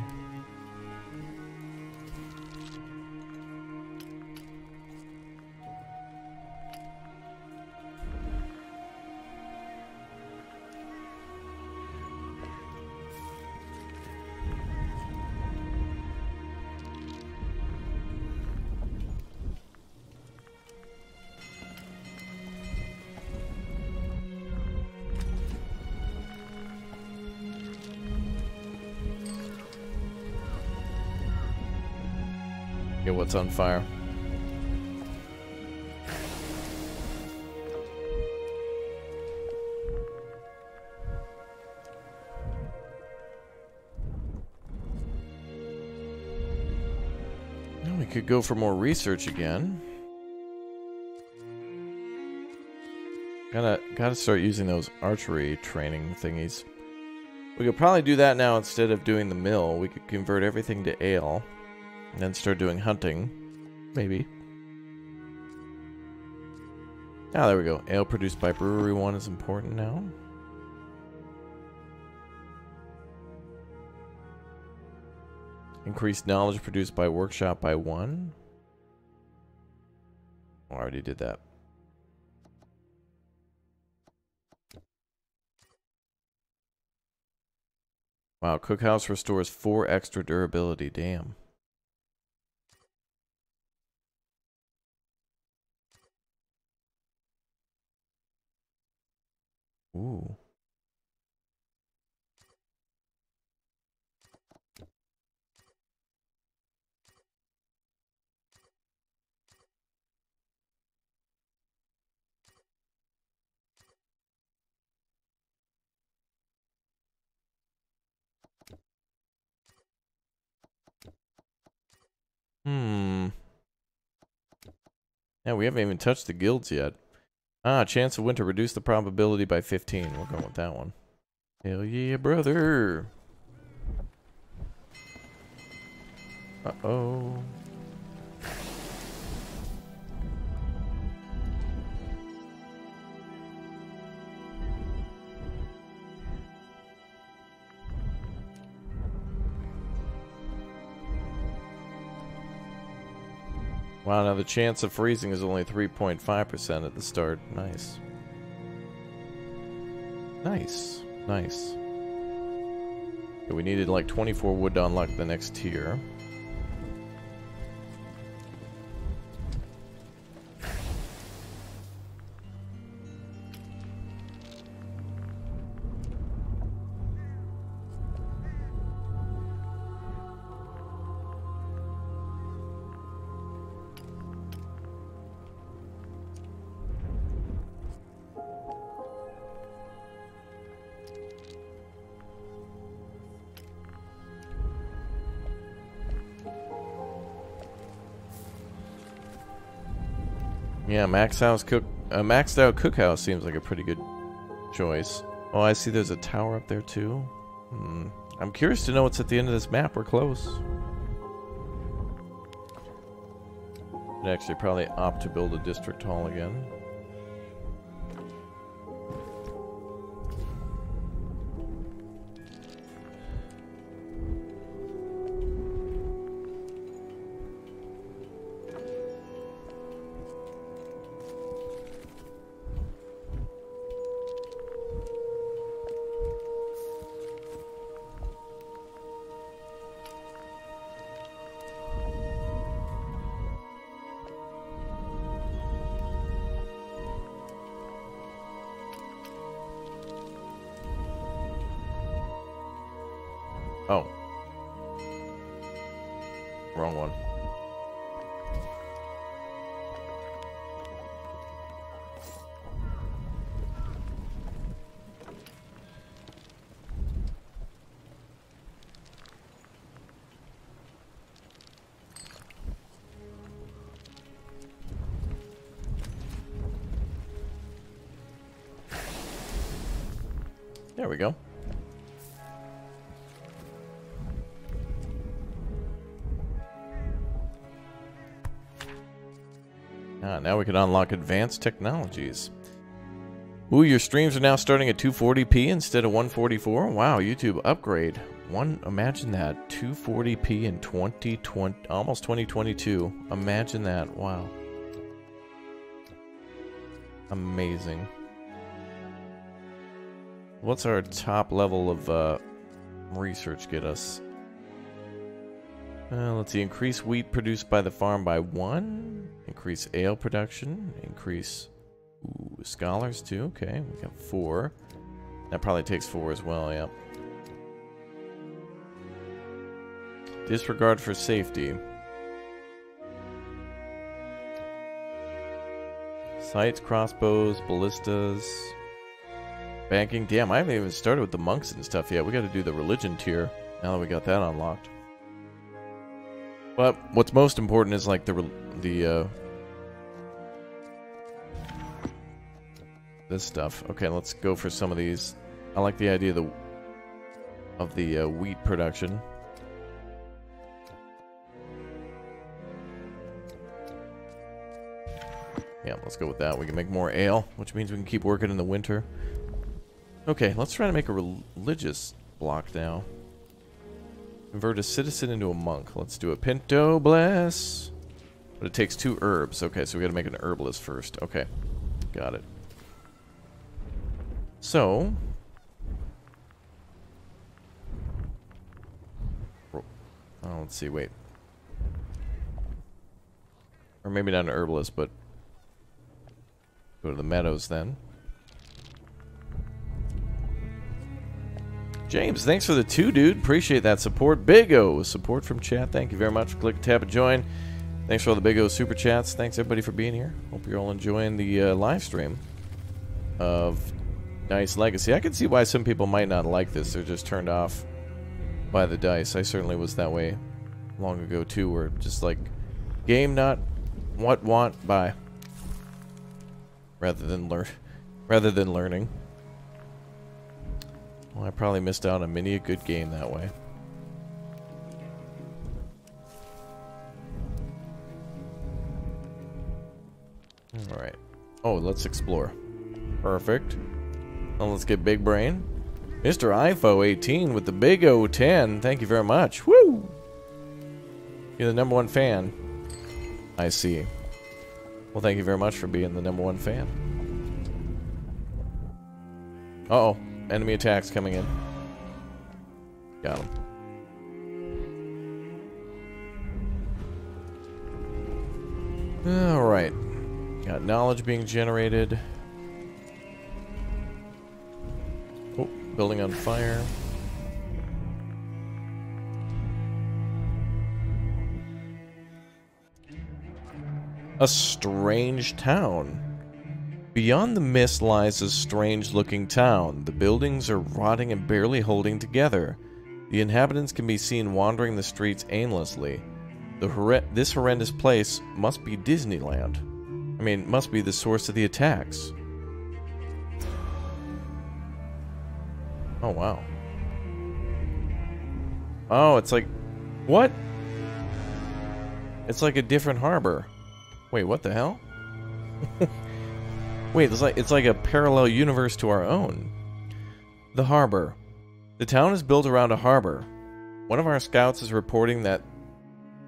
What's on fire. Now we could go for more research again. Gotta gotta start using those archery training thingies. We could probably do that now instead of doing the mill. We could convert everything to ale. And then start doing hunting. Maybe. Ah, there we go. Ale produced by Brewery 1 is important now. Increased knowledge produced by Workshop by 1. Oh, I already did that. Wow, Cookhouse restores 4 extra durability. Damn. Ooh. Hmm. Yeah, we haven't even touched the guilds yet. Ah, chance of winter. Reduce the probability by 15. We're going with that one. Hell yeah, brother. Uh-oh. Wow, now the chance of freezing is only 3.5% at the start. Nice. Nice. Nice. Okay, we needed like 24 wood to unlock the next tier. Yeah, Max House Cook, uh, Maxed Out Cookhouse seems like a pretty good choice. Oh, I see there's a tower up there too. Hmm. I'm curious to know what's at the end of this map. We're close. I'd actually probably opt to build a district hall again. Unlock advanced technologies. Ooh, your streams are now starting at 240p instead of 144. Wow, YouTube upgrade. One, imagine that 240p in 2020, almost 2022. Imagine that. Wow. Amazing. What's our top level of uh, research get us? Uh, let's see. Increase wheat produced by the farm by one. Increase ale production. Increase ooh, scholars too. Okay, we got four. That probably takes four as well, yeah. Disregard for safety. Sights, crossbows, ballistas. Banking. Damn, I haven't even started with the monks and stuff yet. We got to do the religion tier now that we got that unlocked. But what's most important is like the the uh, this stuff. Okay, let's go for some of these. I like the idea of the of the uh, wheat production. Yeah, let's go with that. We can make more ale, which means we can keep working in the winter. Okay, let's try to make a religious block now. Convert a citizen into a monk. Let's do a Pinto Bless. But it takes two herbs. Okay, so we gotta make an herbalist first. Okay, got it. So... Oh, let's see, wait. Or maybe not an herbalist, but... Go to the meadows then. James, thanks for the two, dude. Appreciate that support. Big O, support from chat. Thank you very much. Click tab to join. Thanks for all the Big O super chats. Thanks everybody for being here. Hope you're all enjoying the uh, live stream of Dice Legacy. I can see why some people might not like this. They're just turned off by the dice. I certainly was that way long ago too, where just like game not what want buy rather than learn rather than learning. Well, I probably missed out on many a good game that way. Alright. Oh, let's explore. Perfect. Well, let's get Big Brain. Mr. IFO18 with the big O10. Thank you very much. Woo! You're the number one fan. I see. Well, thank you very much for being the number one fan. Uh oh Enemy attacks coming in. Got him. Alright. Got knowledge being generated. Building on fire. A strange town. Beyond the mist lies a strange-looking town. The buildings are rotting and barely holding together. The inhabitants can be seen wandering the streets aimlessly. The this horrendous place must be Disneyland. I mean, must be the source of the attacks. Oh, wow. Oh, it's like... What? It's like a different harbor. Wait, what the hell? Wait, it's like it's like a parallel universe to our own. The harbor. The town is built around a harbor. One of our scouts is reporting that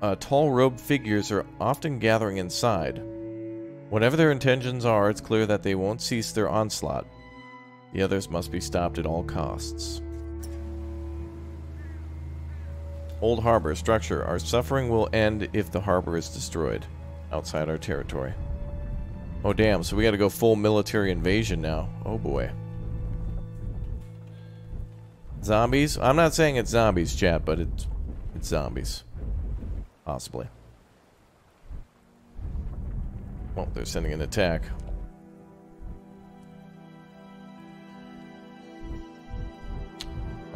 uh, tall robed figures are often gathering inside. Whatever their intentions are, it's clear that they won't cease their onslaught. The others must be stopped at all costs. Old Harbor structure. Our suffering will end if the harbor is destroyed. Outside our territory. Oh damn, so we gotta go full military invasion now. Oh boy. Zombies? I'm not saying it's zombies, chat, but it's, it's zombies. Possibly. Well, they're sending an attack.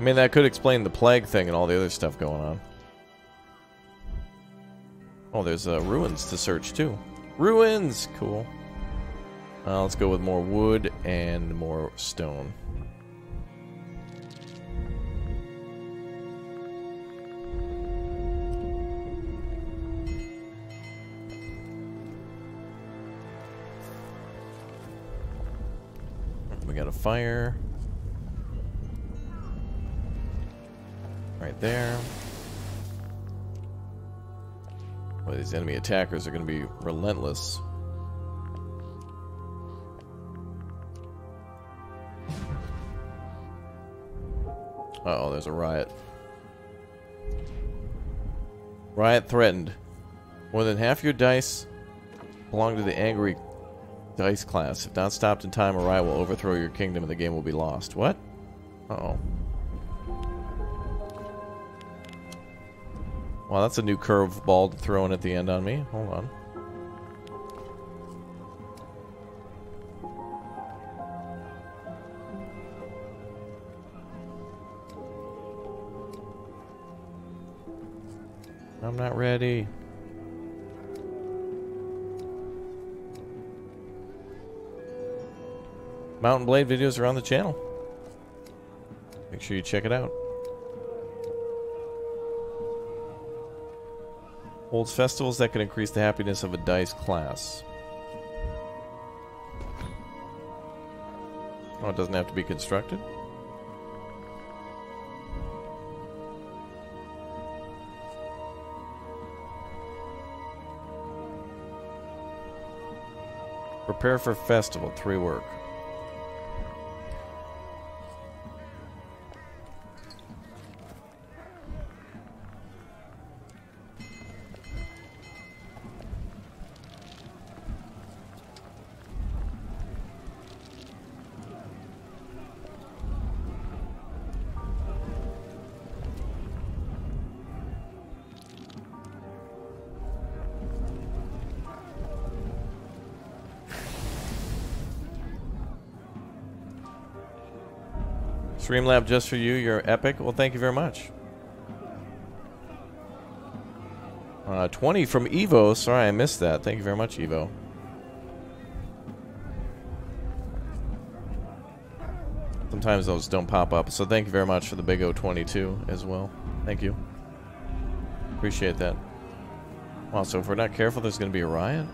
I mean, that could explain the plague thing and all the other stuff going on. Oh, there's uh, ruins to search, too. Ruins! Cool. Uh, let's go with more wood and more stone. We got a fire. Right there. Well, these enemy attackers are going to be relentless. Uh oh there's a riot. Riot threatened. More than half your dice belong to the angry dice class. If not stopped in time, a riot will overthrow your kingdom and the game will be lost. What? Uh oh Well, that's a new curveball to throw in at the end on me. Hold on. I'm not ready. Mount & Blade videos are on the channel. Make sure you check it out. Holds festivals that can increase the happiness of a dice class. Oh, it doesn't have to be constructed? Prepare for festival, three work. Streamlab just for you. You're epic. Well, thank you very much. Uh, 20 from Evo. Sorry, I missed that. Thank you very much, Evo. Sometimes those don't pop up. So thank you very much for the big O22 as well. Thank you. Appreciate that. Also, if we're not careful, there's going to be a riot.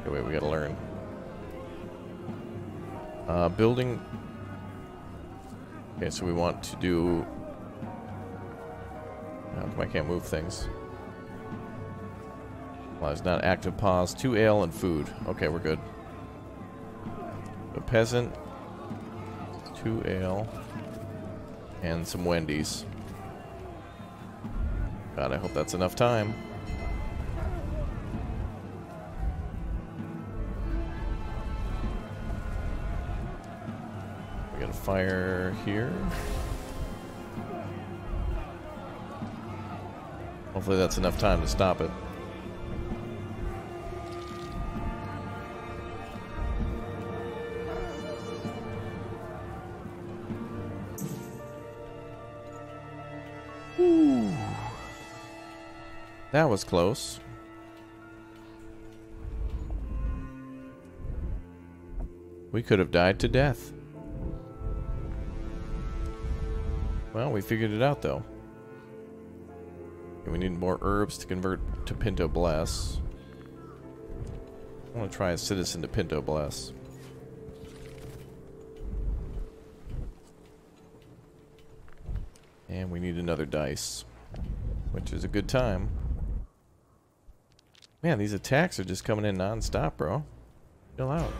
Okay, wait, we got to learn. Uh, building... Okay, so we want to do... How come I can't move things? Well, it's not active pause. Two ale and food. Okay, we're good. A peasant. Two ale. And some Wendy's. God, I hope that's enough time. fire here. Hopefully that's enough time to stop it. That was close. We could have died to death. Well, we figured it out, though. We need more herbs to convert to Pinto Bless. I want to try a citizen to Pinto Bless. And we need another dice, which is a good time. Man, these attacks are just coming in non-stop, bro. Chill out.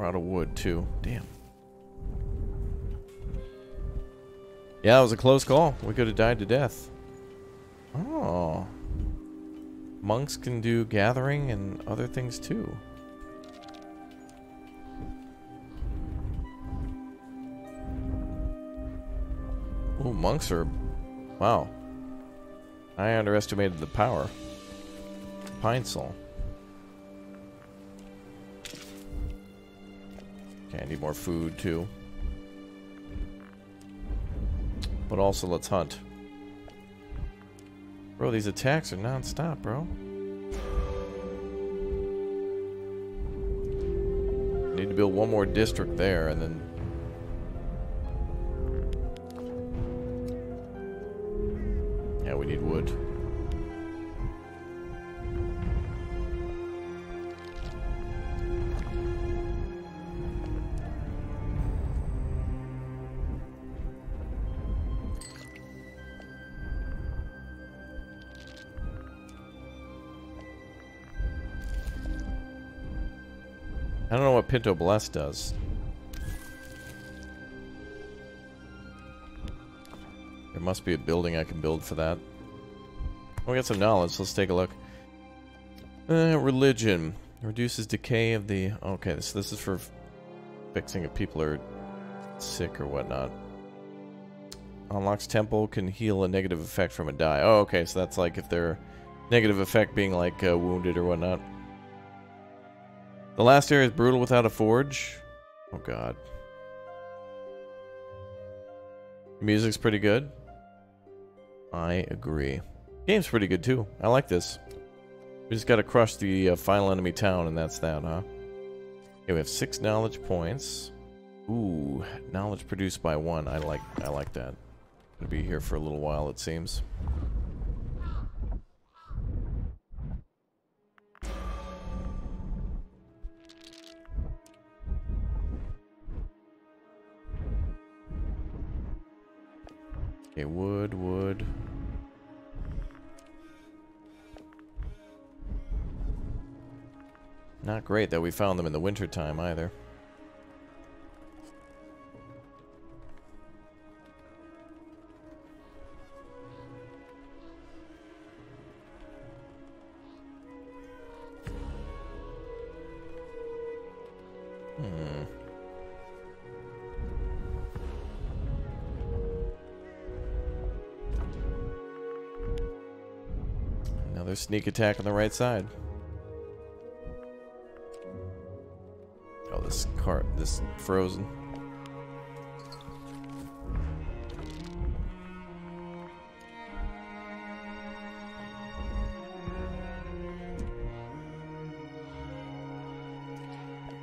We're out of wood, too. Damn. Yeah, it was a close call. We could have died to death. Oh. Monks can do gathering and other things, too. Oh, monks are... Wow. I underestimated the power. Pine Sol. Okay, I need more food too. But also, let's hunt. Bro, these attacks are non-stop, bro. Need to build one more district there, and then... Pinto Bless does. There must be a building I can build for that. Oh, we got some knowledge. Let's take a look. Uh, religion. Reduces decay of the... Okay, this, this is for fixing if people are sick or whatnot. Unlocks temple, can heal a negative effect from a die. Oh, okay, so that's like if they're... Negative effect being like uh, wounded or whatnot. The last area is brutal without a forge. Oh god. Music's pretty good. I agree. Game's pretty good too. I like this. We just gotta crush the uh, final enemy town and that's that, huh? Okay, we have six knowledge points. Ooh, knowledge produced by one. I like I like that. Gonna be here for a little while it seems. Okay, wood, wood. Not great that we found them in the winter time either. Sneak attack on the right side. Oh, this cart, this frozen.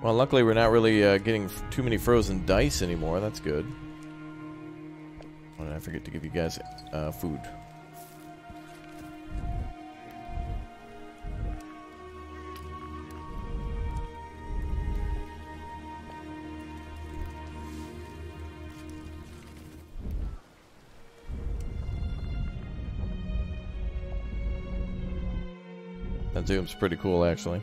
Well, luckily we're not really uh, getting too many frozen dice anymore. That's good. Did I forget to give you guys uh, food? Zoom's pretty cool, actually.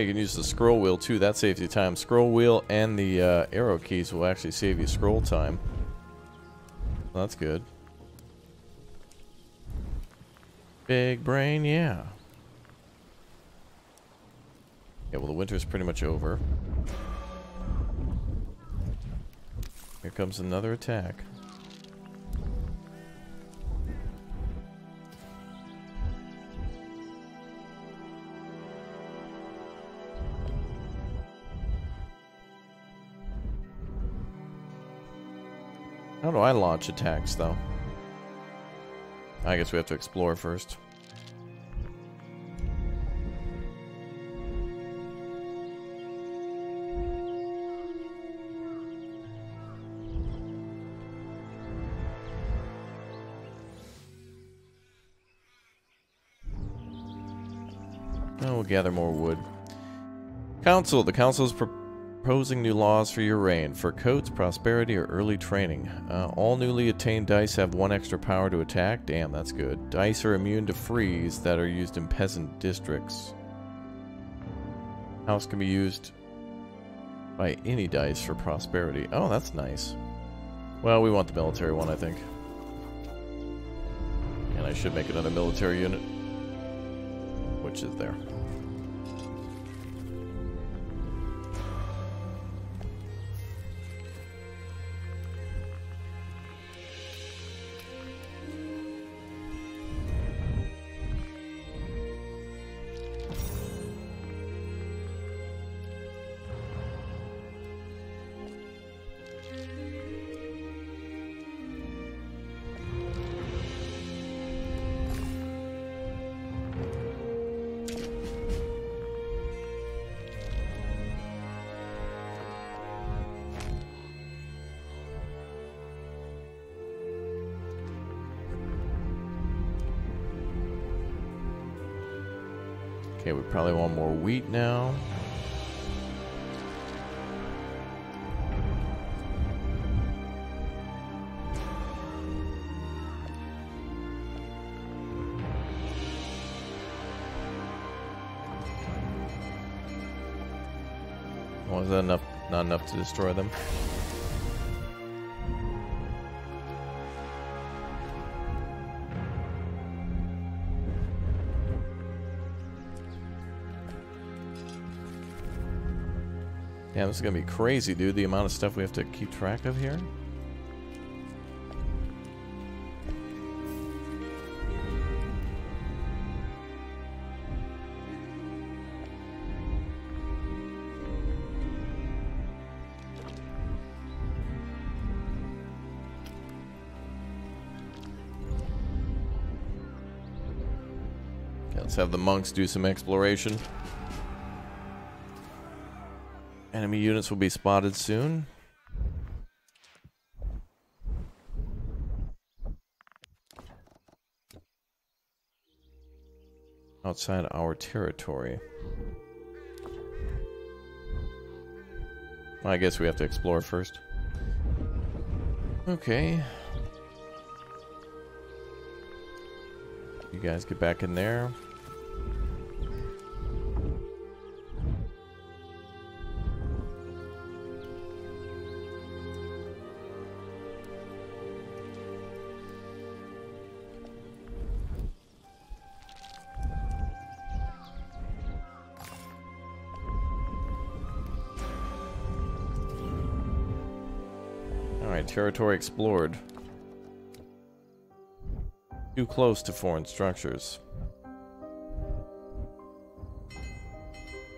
You can use the scroll wheel too. That saves you time. Scroll wheel and the uh, arrow keys will actually save you scroll time. That's good. Big brain, yeah. Yeah, well, the winter's pretty much over. Here comes another attack. I launch attacks, though? I guess we have to explore first. Oh, we'll gather more wood. Council. The council is proposing new laws for your reign. For codes, prosperity, or early training. Uh, all newly attained dice have one extra power to attack. Damn, that's good. Dice are immune to freeze that are used in peasant districts. House can be used by any dice for prosperity. Oh, that's nice. Well, we want the military one, I think. And I should make another military unit. Which is there. Wheat now. Oh, Was that enough? Not enough to destroy them? Yeah, this is gonna be crazy, dude. The amount of stuff we have to keep track of here. Let's have the monks do some exploration. Enemy units will be spotted soon. Outside our territory. I guess we have to explore first. Okay. You guys get back in there. Territory explored. Too close to foreign structures.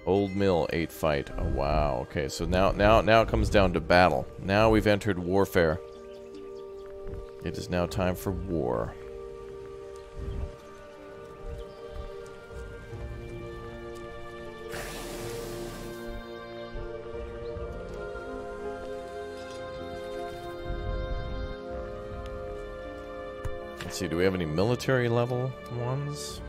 Old mill, eight fight. Oh wow. Okay, so now now now it comes down to battle. Now we've entered warfare. It is now time for war. See, do we have any military level ones?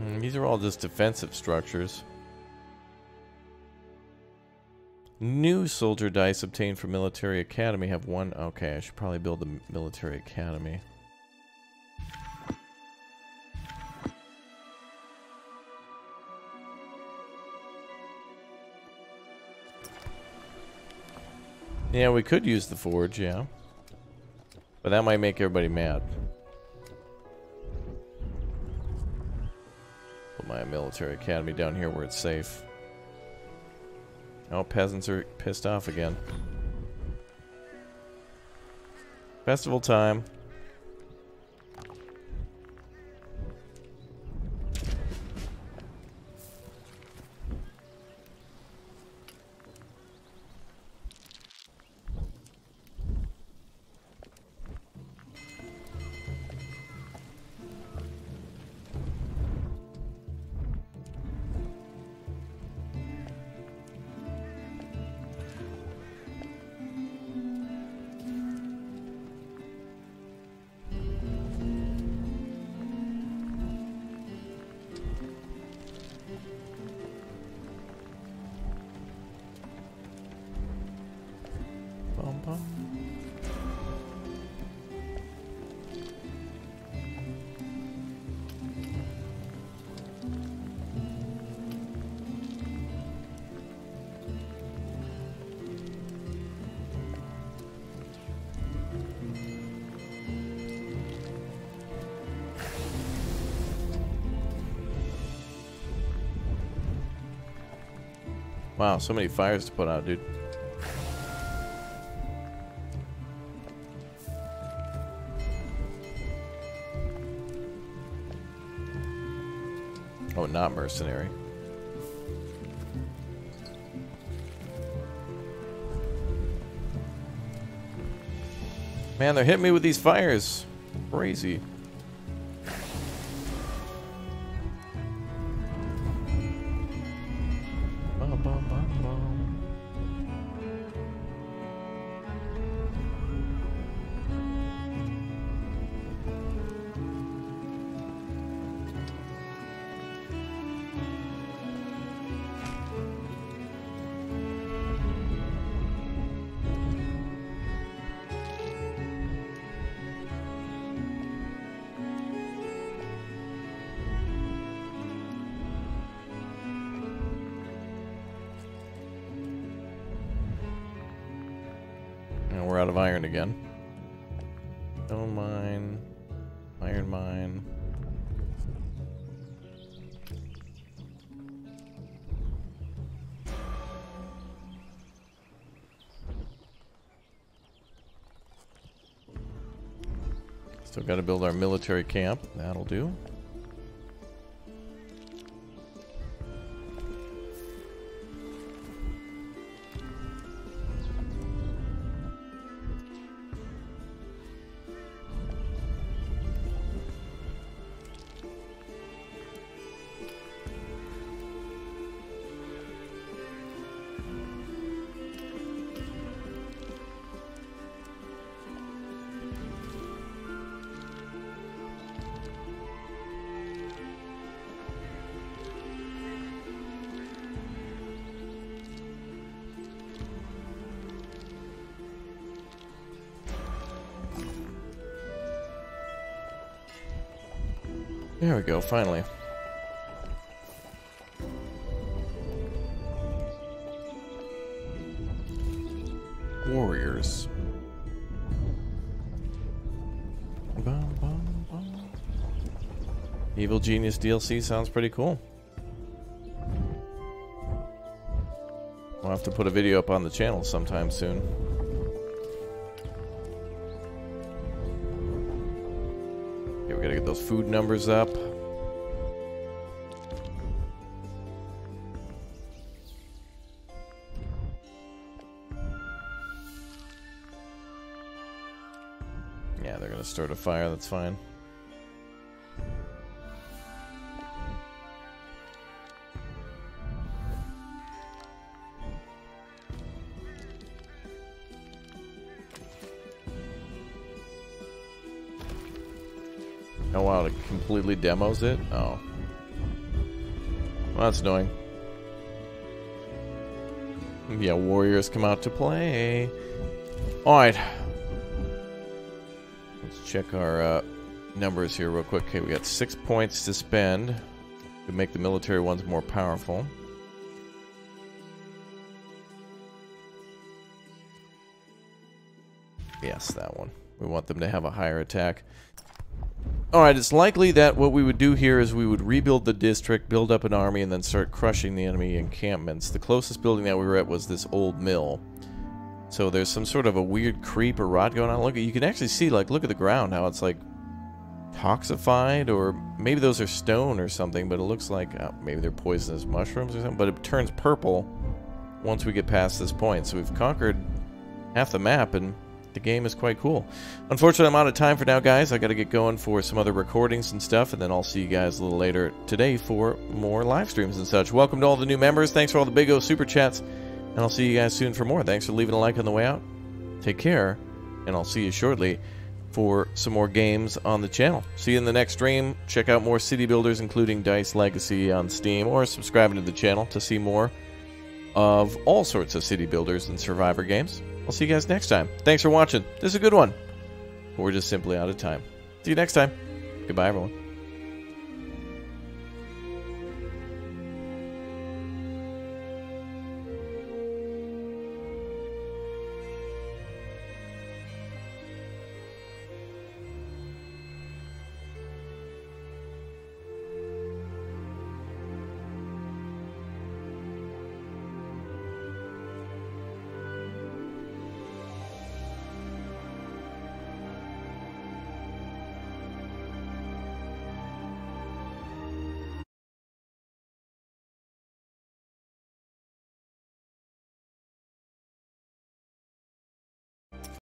Mm, these are all just defensive structures. New soldier dice obtained from military academy have one. Okay, I should probably build the military academy. Yeah, we could use the forge, yeah. But that might make everybody mad. Put my military academy down here where it's safe. Oh, peasants are pissed off again. Festival time. Wow, so many fires to put out, dude. Oh, not mercenary. Man, they're hitting me with these fires. Crazy. Still got to build our military camp. That'll do. Go, finally. Warriors. Bum, bum, bum. Evil Genius DLC sounds pretty cool. I'll have to put a video up on the channel sometime soon. Okay, we gotta get those food numbers up. Fire, that's fine. Oh wow, it completely demos it? Oh. Well, that's annoying. Yeah, warriors come out to play. Alright. Check our uh, numbers here real quick. Okay, we got six points to spend to make the military ones more powerful. Yes, that one. We want them to have a higher attack. Alright, it's likely that what we would do here is we would rebuild the district, build up an army, and then start crushing the enemy encampments. The closest building that we were at was this old mill. So there's some sort of a weird creep or rot going on. Look, you can actually see, like, look at the ground, how it's, like, toxified, or maybe those are stone or something, but it looks like, uh, maybe they're poisonous mushrooms or something, but it turns purple once we get past this point. So we've conquered half the map, and the game is quite cool. Unfortunately, I'm out of time for now, guys. I got to get going for some other recordings and stuff, and then I'll see you guys a little later today for more live streams and such. Welcome to all the new members. Thanks for all the big O super chats, and I'll see you guys soon for more. Thanks for leaving a like on the way out. Take care, and I'll see you shortly for some more games on the channel. See you in the next stream. Check out more city builders, including Dice Legacy on Steam, or subscribing to the channel to see more of all sorts of city builders and survivor games. I'll see you guys next time. Thanks for watching. This is a good one. We're just simply out of time. See you next time. Goodbye, everyone.